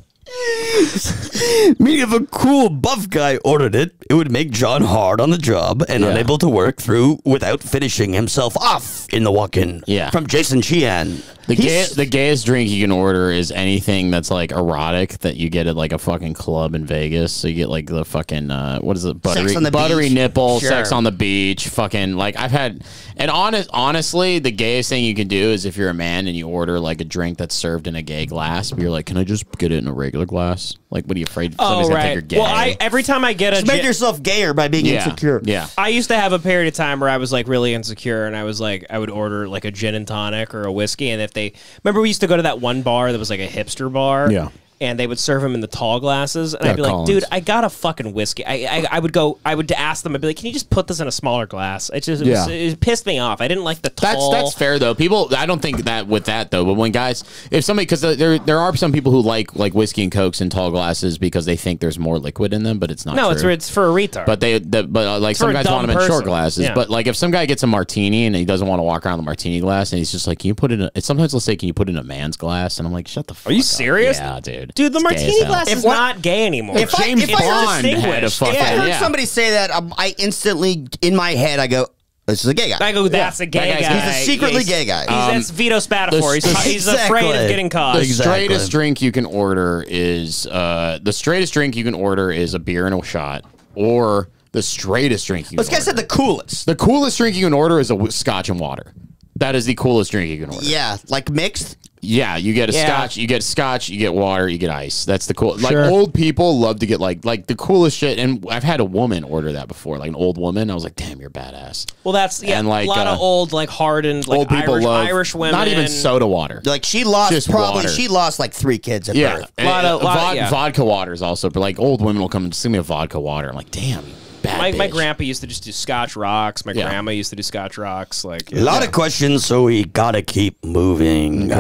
Meaning, if a cool buff guy ordered it, it would make John hard on the job and Yeah. unable to work through without finishing himself off in the walk-in. Yeah. From Jason Sheehan. The, gay, the gayest drink you can order is anything that's like erotic that you get at like a fucking club in Vegas. So you get like the fucking uh, what is it? Buttery, on the buttery beach. nipple, Sure. sex on the beach. Fucking like I've had. And honest, honestly, the gayest thing you can do is if you're a man and you order like a drink that's served in a gay glass, but you're like, can I just get it in a regular glass? Like, what are you afraid oh somebody's gonna think right. you're gay? Well, I every time I get a Just make yourself gayer by being yeah, insecure. yeah. I used to have a period of time where I was like really insecure, and I was like, I would order like a gin and tonic or a whiskey, and if they remember, we used to go to that one bar that was like a hipster bar, Yeah. And they would serve him in the tall glasses, and I'd be like, dude, I got a fucking whiskey. I, I I would go, I would ask them, I'd be like, can you just put this in a smaller glass? It just it, was- Yeah. it pissed me off. I didn't like the That's tall. that's fair though. People, I don't think that with that though. But when guys, if somebody, because there there are some people who like like whiskey and cokes in tall glasses because they think there's more liquid in them, but it's not. no, true. it's it's for a retard. But they, the, but uh, like It's some guys want them in short glasses. Yeah. But like if some guy gets a martini and he doesn't want to walk around the martini glass, and he's just like, "Can you put it?" In a, sometimes they'll say, "Can you put it in a man's glass?" And I'm like, "Shut the." fuck Are you up." serious? Yeah, dude. Dude, the It's martini as hell. glass is not gay anymore. If I- James if I heard Bond had a distinguished. fucking If I heard yeah. somebody say that, um, I instantly, in my head, I go, "This is a gay guy." I go, that's a gay That guy. He's a secretly He's- gay guy. He's, Um, that's Vito Spatafore. He's, the- he's afraid of getting caught. The Exactly. straightest drink you can order is uh, the straightest drink you can order is a beer and a shot, or the straightest drink you. This can guy said order. the coolest. the coolest drink you can order is a w- scotch and water. That is the coolest drink you can order. Yeah, like mixed. Yeah, you get a Yeah. scotch, you get scotch, you get water, you get ice. That's the cool. Like Sure. old people love to get like like the coolest shit. And I've had a woman order that before, like an old woman. I was like, damn, you're badass. Well, that's yeah, And, like, a lot uh, of old, like hardened, like old people Irish, love Irish women. Not even soda water. Like she lost Just probably water. she lost like three kids at Yeah, birth. And, Lot of- lot- vod- yeah. vodka water is also. But like old women will come and just give me a vodka water. I'm like, damn, bad. My, my grandpa used to just do Scotch rocks. My Yeah. grandma used to do Scotch rocks. Like A lot of questions, so we gotta keep moving.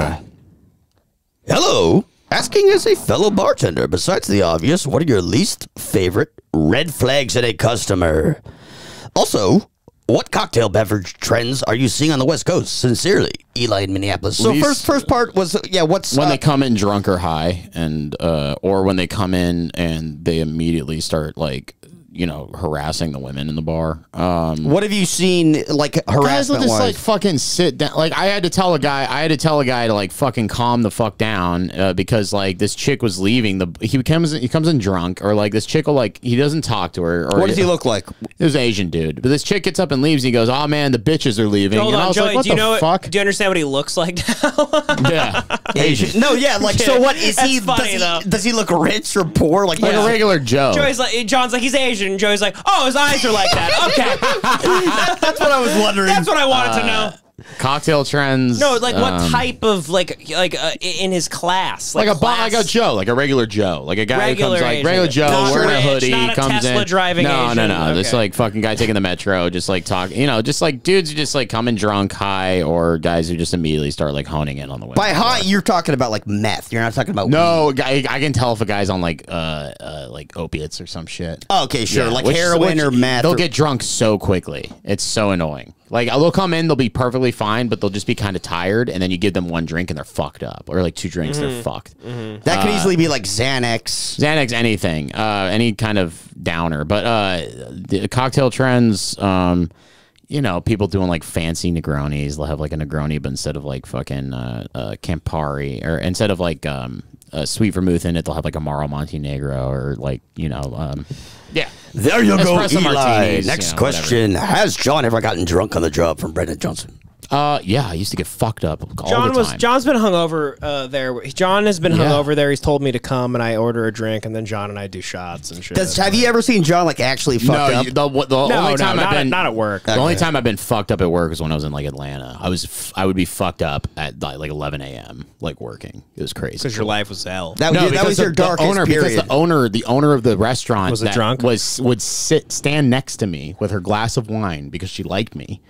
Hello. Asking as a fellow bartender, besides the obvious, what are your least favorite red flags in a customer? Also, what cocktail beverage trends are you seeing on the West Coast? Sincerely, Eli in Minneapolis. So Least- first, first part was yeah. What's when uh, they come in drunk or high, and uh, or when they come in and they immediately start like you know harassing the women in the bar. Um, what have you seen like Guys will harassment just like fucking sit down. Like I had to tell a guy, I had to tell a guy to like fucking calm the fuck down uh, because like this chick was leaving. The he comes he comes in drunk or like this chick will like he doesn't talk to her. Or What does he look like? It was Asian dude, but this chick gets up and leaves. And he goes, "Oh man, the bitches are leaving." Hold and I on, was Joey. like, "What do you the know? fuck?" Do you understand what he looks like? now? yeah, Asian. No, yeah, like so. What is he? Funny, does, though. he does he look rich or poor? Like, like a regular Joe. Joey's like, John's like, he's Asian. And Joey's like, oh, his eyes are like that. Okay, that's what I was wondering. that's what I wanted to uh, know. Cocktail trends. No, like what um, type of like like uh, in his class? Like, a class- like a Joe, like a regular Joe, like a guy Regular who comes like Asian. regular Joe Not wearing a hoodie, not a comes Tesla in. driving no, no, Asian. no, Just Okay. like fucking guy taking the metro, just like talk, you know, just like dudes who just like coming drunk, high, or guys who just immediately start like honing in on the way. By high, you're talking about like meth. You're not talking about No, I, I can tell if a guy's on like uh, uh like opiates or some shit. Oh, okay, sure, like which- heroin which- or meth. They'll or- get drunk so quickly. It's so annoying. Like they'll come in, they'll be perfectly fine, but they'll just be kind of tired, and then you give them one drink and they're fucked up, or like two drinks, Mhm. they're fucked. that could Uh, easily be like Xanax. Xanax, anything, uh, any kind of downer. But uh, the cocktail trends, um, you know, people doing like fancy Negronis. They'll have like a Negroni, but instead of like fucking uh, uh, Campari, or instead of like um, uh, sweet vermouth in it, they'll have like Amaro Montenegro, or like you know, um, yeah. There you go, Eli. martinis, Next you know, question: Has John ever gotten drunk on the job from Brendan Johnson? Uh, yeah, I used to get fucked up all John the was. John's been hungover uh, there. John has been Yeah. hungover there. He's told me to come and I order a drink and then John and I do shots and shit. Does have you ever seen John like actually fucked no, up? you- the, the No, only no, time not I've at- been not at work. The only time I've been fucked up at work is when I was in like Atlanta. I was f- I would be fucked up at like, like 11 a.m. like working. It was crazy. because your life was hell. that, no, that was the, your the darkest owner period. because the owner the owner of the restaurant Was it that drunk? was would sit stand next to me with her glass of wine because she liked me,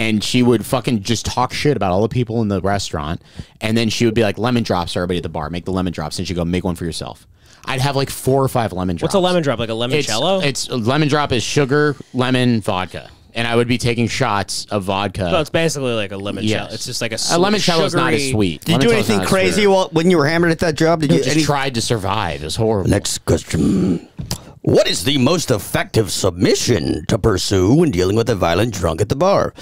and she would fucking just talk shit about all the people in the restaurant, and then she would be like lemon drops everybody at the bar, make the lemon drops, and she'd go make one for yourself. I'd have like four or five lemon drops. What's a lemon drop? Like a It's, limoncello? it's lemon drop is sugar, lemon, vodka, and I would be taking shots of vodka. so it's basically like a limoncello. Yes. It's just like a, a sweet, limoncello is not as sweet. Did you do anything crazy while, when you were hammered at that job? Did I you? just any- tried to survive. It was horrible. Next question. What is the most effective submission to pursue when dealing with a violent drunk at the bar?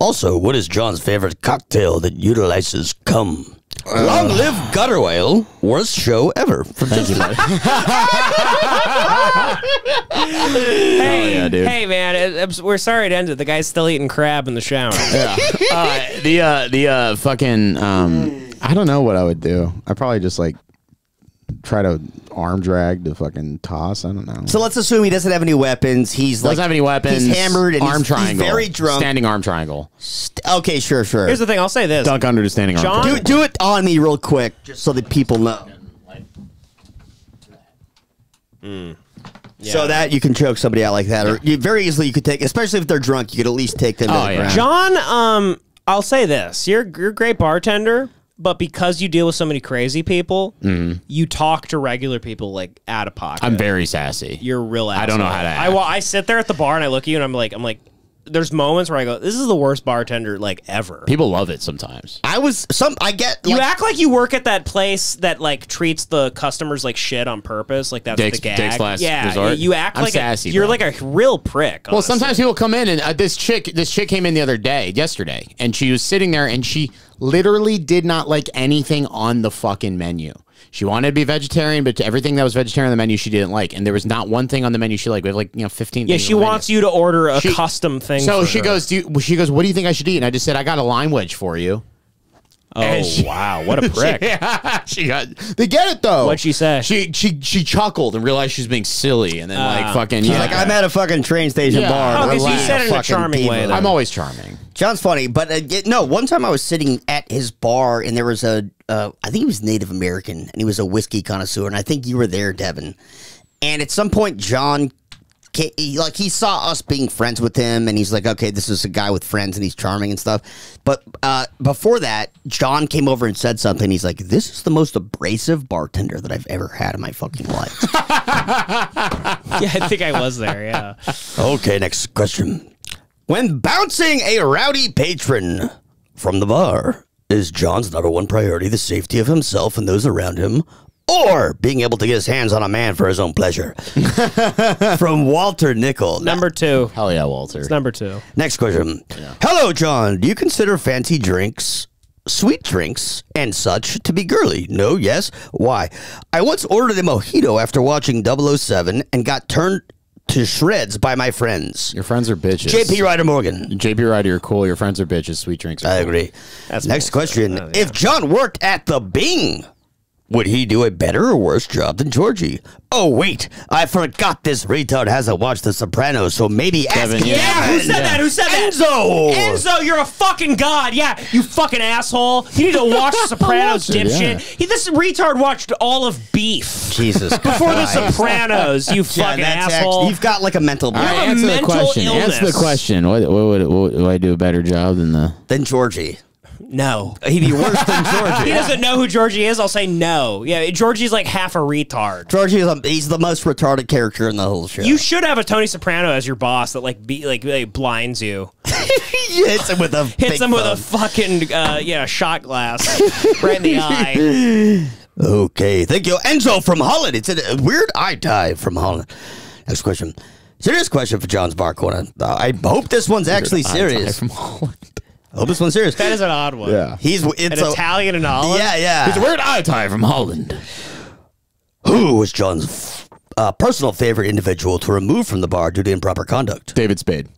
Also, what is John's favorite cocktail that utilizes cum? Long live Gutter Whale. Worst show ever. From Thank you, buddy. Hey, yeah, dude. hey, man! it- we're sorry to end it ended. The guy's still eating crab in the shower. yeah. Uh, the uh, the uh, fucking um, I don't know what I would do. I probably just like try to arm drag to fucking toss. I don't know. So let's assume he doesn't have any weapons. He's doesn't like have any weapons. He's hammered and arm he's, he's triangle. very drunk. Standing arm triangle. Okay, sure, sure. Here's the thing. I'll say this. Dunk under to standing arm. John- do triangle. do it on me real quick, just so that people know. So that you can choke somebody out like that, or you, very easily you could take, especially if they're drunk, you could at least take them. to the ground. John, um, I'll say this: you're you're a great bartender, but because you deal with so many crazy people, mm-hmm. you talk to regular people like out of pocket. I'm very sassy. You're real. Asshole. I don't know how to I, act. wa- I sit there at the bar and I look at you and I'm like, I'm like, there's moments where I go, this is the worst bartender like ever. People love it sometimes. I was some. I get. You act like you work at that place that like treats the customers like shit on purpose, like that's Dick's- the gag. Dick's Last yeah, Resort? you act I'm like sassy, a, you're bro. like a real prick. Well, sometimes people come in and uh, this chick, this chick came in the other day, yesterday, and she was sitting there and she literally did not like anything on the fucking menu. She wanted to be vegetarian, but everything that was vegetarian on the menu she didn't like, and there was not one thing on the menu she liked. We have like you know fifteen. Yeah, she on the menu. wants you to order a She- custom thing. So she her. goes, do you, she goes, what do you think I should eat? And I just said, I got a lime wedge for you. Oh she- wow, what a prick! yeah, she got. They get it though. What'd she say? She she she chuckled and realized she's being silly, and then like Ah. fucking. She's yeah. like, I'm at a fucking train station Yeah. bar. Oh, 'cause you Relax, said it in a charming way, though. I'm always charming. John's funny, but uh, y- no. One time I was sitting at his bar, and there was a, uh, I think he was Native American, and he was a whiskey connoisseur, and I think you were there, Devan. And at some point, John, ca he, like he saw us being friends with him, and he's like, okay, this is a guy with friends, and he's charming and stuff. But uh, before that, John came over and said something. He's like, this is the most abrasive bartender that I've ever had in my fucking life. yeah, I think I was there. Yeah. Okay, next question. When bouncing a rowdy patron from the bar, is John's number one priority the safety of himself and those around him, or being able to get his hands on a man for his own pleasure? from Walter Nickel. Number two. Hell yeah, Walter. It's number two. Next question. Hello, John. Do you consider fancy drinks, sweet drinks, and such to be girly? No, yes. Why? I once ordered a mojito after watching 007 and got turned to shreds by my friends. Your friends are bitches. JP Ryder Morgan. JP Ryder, you're cool. Your friends are bitches. Sweet drinks. Are I cool. agree. That's Next question. Oh, yeah. If John worked at the Bing, would he do a better or worse job than Georgie? Oh, wait. I forgot this retard hasn't watched The Sopranos, so maybe ask yeah. Yeah, who said Yeah. that? Who said that? Enzo! Enzo, you're a fucking god. Yeah, you fucking asshole. You need to watch The Sopranos, watched it, dipshit. yeah. He, this retard watched all of Beef Jesus before The Sopranos. You Yeah, fucking that's asshole. actually- you've got like a mental All break. right, have a answer the mental question. Answer the question. What, what would what, would I do a better job than the? Than Georgie. No. He'd be worse than Georgie. He doesn't know who Georgie is. I'll say no. Yeah, Georgie's like half a retard. Georgie is a, he's the most retarded character in the whole show. You should have a Tony Soprano as your boss that like be like, like blinds you, he hits him with a hits big him with a fucking uh, yeah shot glass right in the eye. Okay, thank you. Enzo from Holland. It's a, a weird eye dive from Holland. Next question. Serious question for John's Bar Corner. Uh, I hope this one's actually serious. From Holland. I hope this one's serious. That is an odd one. Yeah. He's it's An a, Italian and Holland. Yeah, yeah. He's a weird eye tie from Holland. Who was John's uh, personal favorite individual to remove from the bar due to improper conduct? David Spade. You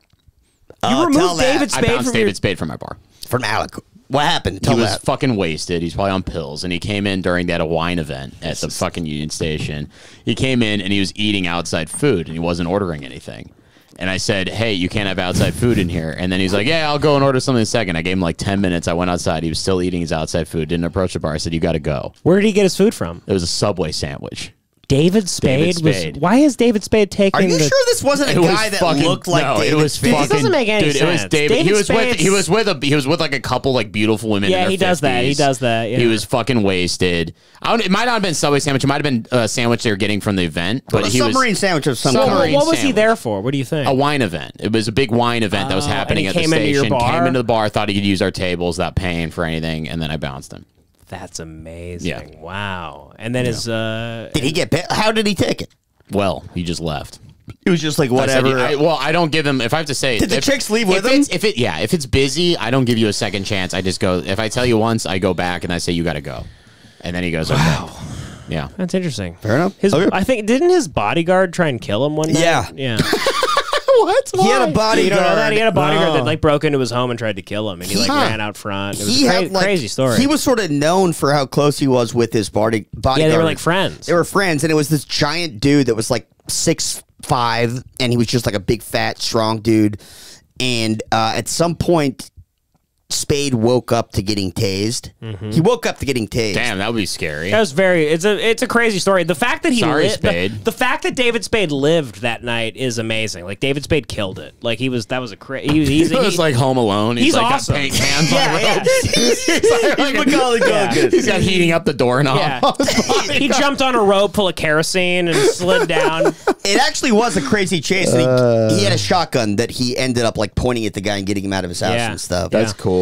Uh, tell removed that. David I Spade bounced from David your. Spade from my bar. from Alec. What happened? Tell he was that. fucking wasted. He's probably on pills, and he came in during that a wine event at the fucking Union Station. He came in and he was eating outside food, and he wasn't ordering anything. And I said, "Hey, you can't have outside food in here." And then he's like, "Yeah, I'll go and order something in a second. I gave him like ten minutes. I went outside. He was still eating his outside food. Didn't approach the bar. I said, "You got to go." Where did he get his food from? It was a Subway sandwich. David Spade, Spade. was. Why is David Spade taking? Are you the, sure this wasn't a It was guy that fucking- looked like no, David it was Spade? fucking. doesn't make any dude, It was sense. David. he David was with. He was with a. He was with like a couple like beautiful women. Yeah, in their he does that. He does that, yeah. He was fucking wasted. I don't, it might not have been Subway sandwich. It might have been a sandwich they were getting from the event. But a he was submarine sandwich of some Well, kind. What was he there for? What do you think? a wine event. It was a big wine event that was Oh, happening and at he the came into your station. bar? Came into the bar, thought he could use our tables without paying for anything, and then I bounced him. That's amazing. Yeah. Wow. And then his uh, Did he get paid? How did he take it? Well, he just left. It was just like I said, whatever. I- well, I don't give him. If I have to say, Did the if- chicks leave if with him? It's, if it, yeah, if it's busy, I don't give you a second chance. I just go. If I tell you once, I go back and I say you got to go, and then he goes, okay. Yeah. that's interesting. Fair enough. His, Okay. I think didn't his bodyguard try and kill him one night? Yeah. yeah. what? he had a You bodyguard. don't know that he had a bodyguard No. that like broke into his home and tried to kill him, and he like Huh. ran out front. It was he a cra- had like crazy story. He was sort of known for how close he was with his body bodyguard. yeah, they were like friends. They were friends, and it was this giant dude that was like six five, and he was just like a big fat strong dude. And uh, at some point, Spade woke up to getting tased. Mm-hmm. He woke up to getting tased. Damn, that would be scary. That was very. It's a. It's a crazy story. The fact that he Sorry, li- Spade. The, the fact that David Spade lived that night is amazing. Like David Spade killed it. Like he was. That was a crazy. He, he's, It was he- like Home Alone. He's, He's like awesome. got paint cans Yeah, on yeah. ropes. he's like, like Macaulay yeah. Culkin. He's got heating up the doorknob. Yeah. Oh he jumped on a rope full of kerosene and slid down. It actually was a crazy chase. and he, he had a uh. shotgun that he ended up like pointing at the guy and getting him out of his house Yeah. and stuff. That's cool.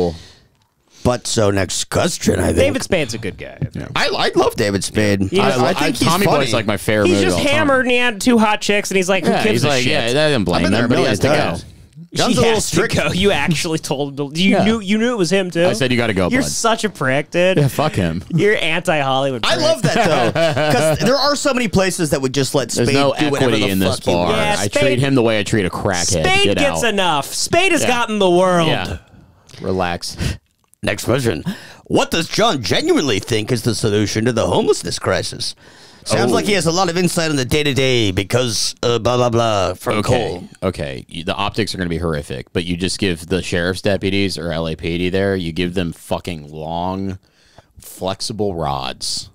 But so next question, I think. David Spade's a good guy. I think. I, I love David Spade. He I, I think he's Tommy funny. Boy's like my favorite He's movie. just of all time. hammered and he had two hot chicks and he's like, who Yeah, gives he's a like, shit? yeah, that doesn't blame him, there but he has to go. times. He John's a little has to strict. go. You actually told him. You Yeah. knew. You knew it was him too. I said you got to go, You're bud. such a prick, dude. Yeah, fuck him. You're anti Hollywood. I love that though, because there are so many places that would just let Spade There's no do whatever equity the in this fuck he bar. wants. Yeah, I Spade- treat him the way I treat a crackhead. Spade Get gets out. enough. Spade has Yeah. gotten the world. Relax. Next question: What does John genuinely think is the solution to the homelessness crisis? Sounds Oh. like he has a lot of insight on the day to day because uh, blah blah blah from Okay. Cole. Okay. You- The optics are going to be horrific, but you just give the sheriff's deputies or LAPD there, you give them fucking long, flexible rods.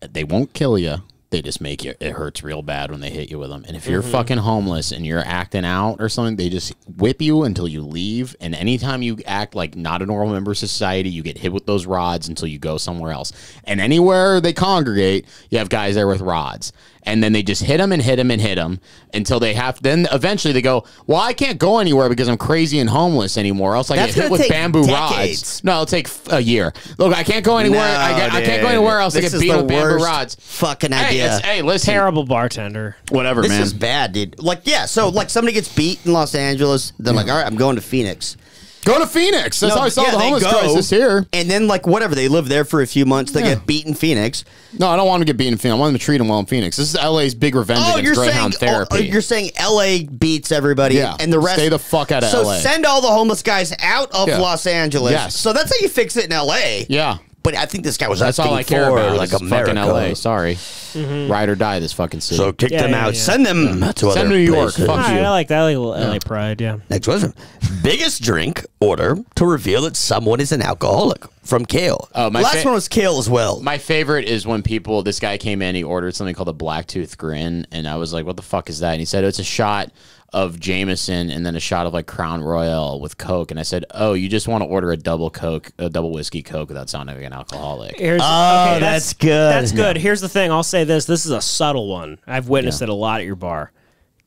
They won't kill you. They just make you. It hurts real bad when they hit you with them. And if you're mm-hmm. fucking homeless and you're acting out or something, they just whip you until you leave. And anytime you act like not a normal member of society, you get hit with those rods until you go somewhere else. And anywhere they congregate, you have guys there with rods. And then they just hit them and hit them and hit them until they have. Then eventually they go, "Well, I can't go anywhere because I'm crazy and homeless anymore. Else I That's get hit with bamboo decades. rods." No, it'll take a year. Look, I can't go anywhere. No, I, get, I can't go anywhere else. I This get beat with bamboo rods. Fucking Hey, idea. it's, hey, listen. Terrible bartender. Whatever, This man. This is bad, dude. Like, yeah, so like somebody gets beat in Los Angeles, they're like, all right, I'm going to Phoenix. Go to Phoenix. That's No, how I saw yeah, the homeless go, crisis here. And then, like, whatever, they live there for a few months, they Yeah. get beat in Phoenix. No, I don't want them to get beat in Phoenix. I want them to treat them well in Phoenix. This is LA's big revenge Oh, against you're saying, Greyhound oh, therapy. you're saying LA beats everybody Yeah. and the rest. Stay the fuck out of so LA. send all the homeless guys out of. Los Angeles. Yes. So that's how you fix it in LA. yeah. But I think this guy was That's all I care for, about. like is America. fucking LA. Sorry. Mm-hmm. Ride or die this fucking city. So kick Yeah, them yeah, out. yeah. Send them to Send other New York. places. Fuck All right, you. I like that. I like a little LA pride. Yeah. Next question. Biggest drink order to reveal that someone is an alcoholic from Kale. Oh, my Last fa- one was Kale as well. My favorite is when people. This guy came in. He ordered something called a blacktooth grin, and I was like, "What the fuck is that?" And he said, "It's a shot of Jameson and then a shot of like Crown Royal with Coke." And I said, "Oh, you just want to order a double Coke, a double whiskey Coke without sounding like an alcoholic." Here's, Oh, that's good. That's good. Here's the thing. I'll say this. This is a subtle one. I've witnessed it a lot at your bar.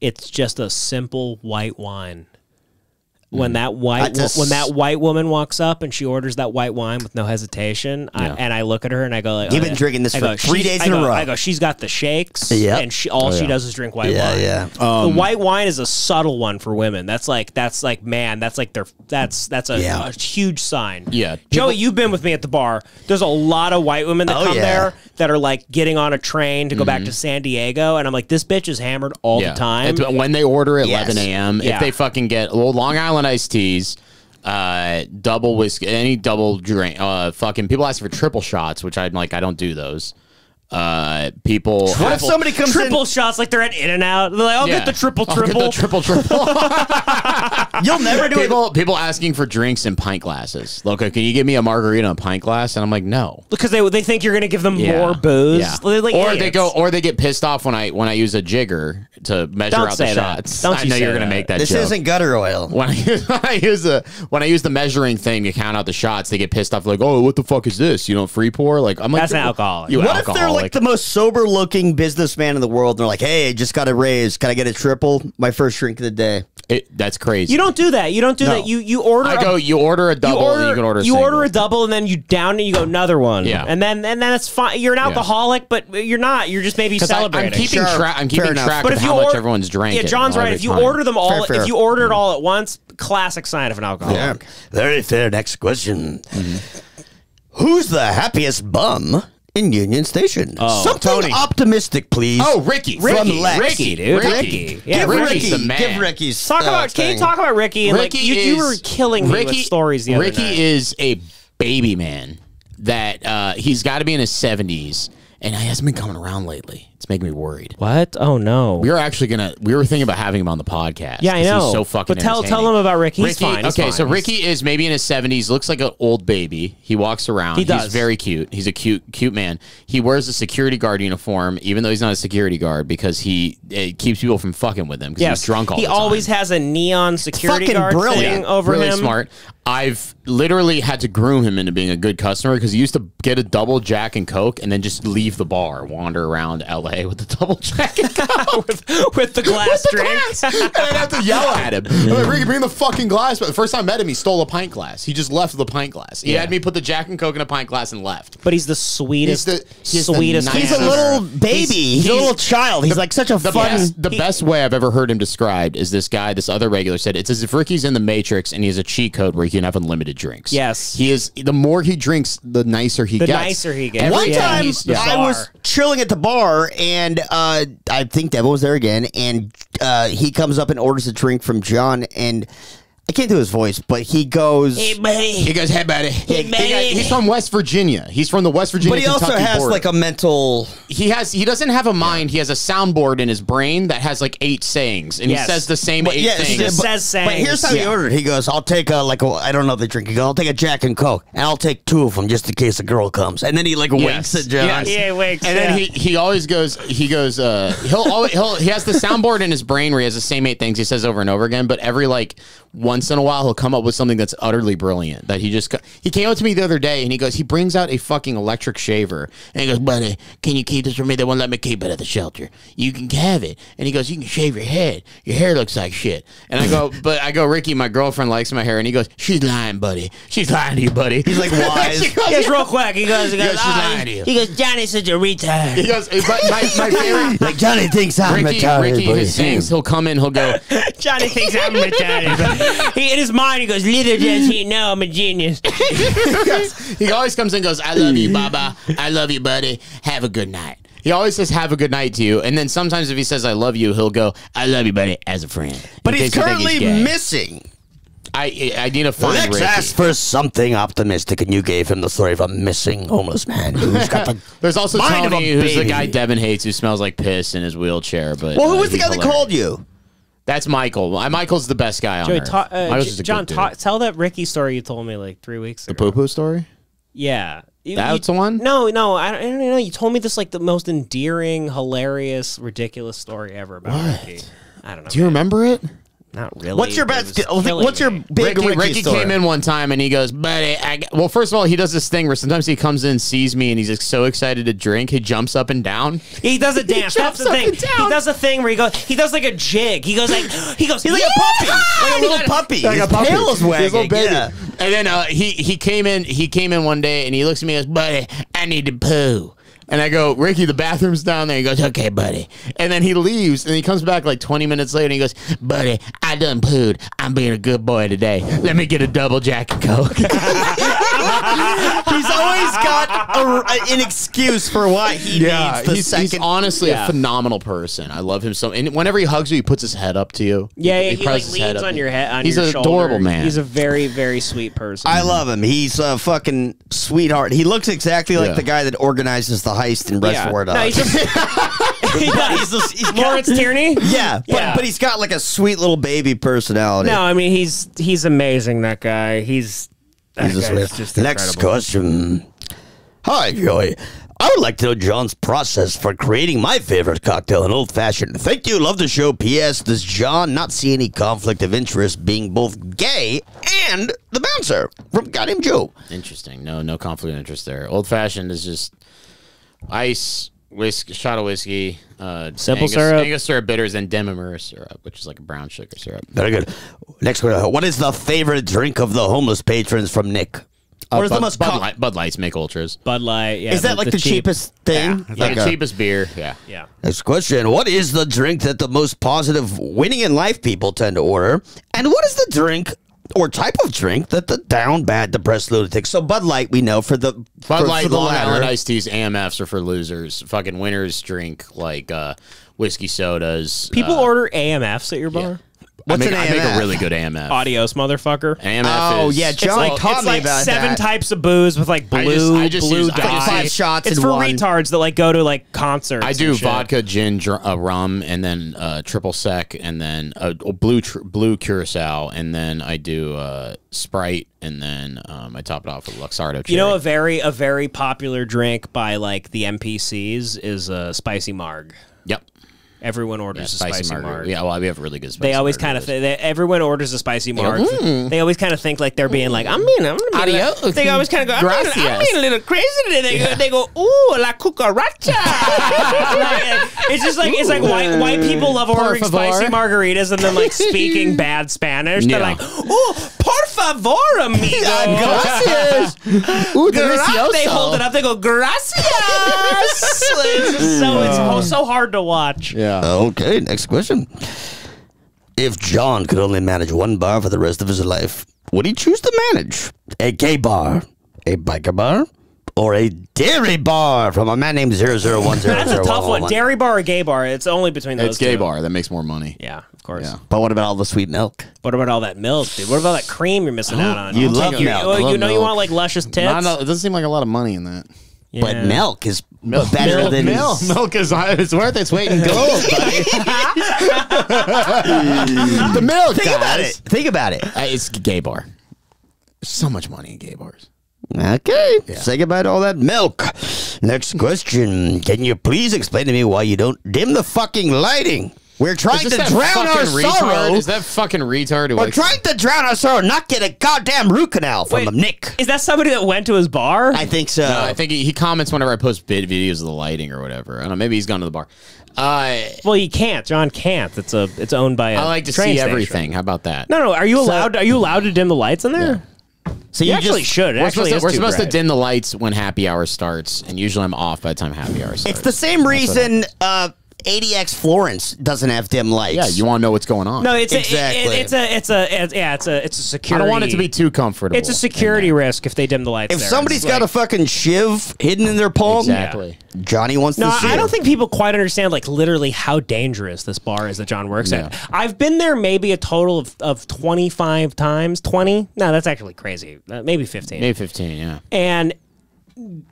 It's just a simple white wine. When mm. that white That's a when that white woman walks up and she orders that white wine with no hesitation, I, and I look at her and I go, like, You've oh, been yeah. drinking this I for go, three days I in a row. I go, she's got the shakes, Yep. and she all Oh, she does is drink white Yeah, wine. yeah. the um, white wine is a subtle one for women. That's like that's like man, that's like their that's that's a, Yeah. a huge sign. Yeah. Joey, you've been with me at the bar. There's a lot of white women that Oh, come yeah. there that are like getting on a train to go back to mm-hmm. San Diego, and I'm like, this bitch is hammered all Yeah. the time. It's when they order at Yes. 11 a.m. Yeah. If they fucking get well, Long Island iced teas, uh, double whiskey, any double drink, uh, fucking people ask for triple shots, which I'm like, I don't do those. Uh, people. What if somebody comes triple in? shots like they're at In and Out. They're like, I'll Yeah. get the triple I'll get triple. the triple triple. You'll never do it. people people asking for drinks in pint glasses. Look, can you give me a margarita in a pint glass? And I'm like, no. because they they think you're gonna give them Yeah. more booze. Yeah. They're like or they idiots. go, or they get pissed off when I when I use a jigger to measure Don't out say the that. shots. Don't I you know say you're gonna that. make that This joke. isn't gutter oil. when I, use, when I use the when I use the measuring thing to count out the shots, they get pissed off like, "Oh, what the fuck is this? You don't free pour?" Like I'm like, That's an "You- alcoholic. You What if they're alcoholic." like the most sober looking businessman in the world? And they're like, hey, just got a raise. Can I get a triple? My first drink of the day. It- that's crazy. You don't do that. You don't do No. that. You you order. I a- go. You order a you double, order, and you can order. A you single. order a double and then you down it. You go another one. Yeah. and then and then it's fine. You're an alcoholic, but you're not. You're just maybe celebrating. I'm keeping Sure. track. I'm Fair keeping enough. track But of if how you much everyone's drinking. Yeah, John's right. If you time. order them all, Fair, fair. if you order it all at once, classic sign of an alcoholic. Very fair. Next question. Mm-hmm. Who's the happiest bum in Union Station? Oh, Something Tony. optimistic, please. Oh, Ricky. From Ricky. Lex. Ricky, dude. Ricky. Ricky. Yeah, give Ricky's Ricky. the man. Give Ricky's. Talk uh, about. Can you talk about Ricky? And Ricky like you, you were is- killing me Ricky, with stories the other Ricky night. is a baby man that uh, he's got to be in his seventies, and he hasn't been coming around lately. It's making me worried. What? Oh no. We were actually gonna. We were thinking about having him on the podcast. Yeah, I know. He's so fucking. But tell- tell him about Ricky. He's Ricky fine, he's okay, fine. so Ricky is maybe in his seventies. Looks like an old baby. He walks around. He He's does. very cute. He's a cute, cute man. He wears a security guard uniform, even though he's not a security guard, because he it keeps people from fucking with him because Yes. he's drunk all he the time. He always has a neon security fucking guard brilliant. thing over really him. smart. I've literally had to groom him into being a good customer because he used to get a double Jack and Coke and then just leave the bar, wander around LA with the double Jack and Coke with, with the glass drink. and I'd have to yell at him. I'm like, Ricky, bring the fucking glass. But the first time I met him, he stole a pint glass. He just left the pint glass. He Yeah. had me put the Jack and Coke in a pint glass and left. But he's the sweetest, He's the- he's sweetest. nicest- He's a little baby. He's, a little child. He's the- like such a the fun. Best, the best way I've ever heard him described is this guy, this other regular said, it's as if Ricky's in the Matrix and he has a cheat code where he can have unlimited drinks. Yes. He is, the more he drinks, the nicer he The gets. The nicer he gets. One Yeah, time he's- I was chilling at the bar and uh, I think Devil was there again and uh, he comes up and orders a drink from John and I can't do his voice, but he goes Hey, buddy. He goes, hey, buddy. Hey, He- buddy. he's from West Virginia. He's from the West Virginia. But he also has border. like a mental he has he doesn't have a mind. He has a soundboard in his brain that has like eight sayings, and Yes. he says the same But eight yeah, things. He just but, says but here's how sayings. he ordered. He goes, "I'll take a like a I don't know the drink. He goes, I'll take a Jack and Coke, and I'll take two of them just in case a girl comes." And then he like winks at John. Yes. Yeah, he winks, And then yeah. he he always goes he goes uh he'll always he'll he has the soundboard in his brain where he has the same eight things he says over and over again, but every like once in a while he'll come up with something that's utterly brilliant that he just he came up to me the other day and he goes he brings out a fucking electric shaver and he goes buddy can you keep this for me they won't let me keep it at the shelter you can have it and he goes you can shave your head your hair looks like shit and I go but I go Ricky my girlfriend likes my hair and he goes she's lying buddy she's lying to you buddy He's like wise. Goes, Yes, real quick. He goes, he goes, Yeah, she's lying to you. he goes, Johnny's such a retard. He goes, but my, my favorite. like Johnny thinks I'm Ricky, retarded. Ricky, his sayings, he'll come in, he'll go, Johnny thinks I'm retarded. He, in his mind, he goes, little does he know I'm a genius. he always comes in and goes, I love you, Baba. I love you, buddy. Have a good night. He always says, have a good night to you. And then sometimes if he says, I love you, he'll go, I love you, buddy, as a friend. But In he's case you think currently gay. missing. I, I need to find Lex Ricky. asked for something optimistic, and you gave him the story of a missing homeless man who's got the. There's also mind of a Tony, who's the guy Devan hates, who smells like piss in his wheelchair. But Well, who uh, was the he's guy that called you? That's Michael. My- Michael's the best guy on Joey, earth. ta- uh, J- just John, ta- tell that Ricky story you told me like three weeks the ago. poo poo story. Yeah. You- That's you- the one? No, no, I don't, I don't know. You told me this like the most endearing, hilarious, ridiculous story ever about What? Ricky. I don't know. Do you remember it? Not really. What's your best? was What's your big Ricky, Ricky, Ricky came in one time and he goes, buddy, I got-" well, first of all, he does this thing where sometimes he comes in, sees me, and he's like so excited to drink, he jumps up and down. He does a dance. That's jumps the up thing. and down. He does a thing where he goes. He does like a jig. He goes like. He goes. He's like a puppy, like a little puppy. Like His a puppy. tail is He's a little wagging. baby. Yeah. And then uh, he he came in he came in one day and he looks at me and goes, buddy, I need to poo. And I go, Ricky, the bathroom's down there. He goes, okay, buddy. And then he leaves and he comes back like 20 minutes later and he goes, buddy, I done pooed. I'm being a good boy today. Let me get a double Jack and Coke. He's always got a, an excuse for why he yeah, needs the he's, second. he's honestly Yeah. a phenomenal person. I love him so. And whenever he hugs you, he puts his head up to you. Yeah, yeah. He, like presses his head leans up. on your head. On He's your an shoulder. adorable man. He's a very, very sweet person. I love him. He's a fucking sweetheart. He looks exactly like Yeah. the guy that organizes the heist in Yeah. Reservoir No, he's just, he does. He's just- he's got- Lawrence Tierney. yeah, but Yeah. but he's got like a sweet little baby personality. No, I mean he's he's amazing. That guy. He's that He's a guy's sweet- just Next question. Hi, Joey. I would like to know John's process for creating my favorite cocktail, an old fashioned. Thank you. Love the show. P.S. Does John not see any conflict of interest being both gay and the bouncer from Goddamn Joe? Interesting. No, no conflict of interest there. Old fashioned is just ice, whiskey, shot of whiskey, uh, Simple Angus, syrup. Angostura bitters, and Demerara syrup, which is like a brown sugar syrup. Very good. Next one. What is the favorite drink of the homeless patrons from Nick? Uh, What is Bud, the most Bud, Light, Bud Lights make ultras. Bud Light. Yeah. Is that like the, cheap- cheapest thing? It's Like like the a- cheapest beer. Yeah. Yeah. Next question. What is the drink that the most positive winning in life people tend to order? And what is the drink or type of drink that the down bad depressed lunatics? So Bud Light we know for the Bud for, Light, for the Long latter. Island iced teas, AMFs are for losers. Fucking winners drink like uh, whiskey sodas. People uh, order AMFs at your bar. What's I make, an I make a really good AMF. Adios, motherfucker. AMF Oh, is, yeah, It's John like, taught it's me like about seven that. types of booze with like I blue, just- I just blue use- dye. I just- Five shots It's in for one. retards that like go to like concerts. I do and shit. vodka, gin, dr- uh, rum, and then uh, triple sec, and then uh, blue tr- blue curacao, and then I do uh, Sprite, and then um, I top it off with Luxardo. You know, a very a very popular drink by like the NPCs is a spicy marg. yep, Everyone yeah, orders a spicy, spicy margarita. marg. Yeah, well, we have really good. Spicy They always kind of margaritas. th- they, everyone orders a spicy go, marg. "Mm." They always kind of think like they're being like I'm being I'm gonna be a little-" They always kind of go I'm being, I'm being a little crazy today. They, go, they go ooh la cucaracha. Like, it's just like it's like white white people love ordering spicy margaritas and then like speaking bad Spanish. They're like ooh por favor amigo. Gracias. Ooh, Gra- they hold it up. They go gracias. it's just so it's so- so hard to watch. Yeah. Okay, next question. If John could only manage one bar for the rest of his life, would he choose to manage a gay bar, a biker bar, or a dairy bar from a man named 001001111? That's a tough one. Dairy bar or gay bar? It's only between those It's gay two. bar that makes more money. Yeah, of course. Yeah. But what about all the sweet milk? What about all that milk, dude? What about that cream you're missing out on? You I'll love take milk. Oh, I you love know you want like luscious tits. Not enough- it doesn't seem like a lot of money in that. Yeah. But milk is better milk, than milk, milk is it's worth its weight in gold, the milk, Think about guys. it. Think about it. Uh, it's gay bar. So much money in gay bars. Okay, say goodbye to all that milk. Next question. Can you please explain to me why you don't dim the fucking lighting? We're trying to drown our fucking retard? sorrow. Is that fucking retard? We're likes- trying to drown our sorrow, not get a goddamn root canal from Wait. Nick. Is that somebody that went to his bar? I think so. No, I think he, he comments whenever I post bid videos of the lighting or whatever. I don't know. Maybe he's gone to the bar. Uh, well, you can't. John can't. It's a. It's owned by. I I like to see everything. How about that? No, no. Are you allowed? Are you allowed to dim the lights in there? So You actually should. It We're actually supposed, to, we're supposed to dim the lights when happy hour starts, and usually I'm off by the time happy hour starts. It's the same reason uh, ADX Florence doesn't have dim lights. Yeah, you want to know what's going on. No, it's Exactly. A, it, it's a. It's a. It's, yeah, it's a. It's a security. I don't want it to be too comfortable. It's a security risk if they dim the lights. If there. somebody's It's got a fucking shiv hidden in their palm, Exactly. Johnny wants No, to see No, I don't think people quite understand like literally how dangerous this bar is that John works Yeah. at. I've been there maybe a total of, of 25 times. 20? No, that's actually crazy. Uh, maybe 15. Maybe 15, yeah. And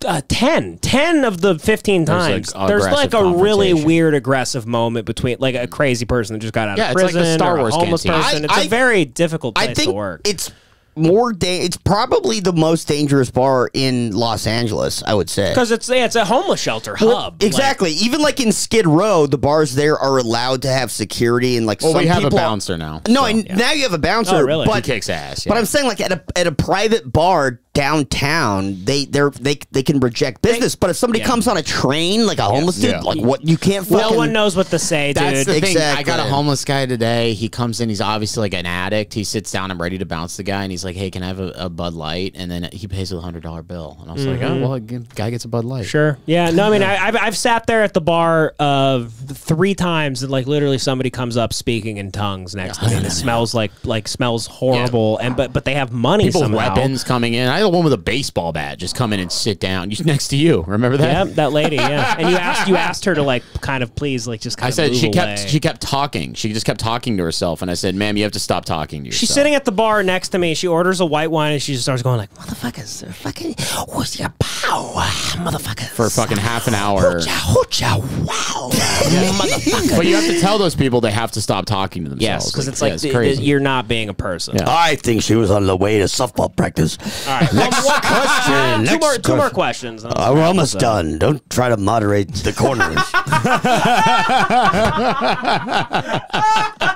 uh, 10. 10 of the 15 There's, like, times. There's like a really weird aggressive moment between like a crazy person that just got out Yeah, of it's like prison the Star Wars a homeless canteen. person. I- it's a I- very difficult place I think to work. it's more. Da- it's probably the most dangerous bar in Los Angeles. I would say. Because it's yeah, it's a homeless shelter Well, hub. Like, exactly. Even like in Skid Row, the bars there are allowed to have security and like. Well, some we have a bouncer now. No, so. and now you have a bouncer. Oh, really? But he kicks ass. But. I'm saying, like at a at a private bar downtown, they they're they they can reject business. but if somebody Yeah. comes on a train, like a homeless Yeah. dude, like what you can't fucking. no one knows what to say, dude. That's the thing. I got a homeless guy today. He comes in. He's obviously like an addict. He sits down. I'm ready to bounce the guy, and he's like, "Hey, can I have a, a Bud Light?" And then he pays with a hundred dollar bill, and I was like, "Oh, well, a guy gets a Bud Light." Sure. Yeah. No, I mean, I, I've, I've sat there at the bar uh, three times, and like literally somebody comes up speaking in tongues next to me. And it smells like like smells horrible, and but but they have money People somehow. weapons coming in. I had one with a baseball bat just come in and sit down you- next to you. Remember that? Yeah, that lady. Yeah, and you asked you asked her to like kind of please like just kind I of said move she away. kept she kept talking. She just kept talking to herself, and I said, "Ma'am, you have to stop talking to yourself." She's sitting at the bar next to me. She orders a white wine, and she just starts going like, "Motherfuckers, fucking, what's your power, motherfuckers?" for fucking half an hour. Hoocha, wow, motherfucker. But you have to tell those people they have to stop talking to themselves. Yes, because it's like yeah, the- the- crazy. you're not being a person. Yeah. I think she was on the way to softball practice. All right, Next one, question. two Next more, two more questions. Uh, we're almost done. Don't try to moderate the corners.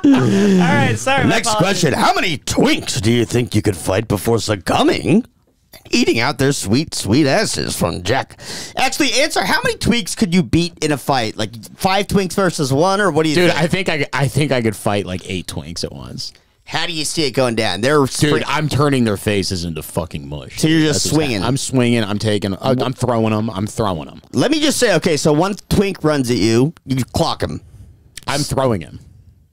All right, sorry. Next question. How many twinks do you think you could fight before succumbing? Eating out their sweet, sweet asses from Jack. Actually, answer how many twinks could you beat in a fight? Like five twinks versus one, or what do you Dude, think? I think I, I think I could fight like eight twinks at once. How do you see it going down? They're Dude, I'm turning their faces into fucking mush. So you're just That's swinging. I'm swinging. I'm taking. I- I'm throwing them. I'm throwing them. Let me just say, okay, so one twink runs at you, you clock him. I'm throwing him.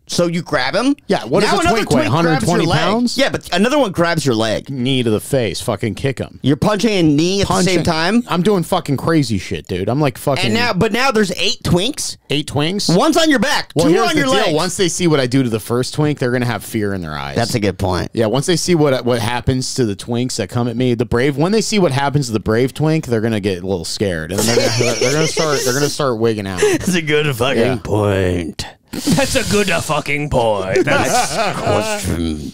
So you grab him. Yeah, what now a another twink weigh, grabs your 120 leg. pounds? Yeah, but another one grabs your leg. Knee to the face, fucking kick him. You're punching a knee at the same time. I'm doing fucking crazy shit, dude. I'm like fucking. And now, but now there's eight twinks. eight twinks. One's on your back. Well, two on your deal. Once they see what I do to the first twink, they're gonna have fear in their eyes. That's a good point. yeah. Once they see what what happens to the twinks that come at me, the brave. When they see what happens to the brave twink, they're gonna get a little scared, and they're gonna, they're gonna start they're gonna start wigging out. That's a good fucking Yeah. point. That's a good fucking point. That's Question.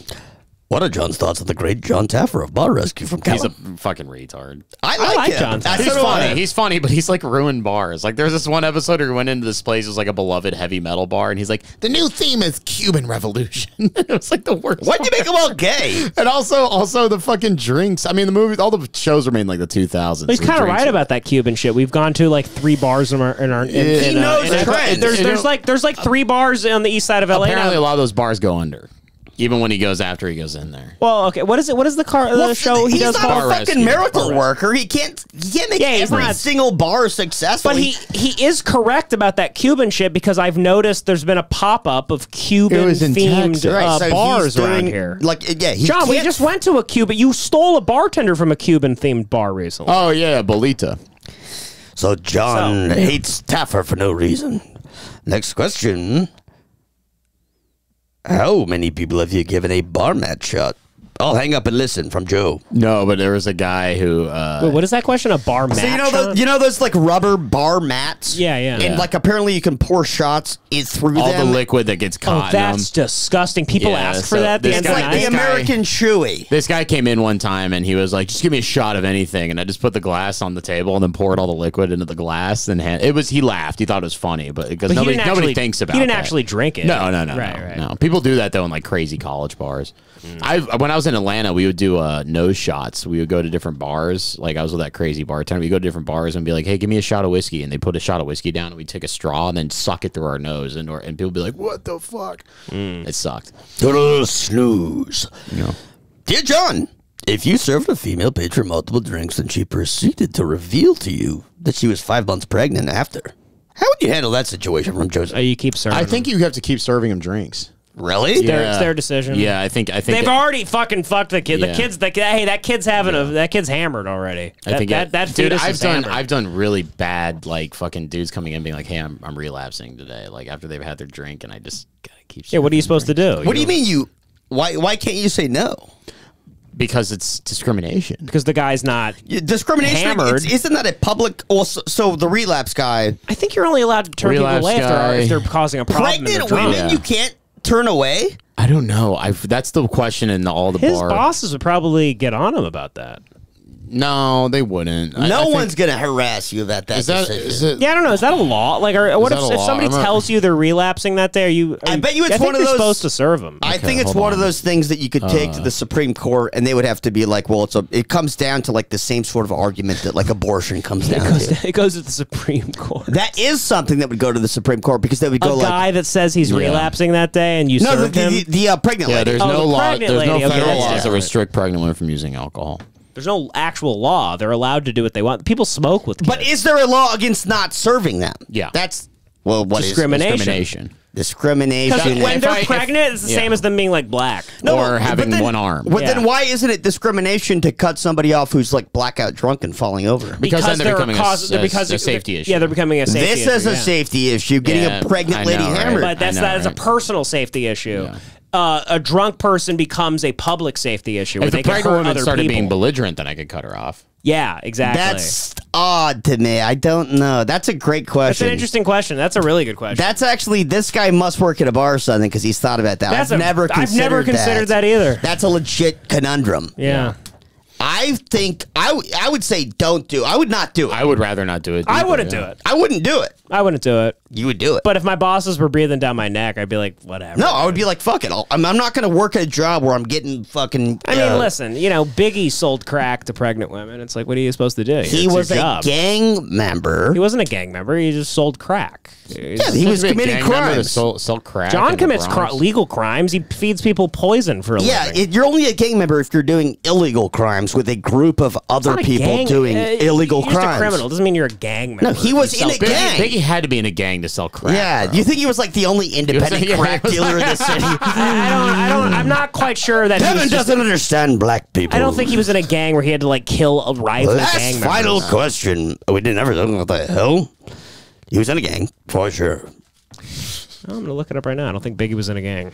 What are John's thoughts on the great John Taffer of Bar Rescue from He's California? a fucking retard. I like, like him. John That's He's so do I. funny. He's funny, but he's like ruined bars. Like there's this one episode where he went into this place, it was like a beloved heavy metal bar, and he's like, the new theme is Cuban Revolution. it was like the worst. Why'd you make him all gay? And also, also the fucking drinks. I mean, the movies, all the shows were made in like the 2000s. He's The kind of drinks- right about that Cuban shit. We've gone to like three bars in our in our. In, Yeah. in, He uh, knows in- in- trends. There's You there's know- like there's like three bars on the east side of LA. Apparently, now. a lot of those bars go under, even when he goes after he goes in there. Well, okay. What is it? What is the car? The Well, show he he's does not called? a Bar fucking Rescue. miracle Bar Rescue. worker. He can't. He can't make Yeah, every not- single bar successful. But he he is correct about that Cuban shit because I've noticed there's been a pop up of Cuban was themed uh, Right, so he's bars around here. Like, yeah, he John, we can't- just went to a Cuban. You stole a bartender from a Cuban themed bar recently. Oh yeah, Bolita. So John So- hates Taffer for no reason. Next question. How many people have you given a bar mat shot? I'll hang up and listen from Joe. No, but there was a guy who. Uh, Wait, what is that question? A bar mat? So you know those, you know those like rubber bar mats? Yeah, yeah. And Yeah. like apparently you can pour shots in through all them. the liquid that gets Oh, caught in them. that's disgusting. People Yeah, ask for that. at The this end it's of like night. the American Chewy. This guy came in one time and he was like, "Just give me a shot of anything," and I just put the glass on the table and then poured all the liquid into the glass. And hand, it was he laughed. He thought it was funny, but because nobody nobody actually- thinks about. he didn't that. actually drink it. No, no, no, Right, no, right. no. People do that though in like crazy college bars. I when I was in Atlanta, we would do uh, nose shots. We would go to different bars. Like I was with that crazy bartender. We go to different bars and be like, "Hey, give me a shot of whiskey," and they put a shot of whiskey down, and we take a straw and then suck it through our nose, and or, and people be like, "What the fuck?" It sucked. Total snooze. You know. Dear John, if you served a female patron multiple drinks and she proceeded to reveal to you that she was five months pregnant after, how would you handle that situation from Joseph? Oh, you keep serving. I think you have to keep serving him drinks. Really? It's their, it's their decision. Yeah, I think I think They've it- already fucking fucked the kid. Yeah. The kid's the hey, that kid's having a that kid's hammered already. I That, think that it- that dude. I've done hammered. I've done really bad like fucking dudes coming in being like, "Hey, I'm I'm relapsing today." Like after they've had their drink, and I just gotta keep. yeah, what are you supposed to do? What do you mean you? Why why can't you say no? Because it's discrimination. Because the guy's not. Yeah, discrimination. Hammered. it's- Isn't that a public? Also, so the relapse guy, I think you're only allowed to turn Relapse people away if they're, if they're causing a problem. and pregnant they're women, Yeah. you can't turn away. I don't know. I've that's the question in all the His bar. bosses would probably get on him about that. No, they wouldn't. I- no I think- one's gonna harass you about that. Is that decision. is it? Yeah, I don't know. Is that a law? Like, or, what that if, a if law? somebody I'm not- tells you they're relapsing that day? Are you? Are I bet you it's I think one of you're those- supposed to serve them. I Okay, think it's hold one of on. those things that you could take to the Supreme Court, and they would have to be like, well, it's a. It comes down to like the same sort of argument that like abortion comes It down goes, to. it goes to the Supreme Court. That is something that would go to the Supreme Court because they would a go like, guy that says he's Yeah. relapsing that day, and you no, the served him. the, the, uh, pregnant Yeah, lady. there's Oh, no the law. pregnant There's no lady, okay, federal that's laws that different. restrict pregnant women from using alcohol. There's no actual law. They're allowed to do what they want. People smoke with kids. But is there a law against not serving them? Yeah. That's well, what is Discrimination. Discrimination. discrimination? because when if they're I- if- pregnant, it's the yeah. same as them being like black. No, or having then- one arm. But Yeah. then why isn't it discrimination to cut somebody off who's like blackout drunk and falling over? Because then they're they're becoming a cause- s- they're a- because a safety issue. Yeah, they're becoming a safety This issue. is a yeah. safety issue. Getting Yeah, a pregnant I lady know, right? hammered. But that's I know, that is a personal safety issue. Yeah. Uh, a drunk person becomes a public safety issue. Where If the can pregnant woman other started people. being belligerent, then I could cut her off. yeah, exactly. That's odd to me. I don't know. That's a great question. That's an interesting question. That's a really good question. That's actually this guy must work at a bar or something because he's thought about that. That's I've a- never I've considered never considered that either. That's a legit conundrum. yeah. I think I w- I would say don't do. I would not do it. I would rather not do it. I wouldn't yeah. do it. I wouldn't do it. I wouldn't do it. You would do it. But if my bosses were breathing down my neck, I'd be like, whatever. no, I would be like, fuck it. I'll, I'm, I'm not going to work at a job where I'm getting fucking. I mean, uh, listen, you know, Biggie sold crack to pregnant women. It's like, what are you supposed to do? He It's your was a job. gang member. He wasn't a gang member. He just sold crack. Yeah, he was committing gang member to crimes. Sell, sell crack. John in the commits Bronx. legal crimes. He feeds people poison for a Yeah, living. it, you're only a gang member if you're doing illegal crimes. Friends with a group of other people gang- doing uh, illegal you're just a criminal. Doesn't mean you're a gang member. No, he was in a Biggie, gang. Biggie had to be in a gang to sell crack. Yeah, bro. you think he was like the only independent yeah, crack he was dealer in the city? I, I don't. I don't. I'm not quite sure that. Kevin just- doesn't understand black people. I don't think he was in a gang where he had to like kill a rival Last gang final members. question. We didn't ever know what the hell. He was in a gang for sure. I'm gonna look it up right now. I don't think Biggie was in a gang.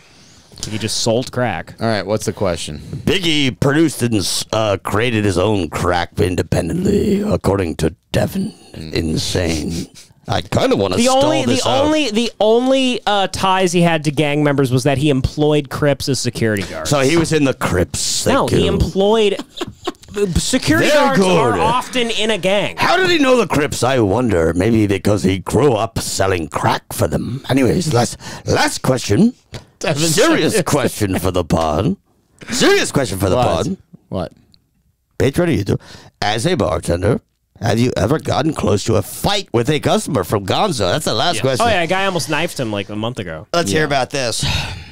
I think he just sold crack. All right, what's the question? Biggie produced and uh, created his own crack independently, according to Devan. Insane. I kind of want to The stall only, the out. only, the only uh, ties he had to gang members was that he employed Crips as security guards. So he was in the Crips. Thank no, he employed security Very guards are good. often in a gang. How did he know the Crips? I wonder. Maybe because he grew up selling crack for them. Anyways, last last question. Serious question for the pod. Serious question for the What? pod. What? Patreon YouTube. As a bartender, have you ever gotten close to a fight with a customer from Gonzo? That's the last question. Oh yeah, a guy almost knifed him like a month ago. Let's hear about this.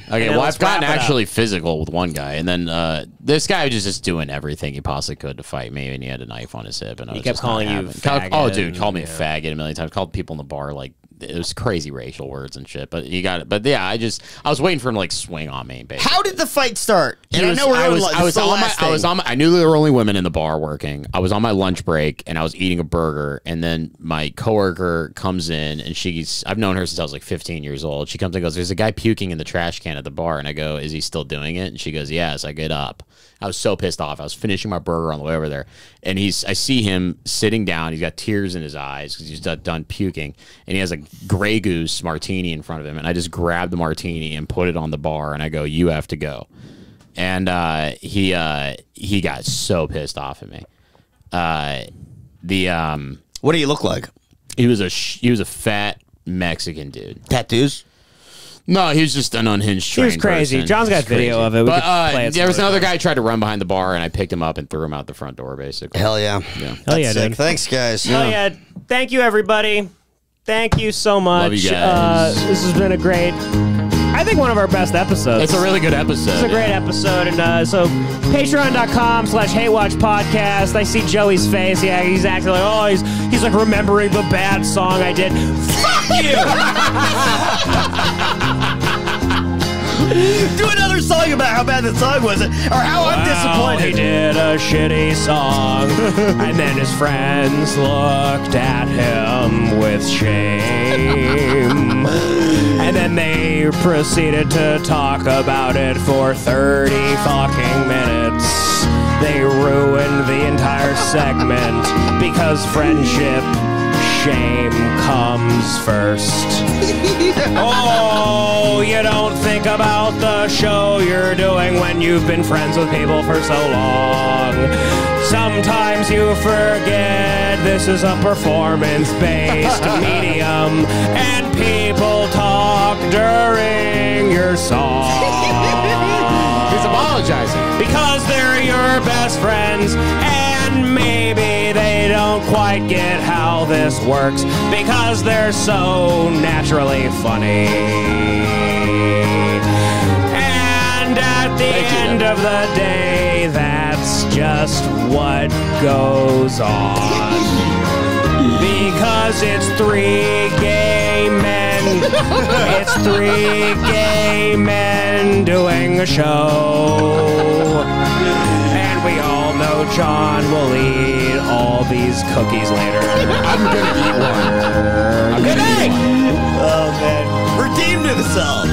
Okay, well, I've gotten wrap it up. actually physical with one guy, and then uh, this guy was just, just doing everything he possibly could to fight me, and he had a knife on his hip, and I He was kept just calling you having- Called- Oh, dude, called me and- a faggot a million times. Called people in the bar like it was crazy racial words and shit. But you got it. But yeah, I just I was waiting for him to like swing on me. Basically. How did the fight start? And was- I know we're I was, like, I was on my, last I was on my, I knew there were only women in the bar working. I was on my lunch break and I was eating a burger and then my coworker comes in and she's, I've known her since I was like 15 years old. She comes and goes, there's a guy puking in the trash can at the bar. And I go, is he still doing it? And she goes, yes. I get up. I was so pissed off. I was finishing my burger on the way over there, and he's. I see him sitting down. He's got tears in his eyes because he's done, done puking, and he has a Grey Goose martini in front of him. And I just grabbed the martini and put it on the bar, and I go, "You have to go." And uh, he uh, he got so pissed off at me. Uh, the um, what do you look like? He was a sh- he was a fat Mexican dude. Tattoos. No, he was just an unhinged. He was crazy. person. John's got He's crazy. video of it. We but uh, play it there was another other guy who tried to run behind the bar, and I picked him up and threw him out the front door. Basically, Hell yeah. yeah. Hell yeah, sick. dude. Thanks, guys. Hell yeah. Thank you, everybody. Thank you so much. Love you Uh, this has been a great, I think one of our best episodes. It's a really good episode. It's a great episode. And uh, so, patreon.com slash Hate Watch Podcast. I see Joey's face. Yeah, he's acting like, oh, he's, he's like remembering the bad song I did. Fuck you! Do another song about how bad the song was, or how I'm Wow, He did a shitty song, and then his friends looked at him with shame. And then they proceeded to talk about it for 30 fucking minutes. They ruined the entire segment because friendship shame comes first. Oh, you don't think about the show you're doing when you've been friends with people for so long. Sometimes you forget this is a performance based medium and people talk during your song. He's apologizing. Because they're your best friends and me. Don't quite get how this works because they're so naturally funny. And at the end of the day, that's just what goes on. Because it's three gay men. it's three gay men doing a show. And we all John will eat all these cookies later. I'm gonna eat one. I'm gonna eat one. Oh man, redeemed himself.